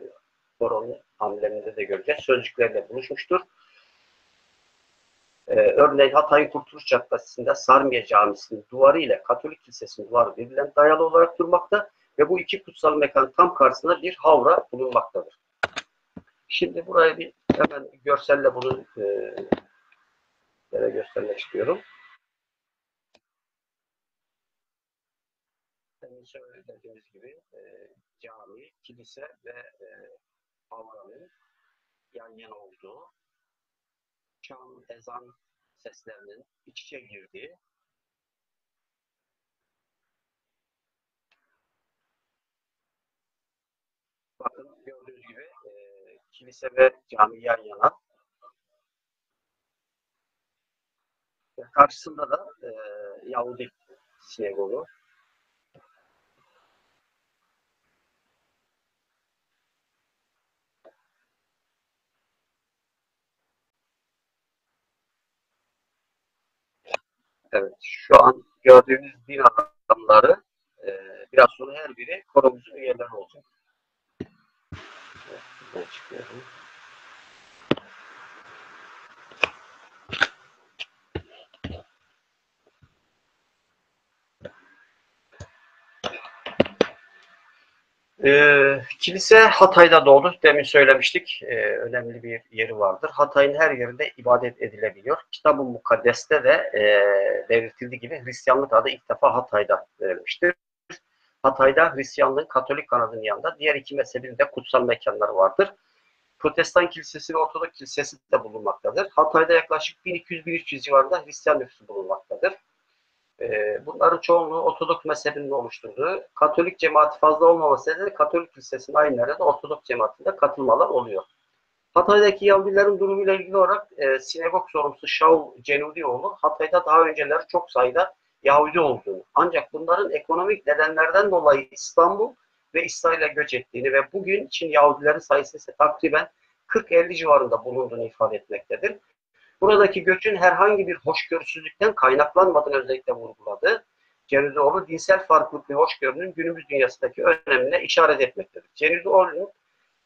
Koron'un ambleminde de göreceğiz. Sözcüklerle buluşmuştur. Ee, örneğin Hatay Kurtuluş Caddesi'nde Sarmiye Camisi'nin duvarı ile Katolik Kilisesi'nin duvarı birbirine dayalı olarak durmakta ve bu iki kutsal mekan tam karşısında bir havra bulunmaktadır. Şimdi buraya bir hemen görselle bunu e, göstermek istiyorum. Demin söylediğimiz gibi e, cami, kilise ve e, havranın yan yana olduğu, çan, ezan seslerinin iç içe girdiği Bakın gördüğünüz gibi e, kilise ve cami yan yana. Ve karşısında da e, Yahudi sinagogu. Evet, şu an gördüğünüz din adamları e, biraz sonra her biri koromuzun üyeleri olacak. Evet, çıkıyorum. Ee, kilise Hatay'da doğdu. Demin söylemiştik. Ee, önemli bir yeri vardır. Hatay'ın her yerinde ibadet edilebiliyor. Kitab-ı Mukaddes'te de e, belirtildiği gibi Hristiyanlık adı ilk defa Hatay'da verilmiştir. Hatay'da Hristiyanlığın Katolik kanadının yanında diğer iki mezhebin de kutsal mekanları vardır. Protestan kilisesi ve Ortodoks kilisesi de bulunmaktadır. Hatay'da yaklaşık 1200-1300 civarında Hristiyan nüfusu bulunmaktadır. Ee, bunların çoğunluğu Ortodoks mezhebinin oluşturduğu, Katolik cemaati fazla olmaması nedeniyle Katolik Lisesi'nin aynı nerede Ortodoks cemaatinde katılmalar oluyor. Hatay'daki Yahudilerin durumuyla ilgili olarak e, sinagog sorumlusu Shaul Cenudioğlu, Hatay'da daha önceleri çok sayıda Yahudi olduğunu, ancak bunların ekonomik nedenlerden dolayı İstanbul ve İsrail'e göç ettiğini ve bugün için Yahudilerin sayısı ise takriben 40-50 civarında bulunduğunu ifade etmektedir. Buradaki göçün herhangi bir hoşgörüsüzlükten kaynaklanmadığını özellikle vurguladı. Cenizoğlu dinsel farklılık ve hoşgörünün günümüz dünyasındaki önemine işaret etmektedir. Cenizoğlu'nun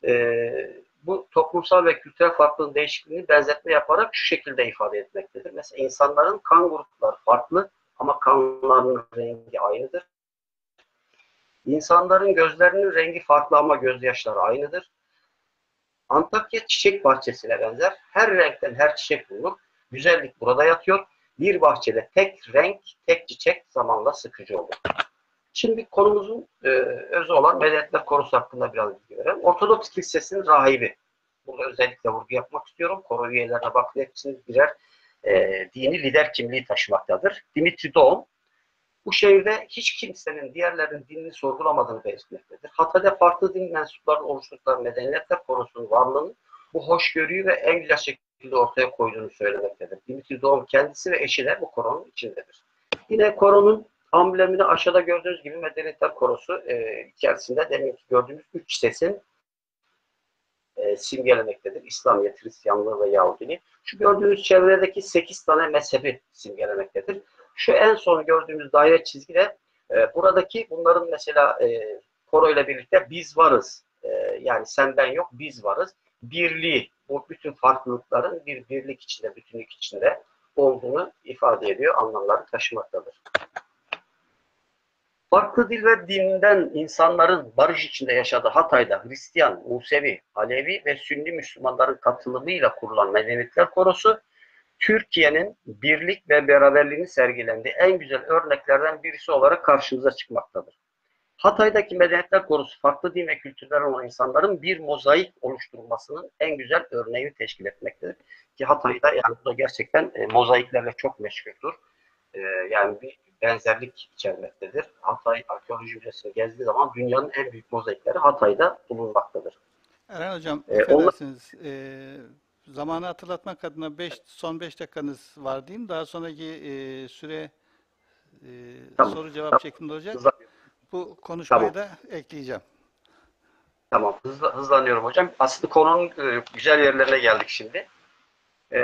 e, bu toplumsal ve kültürel farklılığın değişikliğini benzetme yaparak şu şekilde ifade etmektedir. Mesela insanların kan grupları farklı ama kanlarının rengi aynıdır. İnsanların gözlerinin rengi farklı ama gözyaşları aynıdır. Antakya çiçek bahçesine benzer. Her renkten her çiçek bulunur. Güzellik burada yatıyor. Bir bahçede tek renk, tek çiçek zamanla sıkıcı olur. Şimdi konumuzun e, özü olan medeniyetler konusu hakkında biraz bilgi verelim. Ortodoks Kilisesi'nin rahibi. Burada özellikle vurgu yapmak istiyorum. Koro üyelerine bakın hepsinin birer e, dini lider kimliği taşımaktadır. Dimitri Doğum bu şehirde hiç kimsenin diğerlerinin dinini sorgulamadığını belirtmektedir. Hatay'da farklı din mensuplarının oluşturdukları medeniyetler konusunun varlığını bu hoşgörüyü ve en güzel şekilde ortaya koyduğunu söylemektedir. Dimitri Doğum kendisi ve eşi de bu koronun içindedir. Yine koronun amblemini aşağıda gördüğünüz gibi medeniyetler korosu e, içerisinde demin gördüğümüz üç sesin e, simgelemektedir. İslamiyet, Hristiyanlığı ve Yahudiliği. Şu gördüğünüz çevredeki sekiz tane mezhebi simgelemektedir. Şu en son gördüğümüz daire çizgi de e, buradaki bunların mesela e, koro ile birlikte biz varız. E, yani sen ben yok biz varız. Birliği bu bütün farklılıkların bir birlik içinde, bütünlük içinde olduğunu ifade ediyor, anlamları taşımaktadır. Farklı dil ve dinden insanların barış içinde yaşadığı Hatay'da Hristiyan, Musevi, Alevi ve Sünni Müslümanların katılımıyla kurulan Medeniyetler Korosu, Türkiye'nin birlik ve beraberliğini sergilendiği en güzel örneklerden birisi olarak karşımıza çıkmaktadır. Hatay'daki Medeniyetler Korosu farklı din ve kültürler olan insanların bir mozaik oluşturulmasının en güzel örneğini teşkil etmektedir. Ki Hatay'da yani bu da gerçekten e, mozaiklerle çok meşhurdur. E, yani bir benzerlik içermektedir. Hatay Arkeoloji Müzesi'ni gezdiği zaman dünyanın en büyük mozaikleri Hatay'da bulunmaktadır. Erhan Hocam, Ee, affedersiniz. Ee, zamanı hatırlatmak adına beş, son 5 dakikanız var diyeyim. Daha sonraki e, süre e, Tamam, soru cevap tamam. şeklinde olacak. Bu konuşmayı Tamam. da ekleyeceğim. Tamam, hızla, hızlanıyorum hocam. Aslında konunun e, güzel yerlerine geldik şimdi. E,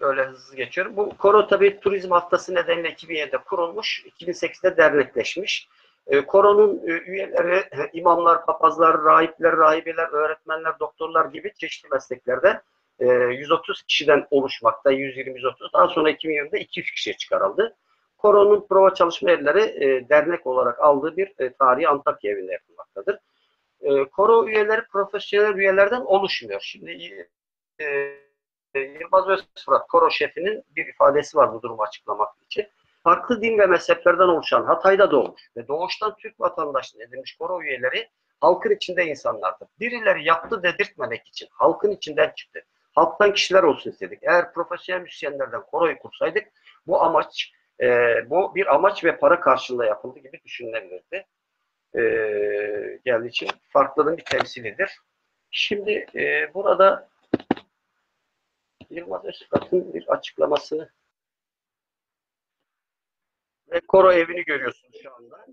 böyle hızlı geçiyorum. Bu koro tabii turizm haftası nedeniyle 2007'de kurulmuş, 2008'de dernekleşmiş. E, koronun e, üyeleri e, imamlar, papazlar, rahipler, rahibeler, öğretmenler, doktorlar gibi çeşitli mesleklerde e, 130 kişiden oluşmakta, 120-130. Daha sonra 2020'de 200 kişiye çıkarıldı. Koronun prova çalışma yerleri e, dernek olarak aldığı bir e, tarihi Antakya evinde yapılmaktadır. E, koro üyeleri profesyonel üyelerden oluşmuyor. Şimdi e, e, Yılmaz Özfırat, koro şefinin bir ifadesi var bu durumu açıklamak için. Farklı din ve mezheplerden oluşan Hatay'da doğmuş ve doğuştan Türk vatandaşlığı edinmiş koro üyeleri halkın içinde insanlardır. Birileri yaptı dedirtmemek için halkın içinden çıktı. Halktan kişiler olsun istedik. Eğer profesyonel müzisyenlerden koroyu kursaydık bu amaç e, bu bir amaç ve para karşılığında yapıldı gibi düşünülebilirdi. E, geldiği için farklılığın bir temsilidir. Şimdi e, burada Yılmaz Özfırat'ın bir açıklamasını ve koro evini görüyorsunuz şu anda.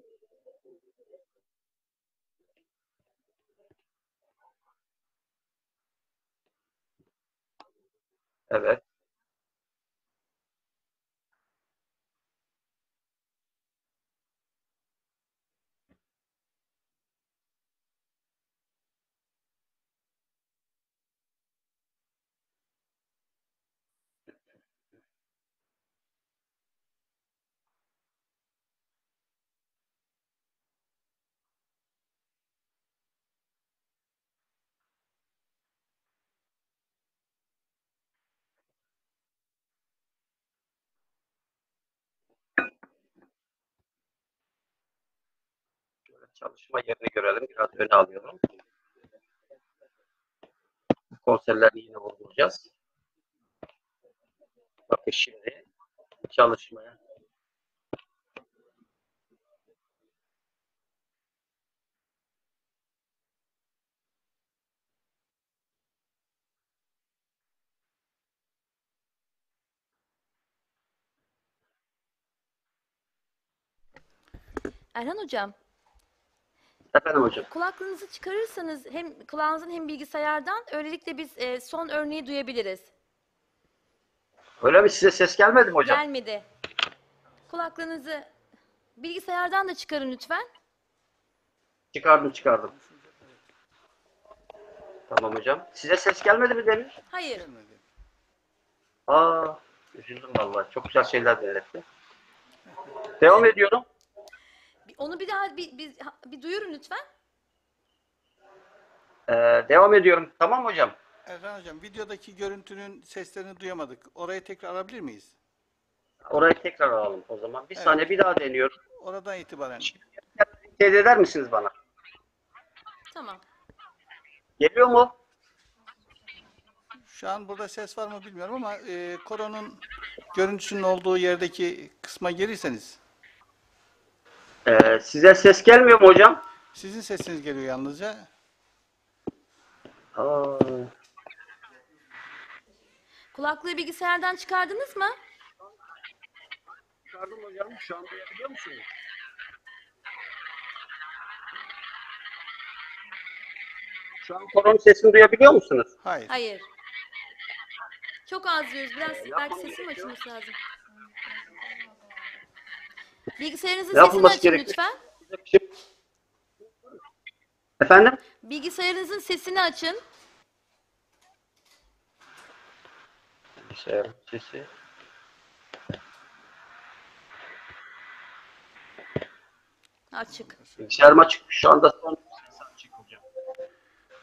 of it. Çalışma yerini görelim. Biraz öne alıyorum. Konserlerini yine vurgulayacağız. Bakın şimdi çalışmaya. Erhan Hocam, Efendim hocam. kulaklığınızı çıkarırsanız hem kulağınızın hem bilgisayardan öylelikle biz e, son örneği duyabiliriz. Öyle mi? Size ses gelmedi mi hocam? Gelmedi. Kulaklığınızı bilgisayardan da çıkarın lütfen. Çıkardım çıkardım. Tamam hocam. Size ses gelmedi mi demin? Hayır. Aa, üzüldüm vallahi. Çok güzel şeyler dinletti. Devam ediyorum. Onu bir daha bir, bir, bir duyurun lütfen. Ee, devam ediyorum. Tamam hocam. Erhan Hocam, videodaki görüntünün seslerini duyamadık. Orayı tekrar alabilir miyiz? Orayı tekrar alalım o zaman. Bir Evet. saniye bir daha deniyorum. Oradan itibaren. Teyit eder misiniz bana? Tamam. Geliyor mu? Şu an burada ses var mı bilmiyorum ama e, koronun görüntüsünün olduğu yerdeki kısma gelirseniz Ee, size ses gelmiyor mu hocam? sizin sesiniz geliyor yalnızca. Aa, Kulaklığı bilgisayardan çıkardınız mı? çıkardım hocam. Şu an duyabiliyor musunuz? Şu an koronun sesini duyabiliyor musunuz? Hayır. Hayır. Çok az duyuyoruz. Biraz Ee, belki sesim açılması lazım. Bilgisayarınızın sesini yapılması açın gerekiyor? lütfen. Efendim? Bilgisayarınızın sesini açın. Bilgisayar sesi. Açık. Bilgisayarım açık. Şu anda son ses açık hocam.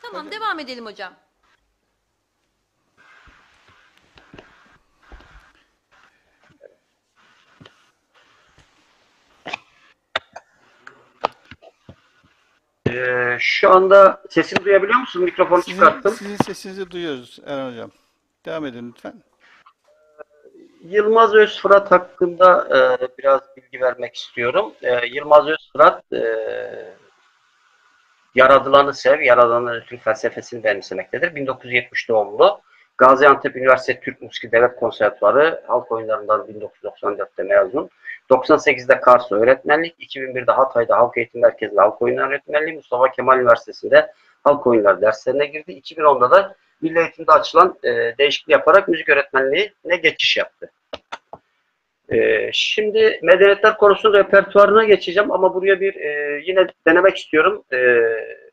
Tamam devam edelim hocam. Ee, şu anda sesimi duyabiliyor musun? Mikrofonu Sizin, çıkarttım. sizin sesinizi duyuyoruz Erhan Hocam. Devam edin lütfen. Yılmaz Özfırat hakkında e, biraz bilgi vermek istiyorum. E, Yılmaz Özfırat e, yaradılanı sev, yaradanın ötürü felsefesini benimsemektedir. 1970 doğumlu. Gaziantep Üniversitesi Türk Müzik Devlet Konservatuarı halk oyunlarından 1994'te mezun. 98'de Kars öğretmenlik, 2001'de Hatay'da Halk Eğitim Merkezi'nde halk oyunları öğretmenliği, Mustafa Kemal Üniversitesi'nde halk oyunları derslerine girdi. 2010'da da Milli Eğitim'de açılan e, değişikliği yaparak müzik öğretmenliğine geçiş yaptı. E, şimdi medeniyetler konusunun repertuarına geçeceğim ama buraya bir e, yine denemek istiyorum. E,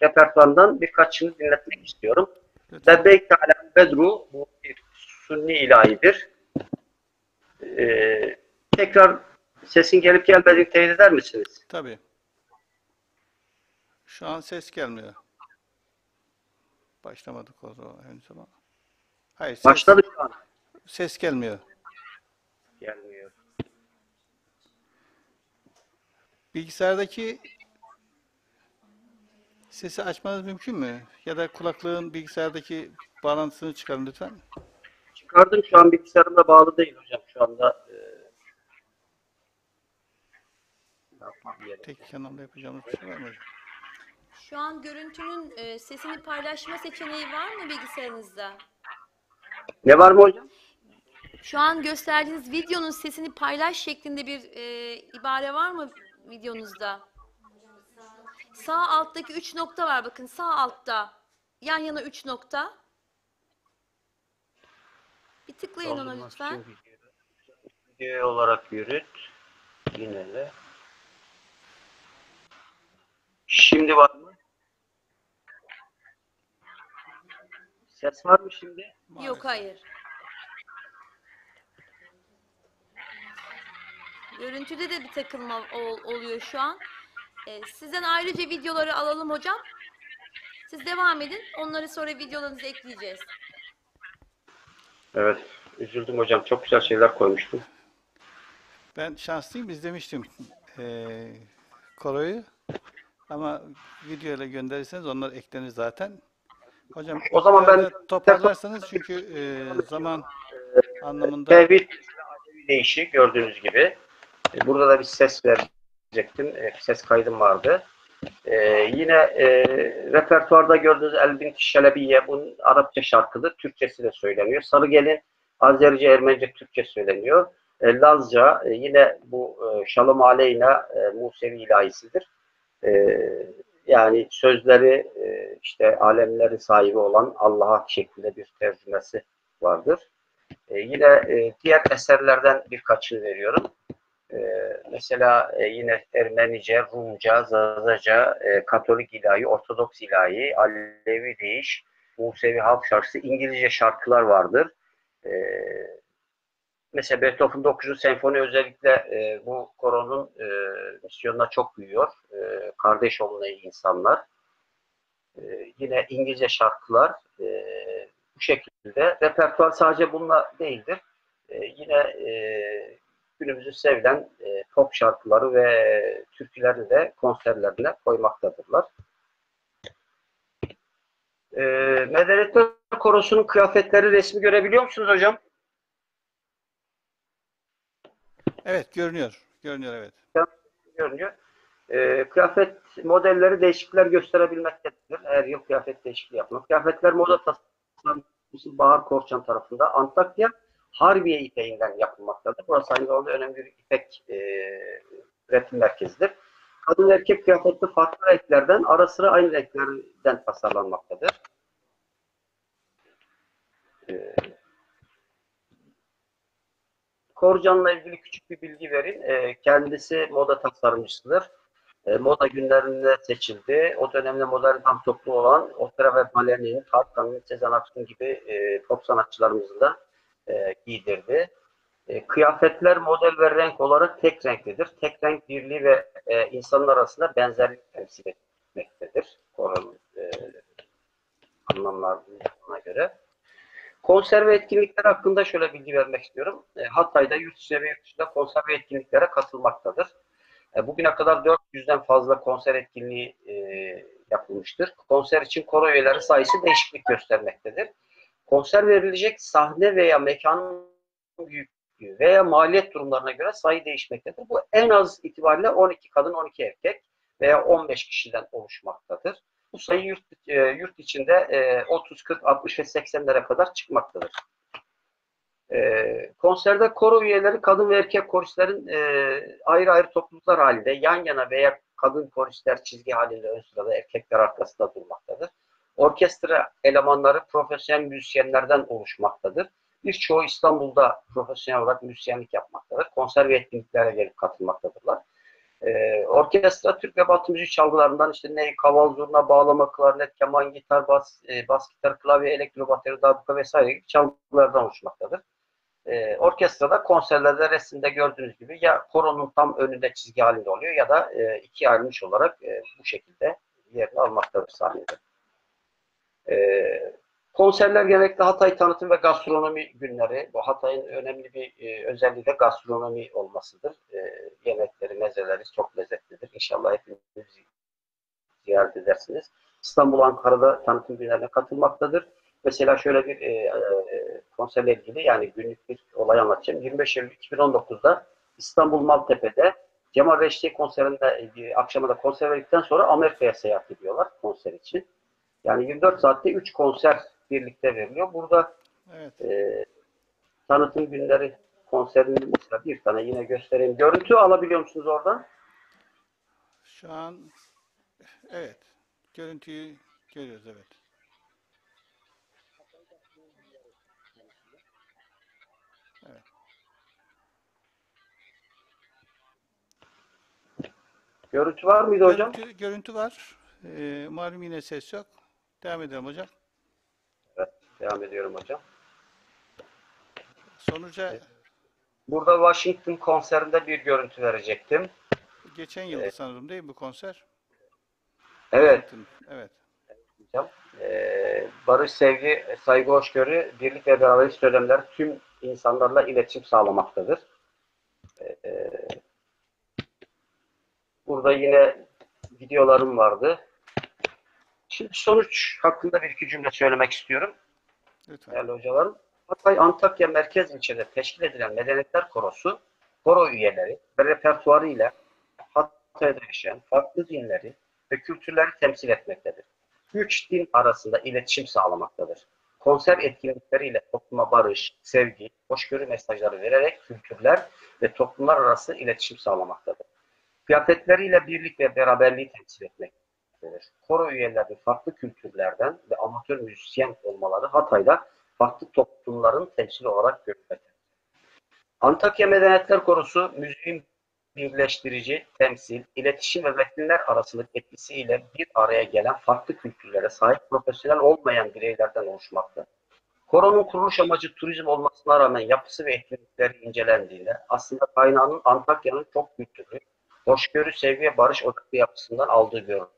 repertuarından birkaçını dinletmek istiyorum. Lebbeyk Teala Bedru bu bir sünni ilahidir. E, tekrar sesin gelip gelmediğini teyit eder misiniz? Tabii. Şu an ses gelmiyor. Başlamadık o zaman henüz ama. Hayır, ses, Başladı şu an. ses gelmiyor. Gelmiyor. Bilgisayardaki sesi açmanız mümkün mü? Ya da kulaklığın bilgisayardaki bağlantısını çıkarın lütfen. Çıkardım şu an bilgisayarımda bağlı değil hocam şu anda. E, yapmam gerek. Tek kanalda yapacağımız bir şey var mı hocam? Şu an görüntünün e, sesini paylaşma seçeneği var mı bilgisayarınızda? Ne var mı hocam? Şu an gösterdiğiniz videonun sesini paylaş şeklinde bir e, ibare var mı videonuzda? Sağ alttaki 3 nokta var bakın sağ altta. Yan yana 3 nokta. Bir tıklayın ona lütfen. Video olarak yürüt. Yinele. Şimdi var mı? Ses var mı şimdi? Yok hayır. Görüntüde de bir takılma ol- oluyor şu an. Ee, sizden ayrıca videoları alalım hocam. Siz devam edin. Onları sonra videolarınıza ekleyeceğiz. Evet. Üzüldüm hocam. Çok güzel şeyler koymuştum. Ben şanslıyım, izlemiştim eee koroyu. Ama video ile gönderirseniz onlar eklenir zaten. Hocam O zaman ben- toparlarsanız çünkü eee, zaman anlamında Tevhid değişi gördüğünüz gibi. E, Burada da bir ses verecektim. E, Ses kaydım vardı. E, yine e, repertuarda gördüğünüz Elbin Şelebiye bunun Arapça şarkıdır. Türkçesi de söyleniyor. Sarıgel'in Azerice, Ermenice, Türkçe söyleniyor. E, Lazca e, yine bu e, Şalom Aleyna e, Musevi ilahisidir. E, yani sözleri e, işte alemlerin sahibi olan Allah'a şeklinde bir tercümesi vardır. E, yine e, diğer eserlerden birkaçını veriyorum. E, mesela e, yine Ermenice, Rumca, Zazaca, e, Katolik ilahi, Ortodoks ilahi, Alevi deyiş, Musevi halk şarkısı, İngilizce şarkılar vardır. E, mesela Beethoven 9. senfoni özellikle e, bu koronun e, misyonuna çok büyüyor. E, kardeş olmayı insanlar. E, yine İngilizce şarkılar e, bu şekilde. Repertuar sadece bununla değildir. E, yine e, günümüzün sevilen e, pop şarkıları ve türkülerini de konserlerine koymaktadırlar. E, Medeniyetler Korosu'nun kıyafetleri resmi görebiliyor musunuz hocam? Evet görünüyor. Görünüyor evet. görünüyor. E, kıyafet modelleri değişiklikler gösterebilmektedir. Her yıl kıyafet değişikliği yapmak. Kıyafetler moda tasarımcısı Bahar Korçan tarafında Antakya Harbiye ipeğinden yapılmaktadır. Burası aynı zamanda önemli bir ipek e, üretim merkezidir. Kadın erkek kıyafetli farklı renklerden ara sıra aynı renklerden tasarlanmaktadır. E, Korcan'la ilgili küçük bir bilgi vereyim. E, kendisi moda tasarımcısıdır. E, moda günlerinde seçildi. O dönemde modern dans toplu olan opera ve balerin, Tarkan'ın, Sezen Aksu gibi e, pop sanatçılarımızı da e, giydirdi. E, kıyafetler model ve renk olarak tek renklidir. Tek renk birliği ve e, insanın arasında benzerlik temsil etmektedir. Koronun e, anlamlarına göre. Konser etkinlikler hakkında şöyle bilgi vermek istiyorum. E, Hatay'da yurt içinde ve yurt dışında konser etkinliklere katılmaktadır. E, bugüne kadar 400'den fazla konser etkinliği e, yapılmıştır. Konser için koro üyeleri sayısı değişiklik göstermektedir. Konser verilecek sahne veya mekanın büyüklüğü veya maliyet durumlarına göre sayı değişmektedir. Bu en az itibariyle 12 kadın 12 erkek veya 15 kişiden oluşmaktadır. Bu sayı yurt, e, yurt içinde e, 30, 40, 60 ve 80'lere kadar çıkmaktadır. E, konserde koro üyeleri kadın ve erkek koristlerin e, ayrı ayrı topluluklar halinde yan yana veya kadın koristler çizgi halinde ön sırada erkekler arkasında durmaktadır. Orkestra elemanları profesyonel müzisyenlerden oluşmaktadır. Birçoğu İstanbul'da profesyonel olarak müzisyenlik yapmaktadır. Konser ve etkinliklere gelip katılmaktadırlar. Ee, orkestra Türk ve Batı müzik çalgılarından işte ney, kaval, zurna, bağlama, klarnet, keman, gitar, bas, e, bas gitar, klavye, elektro, bateri, darbuka vesaire gibi çalgılardan oluşmaktadır. Ee, orkestrada konserlerde resimde gördüğünüz gibi ya koronun tam önünde çizgi halinde oluyor ya da e, ikiye ayrılmış olarak e, bu şekilde yerini almaktadır sahnede. Ee, konserler genellikle Hatay tanıtım ve gastronomi günleri. Bu Hatay'ın önemli bir e, özelliği de gastronomi olmasıdır. E, yemekleri, mezeleri çok lezzetlidir. İnşallah hepiniz ziyaret edersiniz. İstanbul, Ankara'da tanıtım günlerine katılmaktadır. Mesela şöyle bir e, e, konserle ilgili yani günlük bir olay anlatacağım. 25 Eylül 2019'da İstanbul Maltepe'de Cemal Reşit konserinde e, akşamında konser verdikten sonra Amerika'ya seyahat ediyorlar konser için. Yani 24 saatte 3 konser birlikte veriliyor. Burada Evet. e, tanıtım günleri konserinin mesela bir tane yine göstereyim. Görüntü alabiliyor musunuz oradan? Şu an evet. Görüntüyü görüyoruz evet. Evet. Görüntü var mıydı hocam? Görüntü, görüntü var. Ee, malum yine ses yok. Devam edelim hocam. Evet, devam ediyorum hocam. Sonuca Burada Washington konserinde bir görüntü verecektim. geçen yıldı sanırım değil mi bu konser? Evet Evet. hocam. Ee, barış, sevgi, saygı, hoşgörü, birlik ve beraberlik söylemler tüm insanlarla iletişim sağlamaktadır. Ee, burada yine videolarım vardı. Şimdi sonuç hakkında bir iki cümle söylemek istiyorum. Lütfen. değerli hocalarım. Hatay Antakya Merkez ilçede teşkil edilen Medeniyetler Korosu, koro üyeleri ve repertuarı ile Hatay'da yaşayan farklı dinleri ve kültürleri temsil etmektedir. Üç din arasında iletişim sağlamaktadır. Konser etkinlikleriyle topluma barış, sevgi, hoşgörü mesajları vererek kültürler ve toplumlar arası iletişim sağlamaktadır. Kıyafetleriyle birlik ve beraberliği temsil etmektedir. Koro üyeleri farklı kültürlerden ve amatör müzisyen olmaları Hatay'da farklı toplumların temsili olarak görülmektedir. Antakya Medeniyetler Korosu müziğin birleştirici, temsil, iletişim ve metinler arasındaki etkisiyle bir araya gelen farklı kültürlere sahip profesyonel olmayan bireylerden oluşmakta. Koronun kuruluş amacı turizm olmasına rağmen yapısı ve etkinlikleri incelendiğinde aslında kaynağının Antakya'nın çok kültürlü, hoşgörü, sevgi ve barış odaklı yapısından aldığı görülmektedir.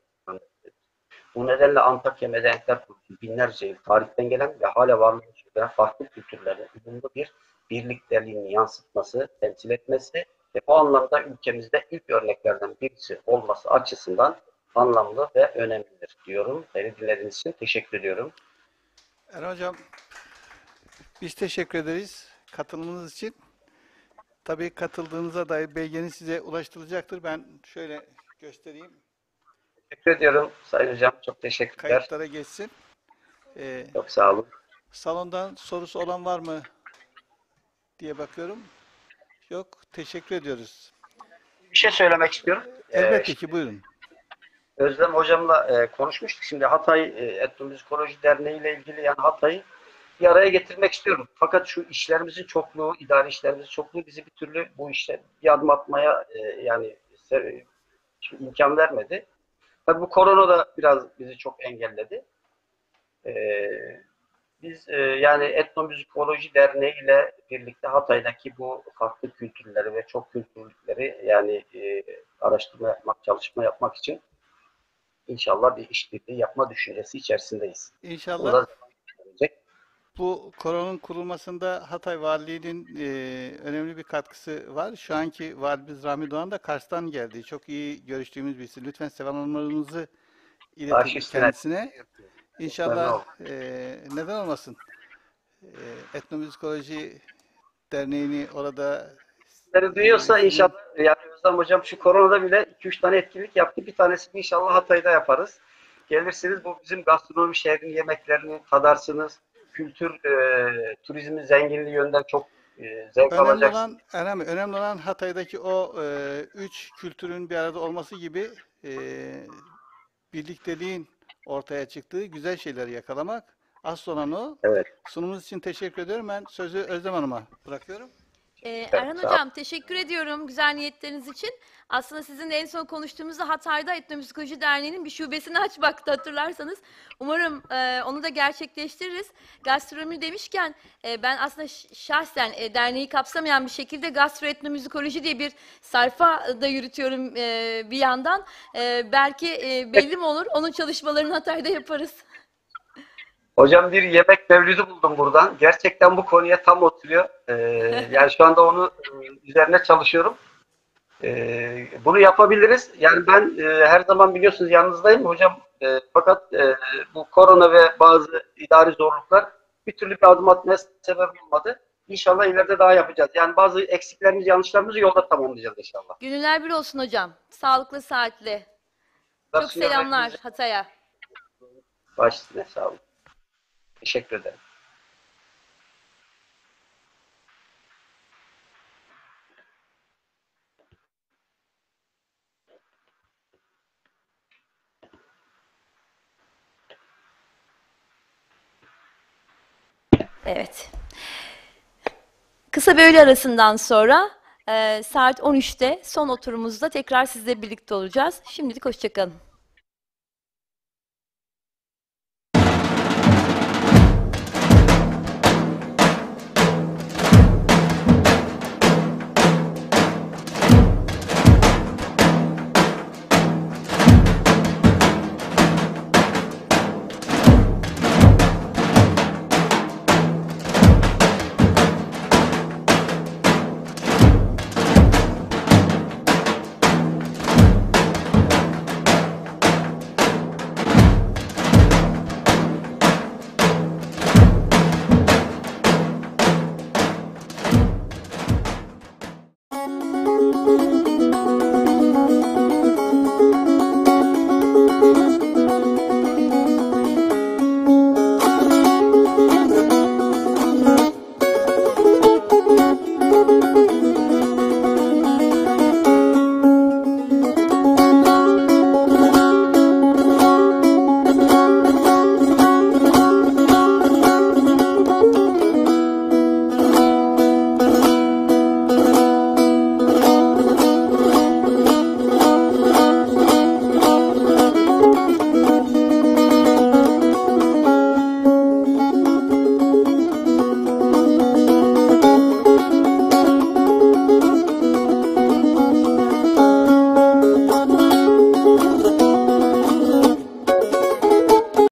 Bu nedenle Antakya Medeniyetler Kurulu binlerce yıl tarihten gelen ve hala varlığını sürdüren farklı kültürlerin uyumlu bir birlikteliğini yansıtması, temsil etmesi ve bu anlamda ülkemizde ilk örneklerden birisi olması açısından anlamlı ve önemlidir diyorum. Beni dinlediğiniz için teşekkür ediyorum. Erhan Hocam, biz teşekkür ederiz katılımınız için. Tabii katıldığınıza dair belgeniz size ulaştırılacaktır. Ben şöyle göstereyim. Teşekkür ediyorum Sayın Hocam. Çok teşekkürler. Kayıtlara geçsin. Ee, Çok sağ olun. salondan sorusu olan var mı diye bakıyorum. Yok. Teşekkür ediyoruz. Bir şey söylemek istiyorum. Ee, Elbette ki buyurun. Özlem hocamla e, konuşmuştuk. Şimdi Hatay e, Etnomüzikoloji Derneği ile ilgili yani Hatay'ı bir araya getirmek istiyorum. Fakat şu işlerimizin çokluğu, idari işlerimizin çokluğu bizi bir türlü bu işte bir adım atmaya e, yani imkan vermedi. Tabii bu korona da biraz bizi çok engelledi. E, biz e, yani Etnomüzikoloji Derneği ile birlikte Hatay'daki bu farklı kültürleri ve çok kültürlükleri yani e, araştırma yapmak, çalışma yapmak için İnşallah bir işbirliği yapma düşüncesi içerisindeyiz. İnşallah gelecek. Bu koronanın kurulmasında Hatay Valiliği'nin e, önemli bir katkısı var. Şu anki valimiz Rahmi Doğan da Kars'tan geldi. Çok iyi görüştüğümüz birisi. Lütfen selamlarımızı iletin kendisine. İnşallah e, neden olmasın? E, Etnomüzikoloji Derneği'ni orada Sizleri duyuyorsa inşallah yani Özlem Hocam şu koronada bile 2-3 tane etkinlik yaptı. Bir tanesini inşallah Hatay'da yaparız. Gelirsiniz bu bizim gastronomi şehrinin yemeklerini tadarsınız. Kültür, e, turizmin zenginliği yönden çok e, zevk Önemli alacaksınız. olan, önemli, önemli olan Hatay'daki o e, üç kültürün bir arada olması gibi e, birlikteliğin ortaya çıktığı güzel şeyleri yakalamak. Asıl olan o. Evet. Sunumunuz için teşekkür ediyorum. Ben sözü Özlem Hanım'a bırakıyorum. Ee, Erhan sağ. Hocam teşekkür ediyorum güzel niyetleriniz için. Aslında sizinle en son konuştuğumuzda Hatay'da Etnomüzikoloji Derneği'nin bir şubesini açmakta hatırlarsanız. Umarım e, onu da gerçekleştiririz. Gastronomi demişken e, ben aslında ş- şahsen e, derneği kapsamayan bir şekilde gastroetnomüzikoloji diye bir sayfa da yürütüyorum e, bir yandan. E, belki e, belli mi olur? Onun çalışmalarını Hatay'da yaparız. Hocam bir yemek mevlüdü buldum buradan. Gerçekten bu konuya tam oturuyor. Ee, yani şu anda onu e, üzerine çalışıyorum. Ee, bunu yapabiliriz. Yani ben e, her zaman biliyorsunuz yanınızdayım hocam. E, fakat e, bu korona ve bazı idari zorluklar bir türlü bir adım atmaya sebep olmadı. İnşallah ileride daha yapacağız. Yani bazı eksiklerimiz, yanlışlarımızı yolda tamamlayacağız inşallah. Günler bir olsun hocam. Sağlıklı, saatli. Çok selamlar Hatay'a. Baş üstüne sağ olun. Teşekkür ederim. Evet. Kısa bir öğle arasından sonra e, saat 13'te son oturumumuzda tekrar sizle birlikte olacağız. Şimdilik hoşçakalın.